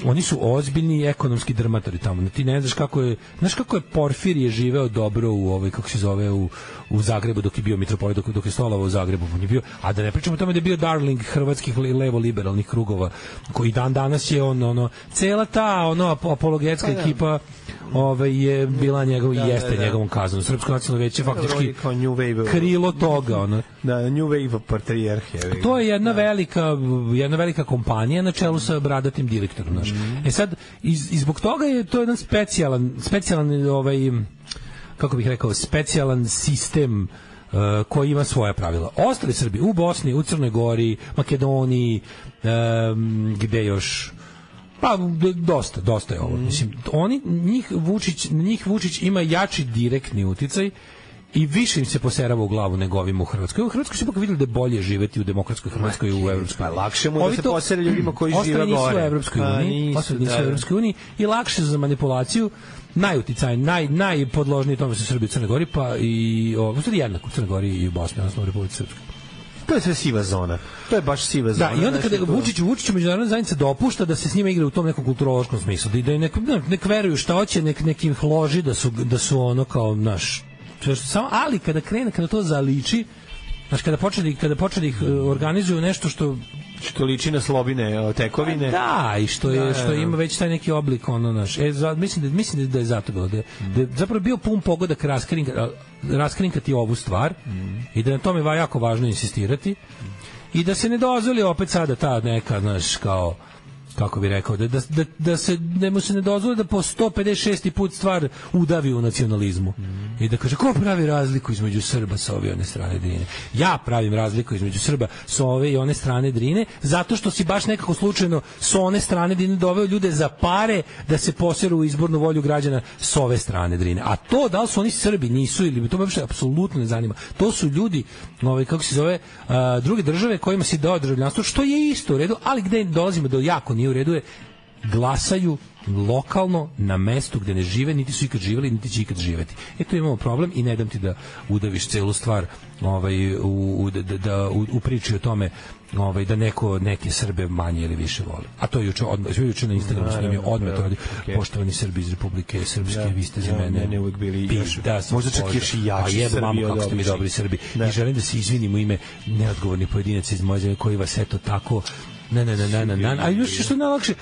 oni su ozbiljni ekonomski drmatori tamo. Ti ne znaš kako je, znaš kako je Porfirije živeo dobro u ovaj kako se zove u u Zagrebu dok je bio mitropolit dok, dok je stolovao u Zagrebu on je bio a da ne pričamo o tome da je bio darling hrvatskih le- levo liberalnih krugova koji dan danas je on ono cela ta ono ap- apologetska Pa da. ekipa ovaj je bila njegov Da, jeste da, da. njegovom kaznom srpsko nacionalno veće faktički New Wave. krilo toga ono Da, New Wave ga. to je jedna velika jedna velika kompanija na čelu sa bradatim direktorom znaš. E sad iz, i zbog toga je to jedan specijalan specijalan ovaj kako bih rekao specijalan sistem uh, koji ima svoja pravila. Ostali Srbi u Bosni, u Crnoj Gori, Makedoniji, um, gde još Pa dosta, dosta je ovo. Mislim, oni njih Vučić, njih Vučić ima jači direktni uticaj i više im se poserava u glavu nego ovim u Hrvatskoj. U Hrvatskoj su ipak vidjeli da je bolje živeti u demokratskoj Hrvatskoj i u Evropskoj. Pa lakše mu da se posere ljudima koji žive ostali nisu gore. u Evropskoj Pa uniji, ostali nisu da, u. Evropskoj uniji i lakše za manipulaciju najuticaj, naj, najpodložniji tome su Srbi u Crnoj Gori, pa i o, u stvari jednako u Crnoj Gori i u Bosni, odnosno u Republici Srpskoj. To je sve siva zona. To je baš siva Da, zona. i onda znači, kada Vučić Vučić međunarodna zajednica dopušta da se s njima igra u tom nekom kulturološkom smislu, da da nek, nek, veruju šta hoće, nek nek im loži da su da su ono kao naš samo ali kada krene kada to zaliči Znaš, kada počeli, kada počeli ih e, organizuju nešto što što liči na slobine tekovine. da, i što je Da, da, što da. ima već taj neki oblik ono naš. E za, mislim da mislim da je zato bilo da, je- da je zapravo bio pun pogodak raskrinka, raskrinkati ovu stvar i da na tome va jako važno insistirati i da se ne dozvoli opet sada ta neka znaš kao kako bi rekao da, da, da, da se da mu se ne dozvoli da po 156. put stvar udavi u nacionalizmu. I da kaže ko pravi razliku između Srba sa ove i one strane Drine? Ja pravim razliku između Srba sa ove i one strane Drine zato što si baš nekako slučajno sa one strane Drine doveo ljude za pare da se poseru u izbornu volju građana s ove strane Drine. A to da li su oni Srbi nisu ili to me apsolutno ne zanima. To su ljudi ovaj kako se zove a, druge države kojima se dao državljanstvo što je isto u redu ali gde dolazimo do jako nije u redu je glasaju lokalno na mestu gde ne žive, niti su ikad živeli, niti će ikad živeti. E tu imamo problem i ne dam ti da udaviš celu stvar ovaj, u, u, da, da, da, u, u priči o tome ovaj, da neko neke Srbe manje ili više voli. A to je juče, odmah, juče na Instagramu Naravno, snimio odmah to da, radi. okej. Poštovani Srbi iz Republike Srpske, Da, vi ste za da, mene. mene uvek bili pi- još- da, možda čak još i jači A jebe Srbi mamu od kako ste mi dobri Srbi. Da. I želim da se izvinim u ime neodgovornih pojedinaca iz moje zemlje koji vas eto tako ne ne ne ne ne ne a još što je najlakše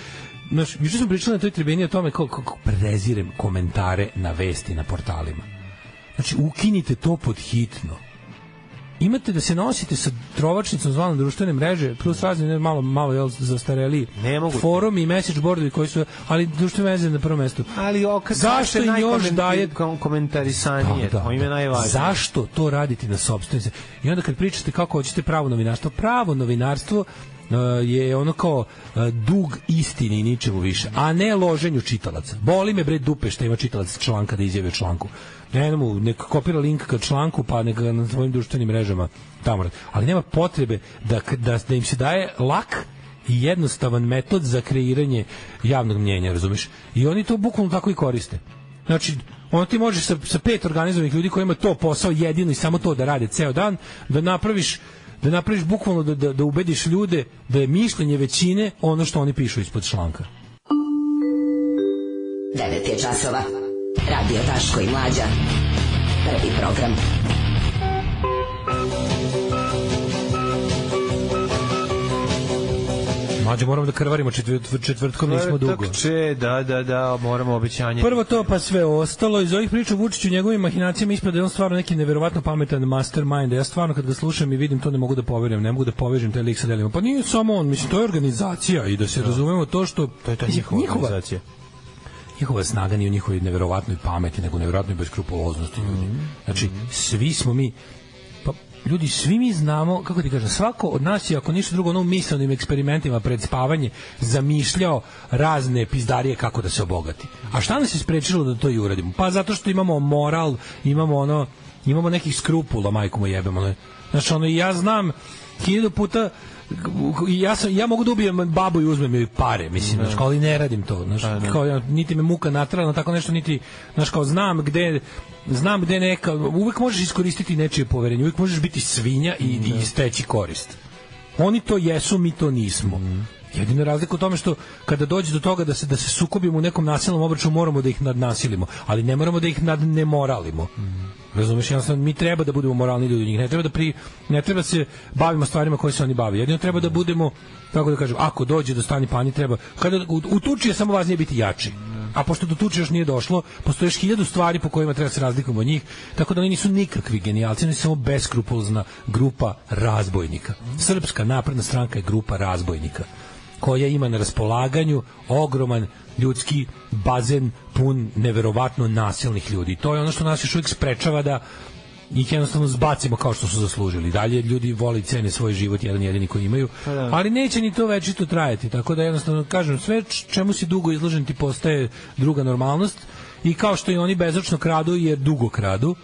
Znaš, juče sam pričala na toj tribini o tome kako, kako prezirem komentare na vesti na portalima. Znači, ukinite to pod hitno. Imate da se nosite sa trovačnicom zvanom društvene mreže, plus razni ne, malo, malo jel, zastareli Ne mogu. forum i message boardovi koji su, ali društvene mreže na prvom mestu. Ali oka Zašto im još daje komentarisanije? Da, da, to im je da. najvažnije. Zašto to raditi na sopstveni I onda kad pričate kako hoćete pravo novinarstvo, pravo novinarstvo je ono kao uh, dug istini i ničemu više, a ne loženju čitalaca. Boli me bre dupe što ima čitalac članka da izjavi o članku. Ne mu, neka kopira link ka članku, pa neka na svojim društvenim mrežama tamo. Ali nema potrebe da, da, da im se daje lak i jednostavan metod za kreiranje javnog mnjenja, razumeš? I oni to bukvalno tako i koriste. Znači, ono ti možeš sa, sa pet organizovanih ljudi koji ima to posao jedino i samo to da rade ceo dan, da napraviš da napraviš bukvalno da, da, da ubediš ljude da je mišljenje većine ono što oni pišu ispod članka. 9 je časova. Radio Daško i Mlađa. Prvi program. Mlađe, moramo da krvarimo četvrt, četvrtkom, nismo dugo. Če, da, da, da, moramo obećanje. Prvo to, pa sve ostalo. Iz ovih priča Vučiću njegovim mahinacijama ispada da je on stvarno neki neverovatno pametan mastermind. Ja stvarno kad ga slušam i vidim to ne mogu da poverujem, ne mogu da povežem taj lik sa delima. Pa nije samo on, mislim, to je organizacija i da se razumemo to što... To je ta mislim, njihova organizacija. njihova snaga nije u njihovoj neverovatnoj pameti, nego u neverovatnoj beskrupuloznosti ljudi. Znači, svi smo mi ljudi, svi mi znamo, kako ti kažem, svako od nas je, ako ništa drugo, ono u misalnim eksperimentima pred spavanje zamišljao razne pizdarije kako da se obogati. A šta nas je sprečilo da to i uradimo? Pa zato što imamo moral, imamo ono, imamo nekih skrupula, majku mu jebemo. Znači, ono, ja znam hiljadu puta ja sam ja mogu da ubijem babu i uzmem joj pare, mislim, znači, kao ali ne radim to, znači, kao ja, niti me muka natrala, tako nešto niti, znači, kao znam gde znam gde neka, uvek možeš iskoristiti nečije poverenje, uvek možeš biti svinja i, i steći korist. Oni to jesu, mi to nismo. Jedina razlika u tome što kada dođe do toga da se da se sukobimo u nekom nasilnom obračunu moramo da ih nadnasilimo, ali ne moramo da ih nadnemoralimo. Razumeš, jednostavno mi treba da budemo moralni ljudi, njih ne treba da pri ne treba da se bavimo stvarima koje se oni bave. Jedino treba da budemo kako da kažem, ako dođe do stani pani treba kada u, u tuči je samo važnije biti jači. A pošto do tuče još nije došlo, postoje još hiljadu stvari po kojima treba da se razlikujemo od njih, tako da oni nisu nikakvi genijalci, oni su samo beskrupulozna grupa razbojnika. Srpska napredna stranka je grupa razbojnika koja ima na raspolaganju ogroman ljudski bazen pun neverovatno nasilnih ljudi. To je ono što nas još uvijek sprečava da ih jednostavno zbacimo kao što su zaslužili. Dalje ljudi vole i cene svoj život, jedan jedini koji imaju, ali neće ni to večito trajati. Tako da jednostavno kažem, sve čemu si dugo izložen ti postaje druga normalnost i kao što i oni bezočno kradu jer dugo kradu,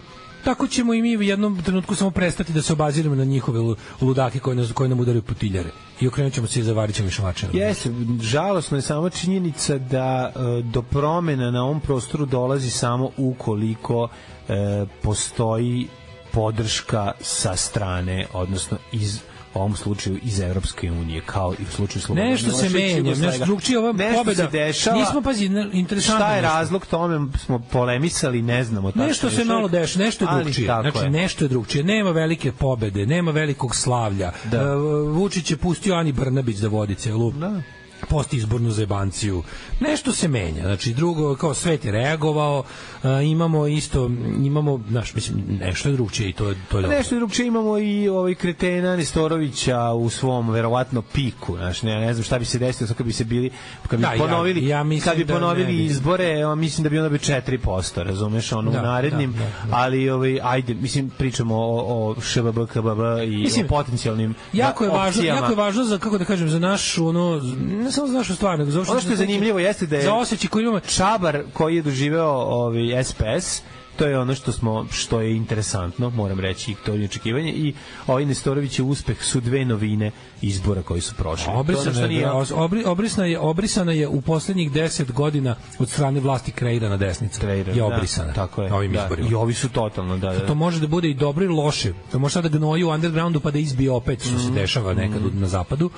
tako ćemo i mi u jednom trenutku samo prestati da se obaziramo na njihove lu- ludake koje, nas, koje nam udaraju po tiljare. I okrenut ćemo se i zavarit ćemo i švačeva. Jeste, žalosno je samo činjenica da e, do promena na ovom prostoru dolazi samo ukoliko e, postoji podrška sa strane, odnosno iz ovom slučaju iz Evropske unije, kao i u slučaju Slobodana Nešto se menja, nešto drugčije, ova Nešto pobeda. se dešava. Nismo, pazi, interesantno Šta je nešto. razlog tome, smo polemisali, ne znamo. tačno Nešto se malo dešava, nešto je drugčije. Znači, je. nešto je drugčije. Nema velike pobede, nema velikog slavlja. Da. E, Vučić je pustio Ani Brnabić da vodi celu Da. Post izbornu zebanciju. Nešto se menja. Znači drugo kao svet je reagovao, e, imamo isto imamo znaš mislim nešto je drugčije i to je to je dobro. Nešto drugčije imamo i ovaj kretena Nestorovića u svom verovatno piku, znači ne, ne znam šta bi se desilo sad kad bi se bili kad bi Da, ja- ponovili ja mislim kad bi da ponovili bi. izbore, evo, mislim da bi onda bio 4%, razumeš, ono Da, u narednim, da, da, da. ali ovaj ajde, mislim pričamo o o ŠBB KBB i Mislim, o potencijalnim jako je da, važno, jako je važno za kako da kažem za našu ono ne samo za našu stvar, nego za Ono što je zanimljivo jeste da je za osjećaj koji imamo Čabar koji je doživeo ovaj SPS to je ono što smo što je interesantno moram reći to je očekivanje i ovaj Nestorović je uspeh su dve novine izbora koji su prošli Obrisana je, nije- obri, obrisana je, obrisana je u poslednjih 10 godina od strane vlasti kreirana desnica. Trader, je obrisana. da, tako je Ovim da, izborima. i ovi su totalno da, da. To može da bude i dobro i loše. To može sada da gnoji u undergroundu pa da izbije opet, što Mhm. se dešava nekad na zapadu.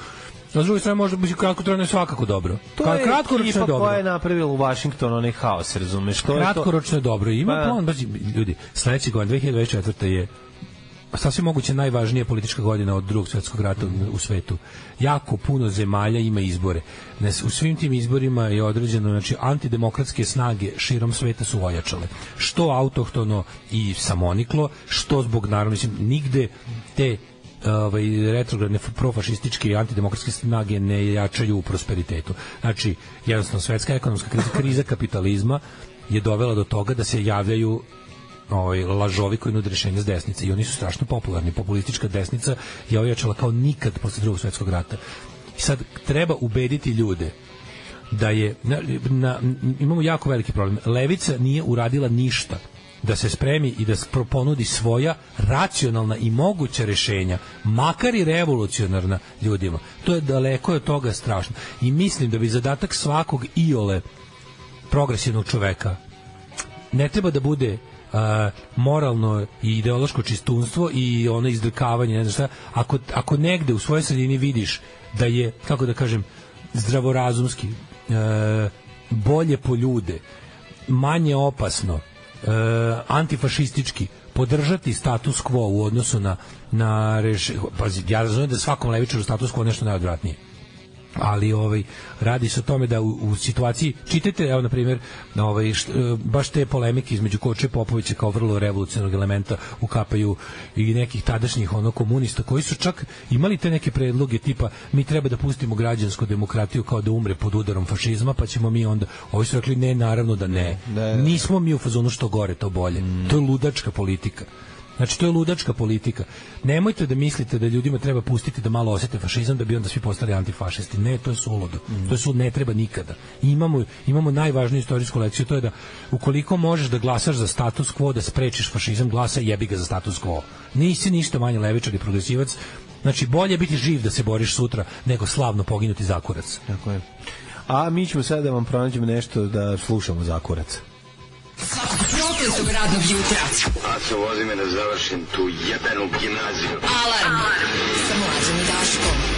A s druge strane može biti kratko trajno svakako dobro. to Kao je kratkoročno dobro. koja je napravila u Washingtonu onaj haos razumeš to je to Kratkoročno je dobro. Ima Pa- plan, baš, ljudi, sledeće godine, 2024. je sasvim moguće najvažnija politička godina od drugog svjetskog rata u- u svetu. Jako puno zemalja ima izbore. U svim tim izborima je određeno, znači, antidemokratske snage širom sveta su ojačale. Što autohtono i samoniklo, što zbog, naravno, mislim, nigde te ovaj retrogradne profašističke i antidemokratske snage ne jačaju u prosperitetu. Znači, jednostavno svetska ekonomska kriza, kriza kapitalizma je dovela do toga da se javljaju ovaj lažovi koji nude rešenja s desnice i oni su strašno popularni. Populistička desnica je ojačala kao nikad posle drugog svetskog rata. I sad treba ubediti ljude da je na, na, imamo jako veliki problem. Levica nije uradila ništa da se spremi i da spro- ponudi svoja racionalna i moguća rešenja, makar i revolucionarna ljudima. To je daleko od toga strašno. I mislim da bi zadatak svakog iole progresivnog čoveka ne treba da bude a, moralno i ideološko čistunstvo i ono izdrkavanje, ne znam šta, ako, ako negde u svojoj sredini vidiš da je, kako da kažem, zdravorazumski, e, bolje po ljude, manje opasno, antifašistički, podržati status quo u odnosu na, na reš... Pazi, ja razumijem da svakom levičaru status quo nešto najodvratnije ali ovaj radi se o tome da u, u situaciji čitajte evo na primjer ovaj št, e, baš te polemike između Koče Popovića kao vrlo revolucionarnog elementa ukapaju i nekih tadašnjih ono komunista koji su čak imali te neke predloge tipa mi treba da pustimo građansku demokratiju kao da umre pod udarom fašizma pa ćemo mi onda ovi su rekli ne naravno da ne. Nismo mi u fazonu što gore to bolje. To je ludačka politika Znači, to je ludačka politika. Nemojte da mislite da ljudima treba pustiti da malo osete fašizam da bi onda svi postali antifašisti. Ne, to je suludo. To je suludo, ne treba nikada. I imamo, imamo najvažniju istorijsku lekciju, to je da ukoliko možeš da glasaš za status quo, da sprečiš fašizam, glasa jebi ga za status quo. Nisi ništa manje levičar i progresivac. Znači, bolje je biti živ da se boriš sutra, nego slavno poginuti za kurac. Tako je. A mi ćemo sada da vam pronađemo nešto da slušamo za kurac. Prokletog radnog jutra. Aco, vozi me da završim tu jebenu gimnaziju. Alarm. Sa mlađom i Daškom.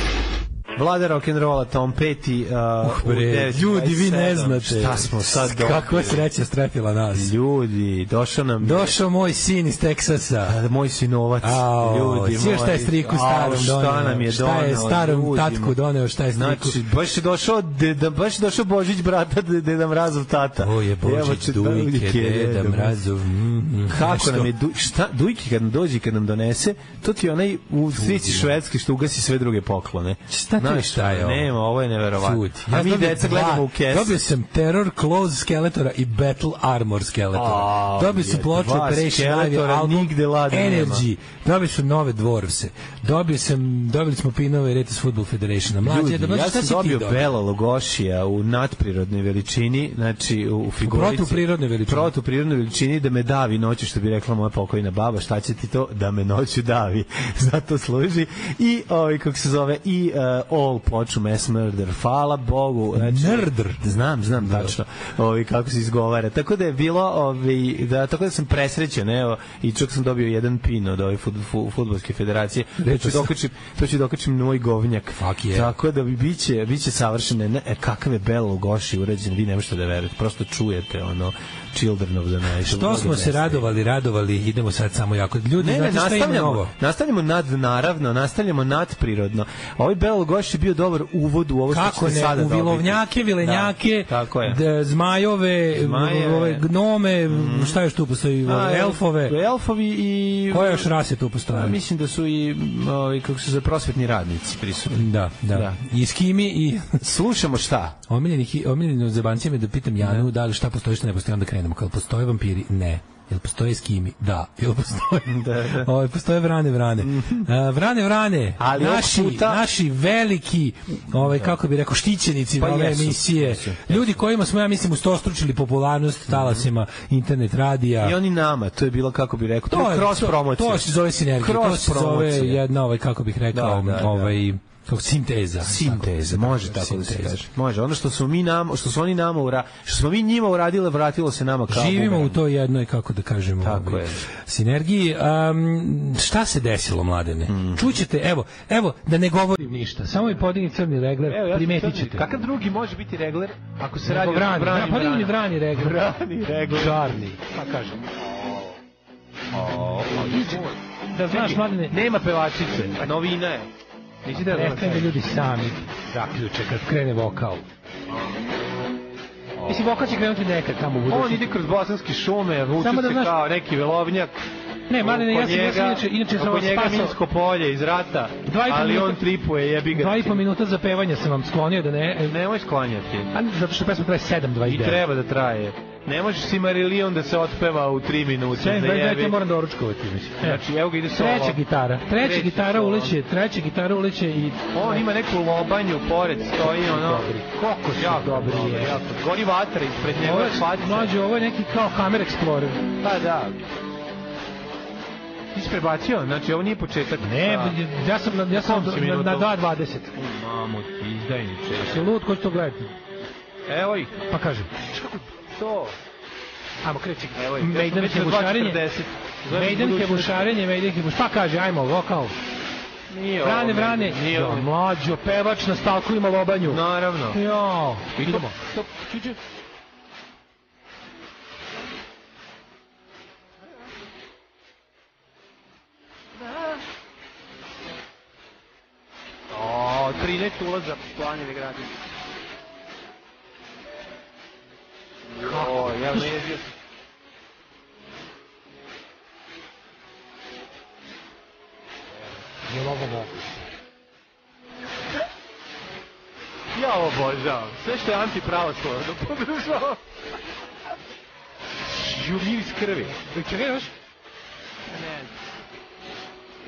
Vlada rock'n'rolla Tom Petty uh, Uh, bre, 9:27. ljudi, vi ne znate. Šta smo sad dobili? Kakva sreća strepila nas. Ljudi, došao nam... Došao moj sin iz Teksasa. A, moj sinovac. Ao, ljudi svi šta je striku starom šta doneo? nam je Šta je doneo, starom ljudi tatku doneo, šta je striku? Znači, baš je došao, deda, baš je došao Božić brata, de- deda Mrazov tata. O je Božić, Dujke, Deda Mrazov. mm, mm, Kako nešto. nam je du, šta Dujki kad nam dođe kad nam donese, to ti je onaj u svici švedski što ugasi sve druge poklone. Šta Li šta je ovo? Nema, ovo je neverovatno. Čuti. A mi dobio deca gledamo u kesu. Dobio sam Terror Close Skeletora i Battle Armor Skeletora. Dobio sam dva Operation Ivy album nigde lada nema. Energy. Dobio sam nove Dwarfse. Dobio sam, dobili smo pinove Retas Football Federationa. Mlađe, Ljudi, da ja sam dobio dobio? Bela Logošija u nadprirodnoj veličini, znači u, u figurici. protuprirodnoj veličini. Protuprirodnoj veličini da me davi noću, što bi rekla moja pokojna baba, šta će ti to? Da me noću davi. (laughs) Zato služi. I, ovaj, kako se zove, i uh, all ploču Mass Murder. Hvala Bogu. Znači, Murder. Znam, znam tačno ovaj, kako se izgovara. Tako da je bilo, ovaj, da, tako da sam presrećen, evo, i čak sam dobio jedan pin od ove fut, fu, futbolske federacije. To ću dokačim, to ću dokačim moj govnjak. Fuck yeah. Tako da bi biće, biće savršene. Ne, e, kakav je Bela Lugoši urađen, vi ne možete da verujete. Prosto čujete ono Children of the Night. Što smo se predstavi. radovali, radovali, idemo sad samo jako. Ljudi, Ne, ne, šta nastavljamo, novo? nastavljamo nad naravno, nastavljamo nad prirodno. Ovaj Bela Lugoši je bio dobar uvod u ovo što Kako ne, sada u dobiti. vilovnjake, vilenjake, Da, tako je. zmajove, Zmajeve. ove gnome, šta još tu postoji, A, elfove. Elfovi i... Koje još rase tu postoje? mislim da su i ovaj kako se za prosvetni radnici prisutni. Da, da, Da. I skimi i Slušamo šta? omiljeni, omiljeni zabancija me da pitam Janu da li šta postoji što ne postoji, onda krenemo. Kad postoje vampiri? Ne. Jel postoje skimi? Da. Jel postoje? (laughs) Da, da. Ovaj, postoje vrane, vrane. A, vrane, vrane. Ali naši, puta- naši veliki, ovaj, kako bi rekao, štićenici Pa ove jesu, emisije. jesu, Ljudi kojima smo, ja mislim, ustostručili popularnost talasima internet radija. I oni nama, to je bilo kako bi rekao, to, je cross to- promocija. To se zove sinergija, to Cross se zove jedna, ovaj, kako bih rekao, Da, da, da. Ovaj, kako sinteza. Sinteza, može tako da se Sinteza. kaže. Može, ono što smo mi nama, što su oni nama ura, što smo mi njima uradile, vratilo se nama kao Živimo bumerang. u toj jednoj, kako da kažemo, Tako ovaj, je. sinergiji. Um, šta se desilo, mladene? Mhm. Čućete, evo, evo, da ne govorim ništa, samo mi podigni crni regler, Evo, ja sam primetit sad- ćete. Kakav drugi može biti regler ako se radi vrani, o vrani, da, podigni vrani regler. Vrani regler. Žarni, pa kažem. Da znaš, mladene, Nema pevačice, novina je. Nisi da da ljudi sami zaključe kad krene vokal. Mislim, vokal će krenuti nekad tamo u On budućnosti. ide kroz bosanske šume, vuče da se znaš- kao neki velovnjak. Ne, mladene, ja sam, ja sam njega- inače, inače sam vas njega spasao. minsko polje iz rata, Dva ali minuta- on tripuje, jebi ga. Dva i po minuta za pevanje sam vam sklonio da ne... Nemoj sklanjati. A, zato što pesma traje 7.29. I treba da traje. Ne možeš si Marillion da se otpeva u 3 minute. 7.29 zajebi. ja moram da oručkovati. Mislim. Znači, evo ga ide solo. Treća gitara. Treća Treći gitara solo. uleće, treća gitara uleće i... On ima neku lobanju pored, stoji ono... Dobri. Koliko su jako dobri, je. jako. Gori vatra ispred njegove je, face. mlađe, ovo je neki kao Hammer Explorer. Pa da. Ti si prebacio, znači ovo nije početak. Ne, A. ja sam, na- ja sam na, minutom? na 2.20. Mamu ti, izdajniče. Si lud, ko će to gledati? Evo ih. Pa kažem. To. Ajmo, kreći. Evo. Mejdan Već na hebušarenje. 2.40. Zovem Mejdan budućnost. hebušarenje, Mejdan hebušarenje. Pa kaže, ajmo, vokal. Nije ovo. Vrane, vrane. Nije ovo. mlađo, pevač na stalku ima lobanju. Naravno. Jo, idemo. to- čuđe. O, 13 ulaza planine gradi. O, ja ne ježio sam. Je li ovo mogu? Ja ovo obožavam. Sve što je antipravoslavno podržavam. Ju, miris krvi. Čekaj još? Ne.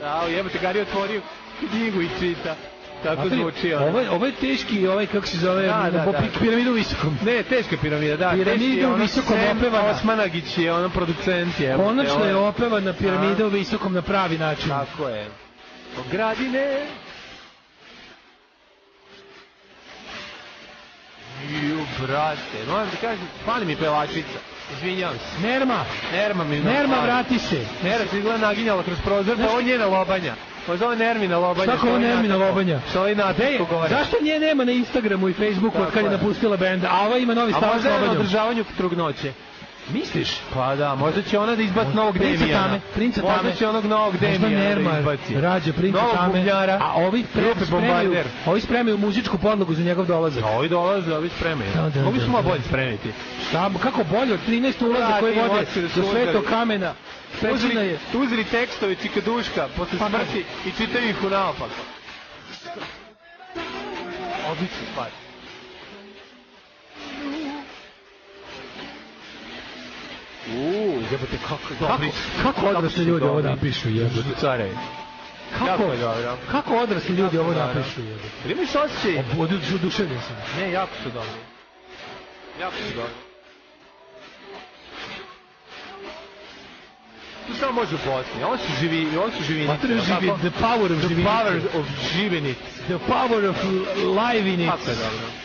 A, jebote, Gari je otvorio knjigu i čita. Tako zvuči ono. Ovo je, ovo je teški, ovaj, kako se zove, Da, da, po da. pi- piramidu visokom. Ne, teška piramida, da. Piramida u visokom opevana. Osmanagić je ono producent je. Konačno ovo je opevana piramida u visokom na pravi način. Tako je. Gradine. Ju, brate, moram ti kažem, fali mi pevačica. Izvinjavam se. Nerma, Nerma mi Nerma vrati se. Nerma se izgleda naginjala kroz prozor, pa ovo je njena lobanja. Pa zove Nermina lobanja. Što ovaj Nermina lobanja? Što ovaj Dej, natako govori. zašto nje nema na Instagramu i Facebooku od kad je je. napustila bend, a ova ima novi A stavak možda je na lobanjom? održavanju trudnoće. Misliš? Pa da, možda će ona da izbaci novog Princa Demijana. Tame, Princa Tame. Možda će onog novog Demijana da Nerma izbaci. rađa Princa Novog Tame, bubnjara. a ovi pre, spremaju, ovi spremaju muzičku podlogu za njegov dolazak. Ovi dolaze, ovi spremaju. Da, da, Mogli da, smo malo da. bolje spremiti. Šta, kako bolje od 13 ulaza Da, koji ti vode da su do svetog kamena. Uzeli, je... uzeli tekstove Čikaduška posle Pa, smrti i čitaju ih u naopak. odlična stvar. Uuu, jebote, kako dobri. Kako odrasli ljudi ovo napišu, jebote? Care. Kako, Jako je dobro. kako odrasli ljudi ovo napišu, jebote? Jel imaš osjećaj? Od- Oduševljen sam. Ne, jako su dobri. Jako su dobri. Tu samo može u Bosni. Ovo su živi, ovo su to je jel živi- the power of The živinice. power of živinice. The power of live in it. Kako je dobro.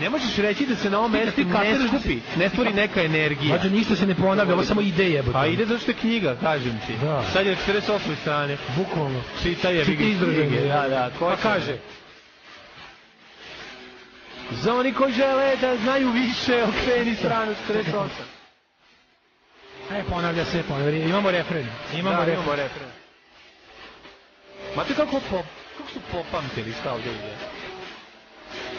Ne možeš reći da se na ovom mestu ne si- ne stvori neka energija. Mađo, ništa se ne ponavlja, ovo samo ide jebote. Pa ide zato što je knjiga, kažem ti. Da. Sad je na 48. strane. Bukvalno. Čitaj je Čiti izdraženje. Da, da. Ko Pa kaže. Za oni koji žele da znaju više, okreni stranu 48. E, ponavlja se, ponavlja. Imamo refren. Imamo da, refren. imamo refren. Kako, pop, kako su popamtili šta ovdje ide?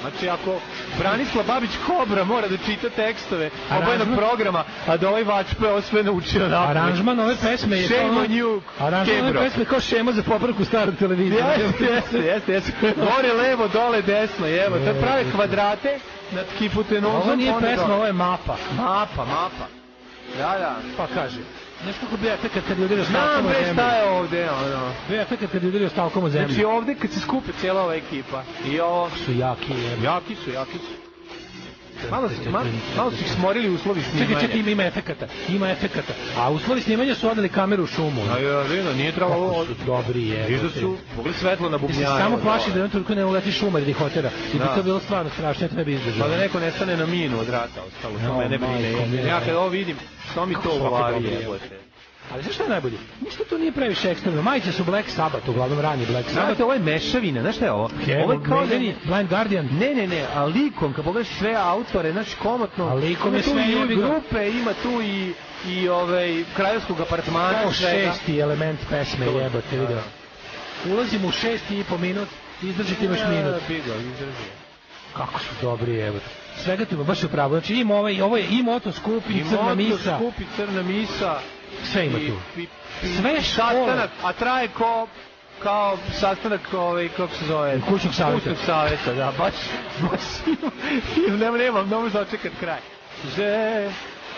Znači, ako Branislav Babić Kobra mora da čita tekstove Aranžman- programa, a da ovaj vačpe ovo sve naučio na Aranžman ove pesme je Shame kao- on you, Aranžman ove pesme kao šema za popravku starog televizora. Jeste, jeste, jeste. Gore, levo, dole, desno, evo. To prave kvadrate nad kiputenozom. Ovo nije pesma, ovo je mapa. Mapa, mapa. Da, da. Pa kaže. Znaš kako bi efekat kad udario Znam stalkom bre zemlju? šta je ovde, ono. Efekat kad je udario stalkom u zemlju. Znači ovde kad se skupe cijela ova ekipa. I ovo... su jaki, jebote. Jaki su, jaki su. Malo, ma, malo su ih smorili uslovi snimanja. Čekaj, čekaj, ima, ima efekata. Ima efekata. A uslovi snimanja su odali kameru u šumu. A ja, vidim, nije trebalo... Dobri, je. Viš da su pogledaj svetlo na se bubnjaju. samo plaši da jednom trenutku ne uleti šumar ili hotera. I bi Da. to bilo stvarno strašno, ja to ne bi izdržao. Pa da neko ne stane na minu od rata, ostalo, to No, mene brine. Ja kad ovo vidim, što mi to u glavi. Ali znaš šta je najbolje? Ništa to nije previše ekstremno. Majice su Black Sabbath, uglavnom rani Black Sabbath. Znate, ovo je mešavina, znaš šta je ovo? Evo, Ovo je kao da Maideni, Blind Guardian. Ne, ne, ne, a likom, kad pogledaš sve autore, znači komotno, A likom je sve i grupe, ima tu i, i ovaj, kraljevskog apartmana, Kao svega. šesti element pesme, jebote, da, video. Ulazim u šesti i po minut, izdržite imaš minut. bi ga, izdrži. Kako su dobri, jebote. Svega tu ima, baš je pravo. Znači ima ovaj, ovo je i moto skup i, I crna misa. skupi crna misa. Sve ima i- tu. i- Sve i škole. sastanak, a traje ko kao sastanak ovaj kako se zove Kućnog savjeta. kućnog savjeta da baš baš (laughs) nema nema ne možeš dočekat kraj že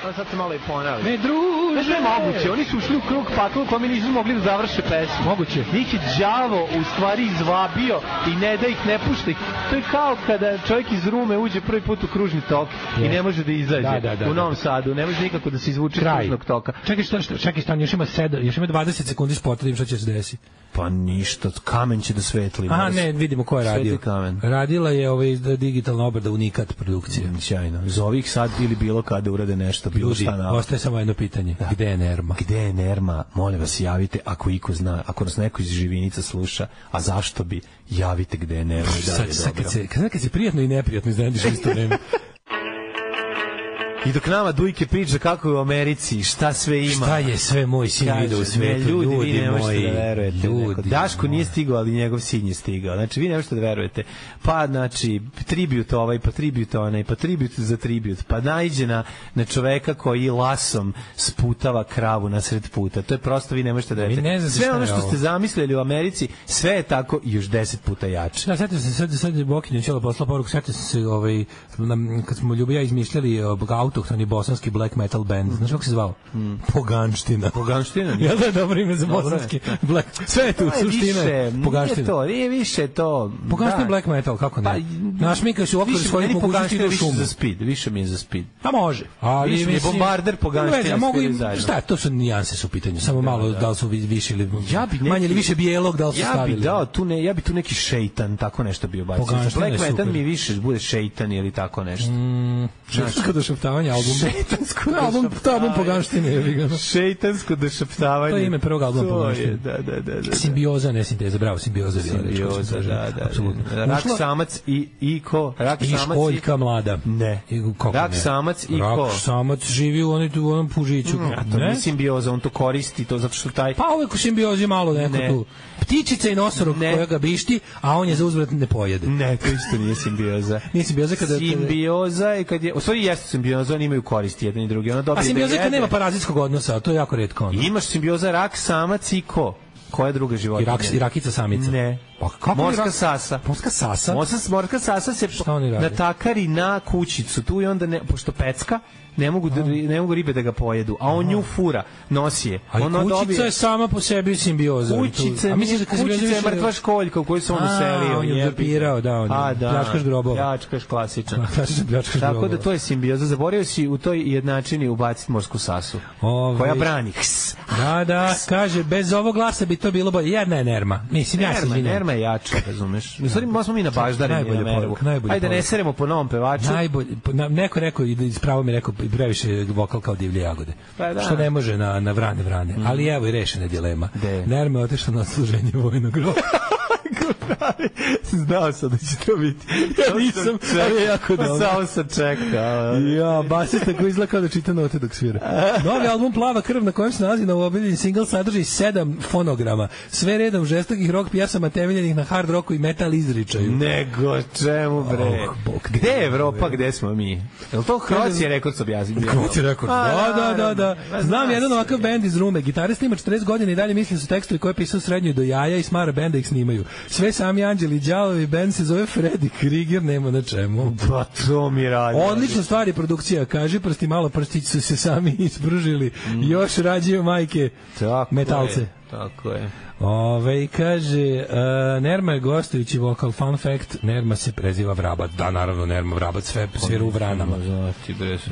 a sad se malo i ponavlja Ne, druže! Ne, je moguće, oni su ušli u krug pakla u kome nisu mogli da završe pesmu. Moguće. Njih je đavo u stvari izvabio i ne da ih, ne pušta. To je kao kada čovjek iz Rume uđe prvi put u kružni tok i Je. ne može da izađe Da, da, da, u Novom da. Sadu. Ne može nikako da se izvuče iz kružnog toka. Čekaj, šta, šta, čekaj, stan, još ima 7, još ima 20 sekundi spota, da vidim šta će se desiti. Pa ništa, kamen će da svetli. Se- ne, vidimo ko je Svetli radio. kamen. Radila je ovaj digitalna obrada Unikat produkcija. Sjajno. Zovi ih sad ili bilo kada urade nešto, bilo Ljudi, šta na... ostaje samo jedno pitanje. Gde je Nerma? Gde je Nerma? Molim vas, javite ako iko zna, ako nas neko iz Živinica sluša, a zašto bi, javite gde je Nerma i da li Sad, sad kad se, kad, kad se prijatno i neprijatno iznenadiš isto vreme. (laughs) I dok nama Dujke priča kako je u Americi, šta sve ima. Šta je sve moj sin vidio u svetu, ljudi, ljudi, vi ne možete moji, da verujete. ljudi Neko- Daško nije stigao, ali njegov sin je stigao. Znači, vi ne možete da verujete. Pa, znači, tribut ovaj, pa tribut onaj, pa tribut za tribut. Pa naiđe na, na čoveka koji lasom sputava kravu na sred puta. To je prosto, vi ne možete da verujete. ne sve ono što ste zamislili u Americi, sve je tako i još deset puta jače. Da, sam se, sad, sad je Bokinja ćela poslala poruku, sam se, ovaj, kad smo Ljubi ja izmišljali autohtoni bosanski black metal band, znaš kako se zvao? Poganština. Poganština? (laughs) Ja da je dobro ime za Dobro je. bosanski black, sve je tu, To je suština je više, Nije Poganština. to, nije više to. Poganština Da. black metal, kako ne? Pa, Naš Mika se u okviru više, svojih mogućnosti ide Poganština u više šumu. za speed, više mi je za speed. Pa može. Ali Više mi je bombarder Poganština a mogu i, sviraju zajedno. šta, je, to su nijanse su u pitanju, samo malo da li su vi- više ili Ja bi neki, manje ili više bijelog da li su ja stavili. bi dao tu ne, ja bi tu neki šejtan, tako nešto bio bacio. Poganština je Black metal mi više bude šejtan ili tako nešto. Mm, (laughs) šetansko došaptavanje album. Šejtansko To album, to album Poganštine. Šejtansko došaptavanje. To je ime prvog albuma Poganštine. Da, da, da, da. Simbioza, ne sinteza, bravo, simbioza. Simbioza, tražio. da, da. Apsolutno. Rak samac i, i ko? Rak I samac školjka mlada. Ne. I, kako Rak ne? samac i Rak ko? samac živi u, onoj, u onom pužiću. A to nije simbioza, on to koristi, to zato što taj... Pa uvek u simbiozi malo neko Ne. tu. Ptičica i nosorog Ne. koja ga bišti, a on je za uzvrat ne pojede. Ne, to isto nije simbioza. Nije simbioza kada... Simbioza je kad je... U stvari jeste simbioza, oni imaju koristi jedan i drugi. Ona dobije A simbioza da je kad jede. nema parazitskog odnosa, to je jako redko. Ono. Imaš simbioza rak, samac i ko? Koja je druga životinja? I, rak, I rakica samica. Ne. kako morska sasa. Morska sasa? Morska, morska sasa se natakari na kućicu tu i onda, ne, pošto pecka, ne mogu, da, ne mogu ribe da ga pojedu, a on nju fura, nosi je. Ali Ono kućica dobije- je sama po sebi simbioza. Kućica, a misliš da kućica je mrtva školjka u koju se on uselio. on je uzurpirao, da, on A, da, pljačkaš grobova. Pljačkaš klasičan. (laughs) Pljačkaš Tako da to je simbioza. Zaboravio si u toj jednačini ubaciti morsku sasu. Ovaj- Koja brani. Hs. Da, da, kaže, bez ovog glasa bi to bilo bolje. Jedna je Nerma. Mislim, ja se Nerma, izvinjam. Nerma je jača, razumeš? U stvari, mo smo mi na baždareni Najbolja na Mervu. Ajde, ne seremo po novom pevaču. Najbolje, na, neko rekao i da ispravo mi rekao previše vokal kao divlje jagode. Pa da. Što ne može na, na vrane vrane. Ali evo i rešena dilema. Nerma je otišla na služenje vojnog roka. Znao sam da će to biti. Ja nisam, ali je jako dobro. Samo sam čekao. Ja, basista koji izgleda kao da čita note dok svira. Novi album Plava krv na kojem se nalazi na obiljen single sadrži sedam fonograma. Sve redom žestokih rock pjesama temeljenih na hard rocku i metal izričaju. Nego čemu bre? Oh, Bog te gde je. Evropa, gde smo mi? Je li to Croatia Records objasnio? Kroci rekord. Da, da, da, da. Znam jedan ovakav bend iz Rume. Gitarist ima 40 godina i dalje misli da su tekstovi koje je pisao srednju do jaja i smara benda ih snimaju. Sve sami anđeli, đavovi, bend se zove Freddy Krieger, nema na čemu. Pa to mi radi. Odlična stvar je produkcija, kaže prsti malo prstići su se sami (laughs) ispružili. Još rađaju majke Tako metalce. je, Tako je. Ove, kaže, uh, Nerma je gostujući vokal, fun fact, Nerma se preziva Vrabac. Da, naravno, Nerma Vrabac, sve svira u vranama.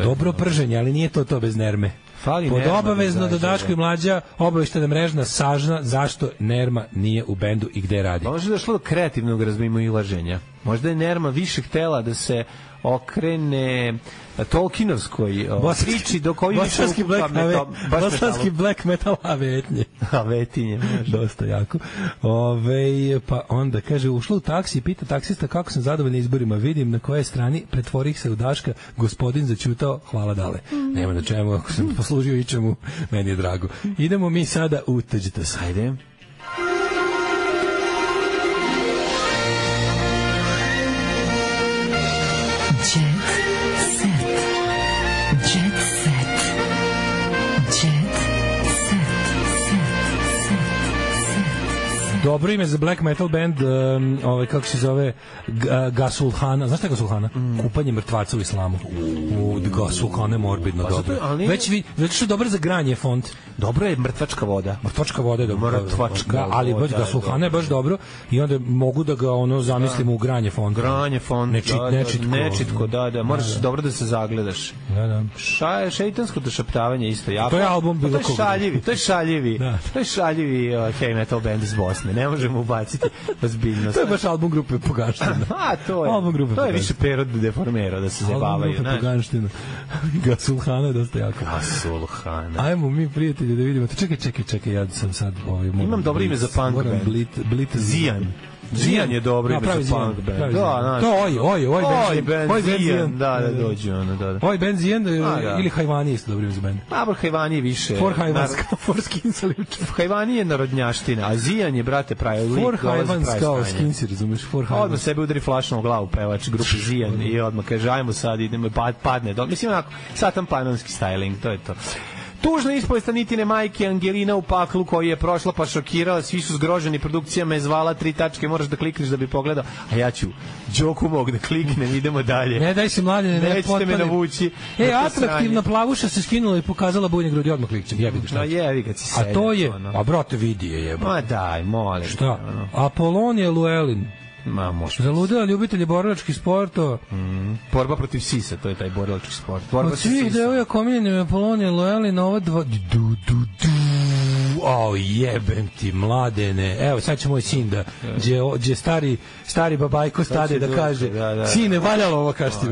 Dobro prženje, ali nije to to bez Nerme. Fali Pod obavezno da da Daško i mlađa obaveštena mrežna sažna zašto Nerma nije u bendu i gde radi. Možda je došlo do kreativnog razmimo ilaženja. Možda je Nerma više htela da se okrene Tolkienovskoj priči do koji više bosanski black, metal, bosanski black metal avetnje. (laughs) A vetinje, može. Dosta jako. Ove, pa onda kaže, ušla u taksi i pita taksista kako sam zadovoljna izborima. Vidim na kojoj strani pretvorih se u Daška. Gospodin začutao, hvala dale. Nema na čemu, ako sam poslužio ičemu, meni je drago. Idemo mi sada u Tuđite se. Ajde. Dobro ime za black metal band, um, ovaj, kako se zove, G- Gasulhana. Znaš šta je Gasulhana? Kupanje mrtvaca u islamu. U, Gasulhana je morbidno Pa dobro. ali Već, vi, već što je dobro za granje font. Dobro je mrtvačka voda. Mrtvačka voda je dobro. Mrtvačka da, ali baš Gasulhana je baš dobro i onda mogu da ga ono zamislimo u granje fonta. Granje font, Nečit, da, da, nečitko. nečitko, da, da, moraš Da, da. dobro da se zagledaš. Da, da. Ša, šeitansko došaptavanje isto jako. To je album bilo to je koga. šaljivi, to je šaljivi, Da. to je šaljivi uh, heavy metal band iz Bosne. Ne možemo ubaciti ozbiljnost. To je baš album grupe Pogaština. (laughs) A, to je. Album grupe to je više perod deformero da se Album zabavaju, grupe znaš. Pogaština. (laughs) Gasulhana je dosta jako. Asulhana. Ajmo mi prijatelji da vidimo. Čekaj, čekaj, čekaj, ja sam sad ovaj Imam dobro ime za punk band. Blit, blit, Zijan. Zijan je dobro Da, ime za punk band. Da, znaš. To oj, oj, oj, Oj, Ben Oj, Ben Zijan. Da, da, Da, da. dođu ono, da, da. Oj, Ben Zijan e, A, da. ili Hajvani isto dobro ime za band. Pa, Hajvani je više. For Hajvanska, for skins, ali uče. Hajvani je narodnjaština, a Zijan je, brate, pravi lik. For Hajvanska, stanje. skinsi, razumeš? For Odmah Hajvanska. sebe udari flašnom u glavu pevač grupe Zijan i odmah kaže ajmo sad idemo pad, padne. Mislim onako satan panonski styling, to je to. Tužna ispovest Anitine majke Angelina u paklu koji je prošla pa šokirala, svi su zgroženi, produkcija me zvala, tri tačke, moraš da klikneš da bi pogledao, a ja ću Đoku mog da kliknem, idemo dalje. Ne daj se mladine, ne Nećete me navući. E, na atraktivna plavuša se skinula i pokazala bujne grudi, odmah klikćem, jebi ga šta. Jevi kad si A to je, ono. a brate vidi je jeba. Ma daj, molim. Šta? ono. Apolonija Luelin. Ma može. Zaludela ljubitelji borilačkih sportova. Borba protiv sisa, to je taj borilački sport. Borba Od protiv svih sisa. devojaka omiljenim je Apolonija Luelin, ova dva... Du, du, du. O, jebem ti, mladene. Evo, sad će moj sin da, gdje, gdje stari, stari babajko stade da kaže, da, da. sine, valjalo ovo kaš ti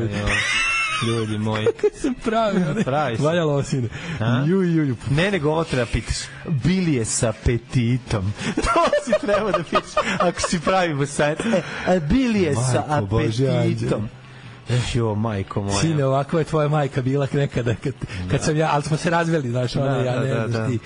Ljudi moji. (laughs) sam pravi? Pravi si. Valjalo ovo, sine. A? Ju, ju, ju. Ne, nego ovo treba pitaš. Bili je sa apetitom. (laughs) to si treba da pitaš. Ako si pravi bosac. E, bili je sa Majko Božja, apetitom. Eh, Jo, majko moja. Sine, ovako je tvoja majka bila nekada kad, kad sam ja, ali smo se razveli, znaš, ona, Da, ja da, ne da, da. ti.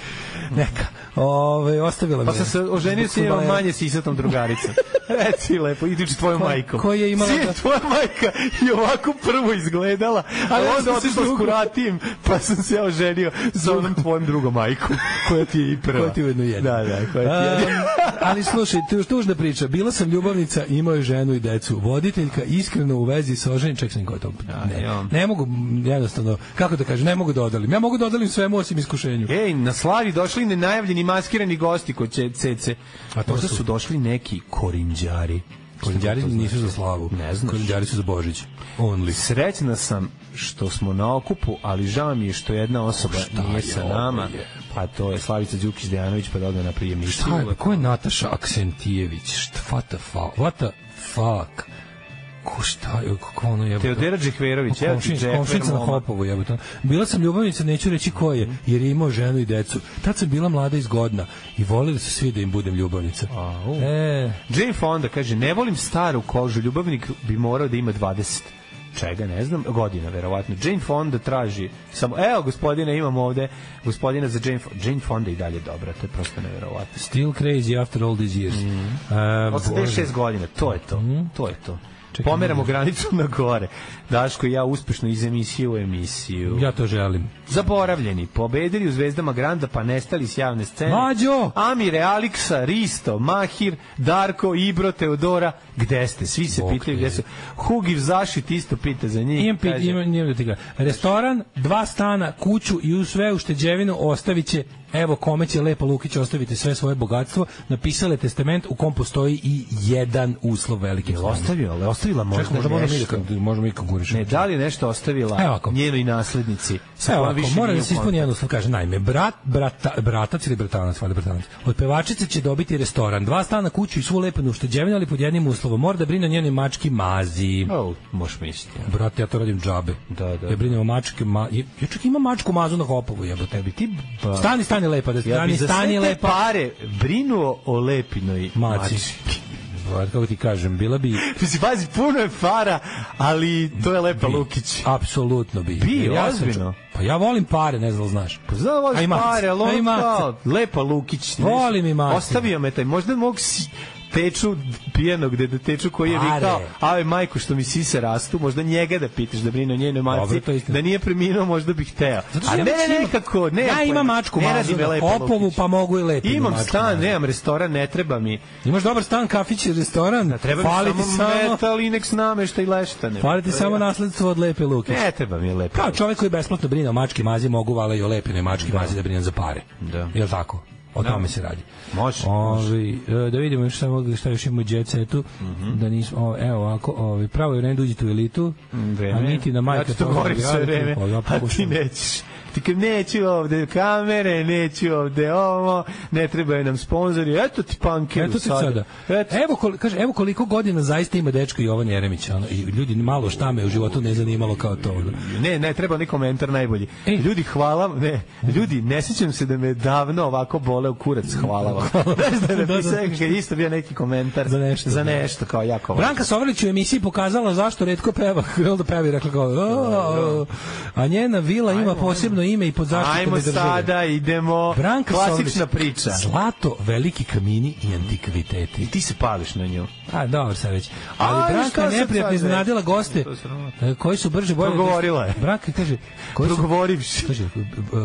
Neka. Ove, ostavila Pa me. sam se oženio jednom fudbalera. manje sisatom drugaricom. (laughs) Reci lepo, idiš tvoju Ko- majku. koja je imala Sine, da- tvoja majka je ovako prvo izgledala, a Ali onda ja sam se otišla s kuratijem, pa sam se ja oženio sa onom tvojom drugom majkom, koja ti je i prva. (laughs) Koja ti je ujedno jedna. Da, da, koja ti je Um, ali slušaj, tu tužna priča. Bila sam ljubavnica, imao je ženu i decu. Voditeljka iskreno u vezi sa oženjem, ček sam to. Ne, ja. ne mogu, jednostavno, kako da kažem, ne mogu da odalim. Ja mogu da odalim svemu osim iskušenju. Ej, na slavi došli nenajavljeni maskirani gosti kod će CC. A to Možda su- su došli neki korinđari. To nisu znači? za slavu. Ne znaš. Kolinđari su za Božić. Only. Srećna sam što smo na okupu, ali žao mi je što jedna osoba Šta nije je sa nama, je? a to je Slavica Đukić-Dejanović, pa da ode na prijemnicu. Šta je? Ko je Nataša Aksentijević? Šta, what the fuck? What the fuck? Ko šta je? Kako ono je? Teodera Džehverović, evo ti komšinica na. Hopovu, jebote. Bila sam ljubavnica, neću reći ko je, jer je imao ženu i decu. Tad sam bila mlada i zgodna i volili su svi da im budem ljubavnica. Au. E, Jane Fonda kaže, ne volim staru kožu, ljubavnik bi morao da ima 20 čega, ne znam, godina, verovatno. Jane Fonda traži samo, evo gospodine, imamo ovde gospodina za Jane Fonda. Jane Fonda i dalje dobra, to je prosto neverovatno. still crazy after all these years. E, Bože. 86 godina, to je to, to je to. Čekaj, Pomeramo granicu na gore. Daško i ja uspešno iz emisije u emisiju. Ja to želim. Zaboravljeni, pobedili u Zvezdama Granda pa nestali s javne scene. Mađo! Amire, Aliksa, Risto, Mahir, Darko, Ibro, Teodora, gde ste? Svi se Bog pitaju gde su. Hugiv Zašit isto pita za njih. Imam, pit, imam, imam da. Restoran, dva stana, kuću i u sve ušteđevinu ostavit će Evo kome će Lepa Lukić ostaviti sve svoje bogatstvo. Napisala je testament u kom postoji i jedan uslov veliki. Jel ostavio, ali ostavila možda, Čekaj, možda da, nešto. možemo mi konkurišemo. Ne, da li nešto ostavila Evo ovako. njenoj naslednici? sa Evo, kojom ako više mora da se ispuni jedan uslov, kaže, naime, brat, brata, bratac ili bratanac, valjda bratanac, od pevačice će dobiti restoran, dva stana, kuću i svu lepenu ušteđevinu, ali pod jednim uslovom, mora da brine o njenoj mački Mazi. Oh, možeš misliti. ja. Brate, ja to radim džabe. Da, da. Ja brinem o mačke, ma, ja, ja čak imam mačku Mazu na hopovu, jebote. Ja bi ti... Ba, Stani, stani lepa, da ja stani, za stani lepa. pare brinuo o lepinoj Maci. mači. Kako ti kažem, bila bi... (laughs) Mislim, pazi, puno je para, ali to je Lepa Lukić. Apsolutno bi. Bi, ja ozbiljno? Pa ja volim pare, ne znam da znaš. Pa znam, voliš pare, ali ono Lepa Lukić. Volim i mace. Ostavio me taj, možda mogu si teču pijenog gde da teču koji je vikao, ave majko što mi sise rastu, možda njega da pitaš da brine o njenoj maci, je da nije preminuo, možda bih hteo. A ne, nekako, ne. Ja imam mačku Mazu Popovu, pa mogu i lepinu Imam stan, nemam restoran, ne treba mi. Imaš dobar stan, kafić i restoran. Treba Fali mi ti samo samo... metal i leštane. Fali ti samo nasledstvo od lepe luke. Ne treba mi je lepo. Kao čovjek koji besplatno brine o mački mazi, mogu vala i o lepinoj mački mazi da brinem za pare. Da. Jel tako? O Da. tome se radi. Može, Ovi, e, da vidimo još samo šta još ima u jet setu. Mhm. Da nismo, o, evo ovako, ovi, pravo je vreme da uđete u elitu. vreme. A niti na majka Ja to govorim sve reality, vreme, pa ja a ti nećeš. Ti kad neću ovde kamere, neću ovde ovo, ne trebaju nam sponzori, eto ti pankeru Eto ti sada. Eto. Evo, kol, kaže, evo koliko godina zaista ima dečko Jovan Jeremić. Ono, I ljudi malo šta me u životu ne zanimalo kao to. ono. Ne, ne, treba ni komentar najbolji. Ej. Ljudi, hvala, ne, ljudi, ne sjećam se da me davno ovako boleo kurac, hvala vam. (laughs) Da Da, da. kad je isto bio neki komentar. Za nešto, Za da. nešto, kao jako. Branka Sovrlić u emisiji pokazala zašto redko peva. (laughs) Krenula da peva i rekla kao, "O, a njena vila ima posebno ime i pod zaštitom Ajmo sada, idemo, Branka klasična Sovrlić, priča. Zlato, veliki kamini i antikviteti. I ti se pališ na nju. A, dobro, sad već. Ali Aj, Branka neprijatno iznenadila goste e, koji su brže bolje... Progovorila je. Branka kaže... Koji su, Progovorivši. kaže,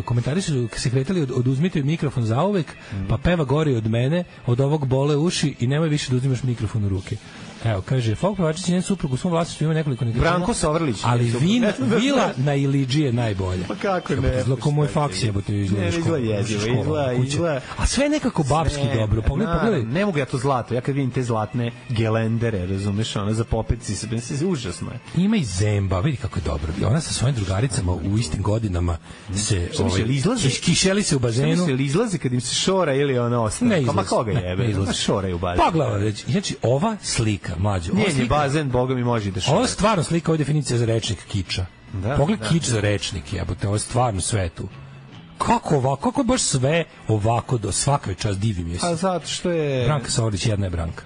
komentari su se kretali od, oduzmite mikrofon zauvek, Mhm. pa peva gori od mene, od ovog bole uši i nemoj više da uzimaš mikrofon u ruke. Evo, kaže, folk pevačić njen suprug u svom vlasništvu ima nekoliko nekretnina. Branko Sovrlić. Ali vin, Ne (laughs) vila na Iliđi je najbolja. Pa kako ne? Izgleda kao moj faks jebote izgleda. Ne, škola, izgleda jezivo, izgleda, izgleda. A sve je nekako babski Ne, dobro. Pogledaj, pogledaj. Ne mogu ja to zlato. Ja kad vidim te zlatne gelendere, razumeš, ona za popetci se, se užasno je. Ima i Zemba, vidi kako je dobro. Ona sa svojim drugaricama u istim godinama se Šta misli, jel izlaze? kišeli se u Šta bazenu. misli, jel izlazi kad im se šora ili ona ostane? Ne Pa ma izlazi. koga Ne, jebe? ne izlazi. Ma šoraju u bazenu. Pogledaj, već. znači ova slika, mlađo. ova Njen je slika- bazen, boga mi može da šora. Ovo je stvarno slika, ovo je definicija za rečnik kiča. Da, Pogled da. kič za rečnik, jebote, ovo je stvarno sve tu. Kako ovako, kako baš sve ovako do svaka je čast divim je A se. zato što je... Branka Saorić jedna je Branka.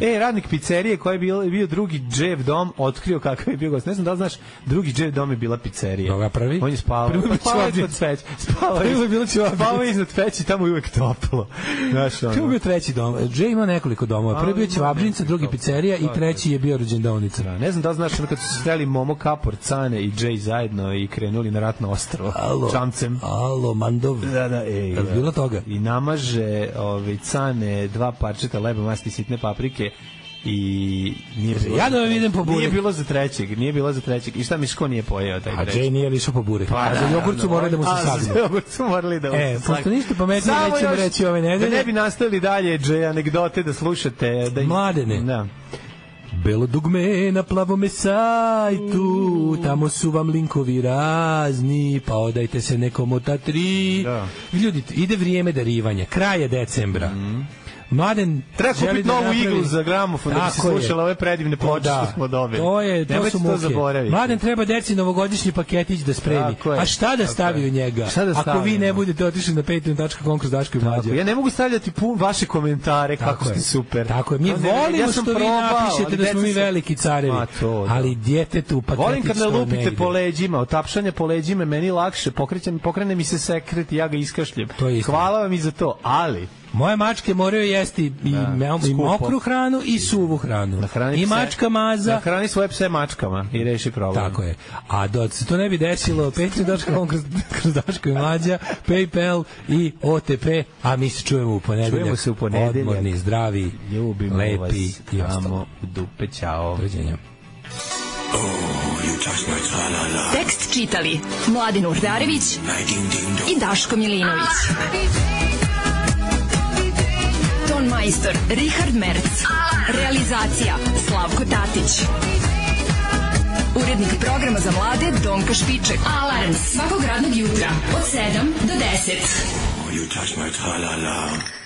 E, radnik pizzerije koji je bio, bio drugi Džev dom, otkrio kakav je bio gost. Ne znam da li znaš, drugi Džev dom je bila pizzerija. Koga prvi? On je spavao. Prvi je bio spavao iznad peći. Spavao je je bilo Čuvađin. Spavao je iznad peći, tamo je uvek toplo. Znaš, To je ono. bio treći dom. Džej ima nekoliko domova. Prvi je bio ima Ćevabdžinica, drugi pizzerija i treći je bio rođendaonica. Da, ne znam da li znaš ono kad su se sreli Momo Kapor, Cane i Jay zajedno i krenuli na ratno ostrvo. Alo. Čamcem. Alo, Mandov. Da, da, ej. Da. bilo toga? I namaže ovaj, Cane dva parčeta leba masti sitne paprike i nije bilo Ja da idem po trećeg. Nije burek. bilo za trećeg, nije bilo za trećeg. I šta Miško nije pojeo taj A treći? Džej nije išao po burek. Pa, a za jogurt su da, morali da mu se a, za jogurt su morali da mu E, se pošto sagnu. niste pametniji, Samo nećemo reći ove nedelje. Da ne bi nastavili dalje, Džej, anegdote da slušate. Da, Mladene. Da. Belo dugme na plavome sajtu, tamo su vam linkovi razni, pa odajte se nekom od ta tri. Da. Ljudi, ide vrijeme darivanja, kraj je decembra. Mladen Treba kupiti da novu napravi- iglu za gramofon da bi se slušale ove predivne ploče Da. što smo dobili. To je, to Nemojte su to muke. zaboraviti. Mladen treba deci novogodišnji paketić da spremi. A šta da stavi u njega? Šta da Ako vi ne budete otišli na patreon.com kroz Daško i Mlađe. ja ne mogu stavljati pun vaše komentare kako Tako je. ste super. Tako je. Mi volimo ja što vi napišete da smo mi veliki carevi. To, da. Ali djetetu paketić Volim kad me to ne lupite po leđima, otapšanje po leđima, meni lakše, pokrećem, pokrene mi se sekret i ja ga iskašljem. To. Hvala vam i za to, ali Moje mačke moraju jesti i, me- i mokru hranu i suvu hranu. I pse- mačka maza. Nahrani svoje pse mačkama i reši problem. Tako je. A da se to ne bi desilo, patreon.com kroz, (laughs) kroz Daško i Mlađa, Paypal i OTP, a mi se čujemo u ponedeljak. Čujemo se u ponedeljak. Odmorni, zdravi, Ljubimo lepi vas. i ostalo. u dupe, ćao. Doviđenja. Tekst čitali Mladin Urdarević i Daško Milinović. Ton majstor Richard Merc. Realizacija Slavko Tatić. Urednik programa za mlade Donka Špiček. Alarms svakog radnog jutra od 7 do 10. You touch my tra-la-la.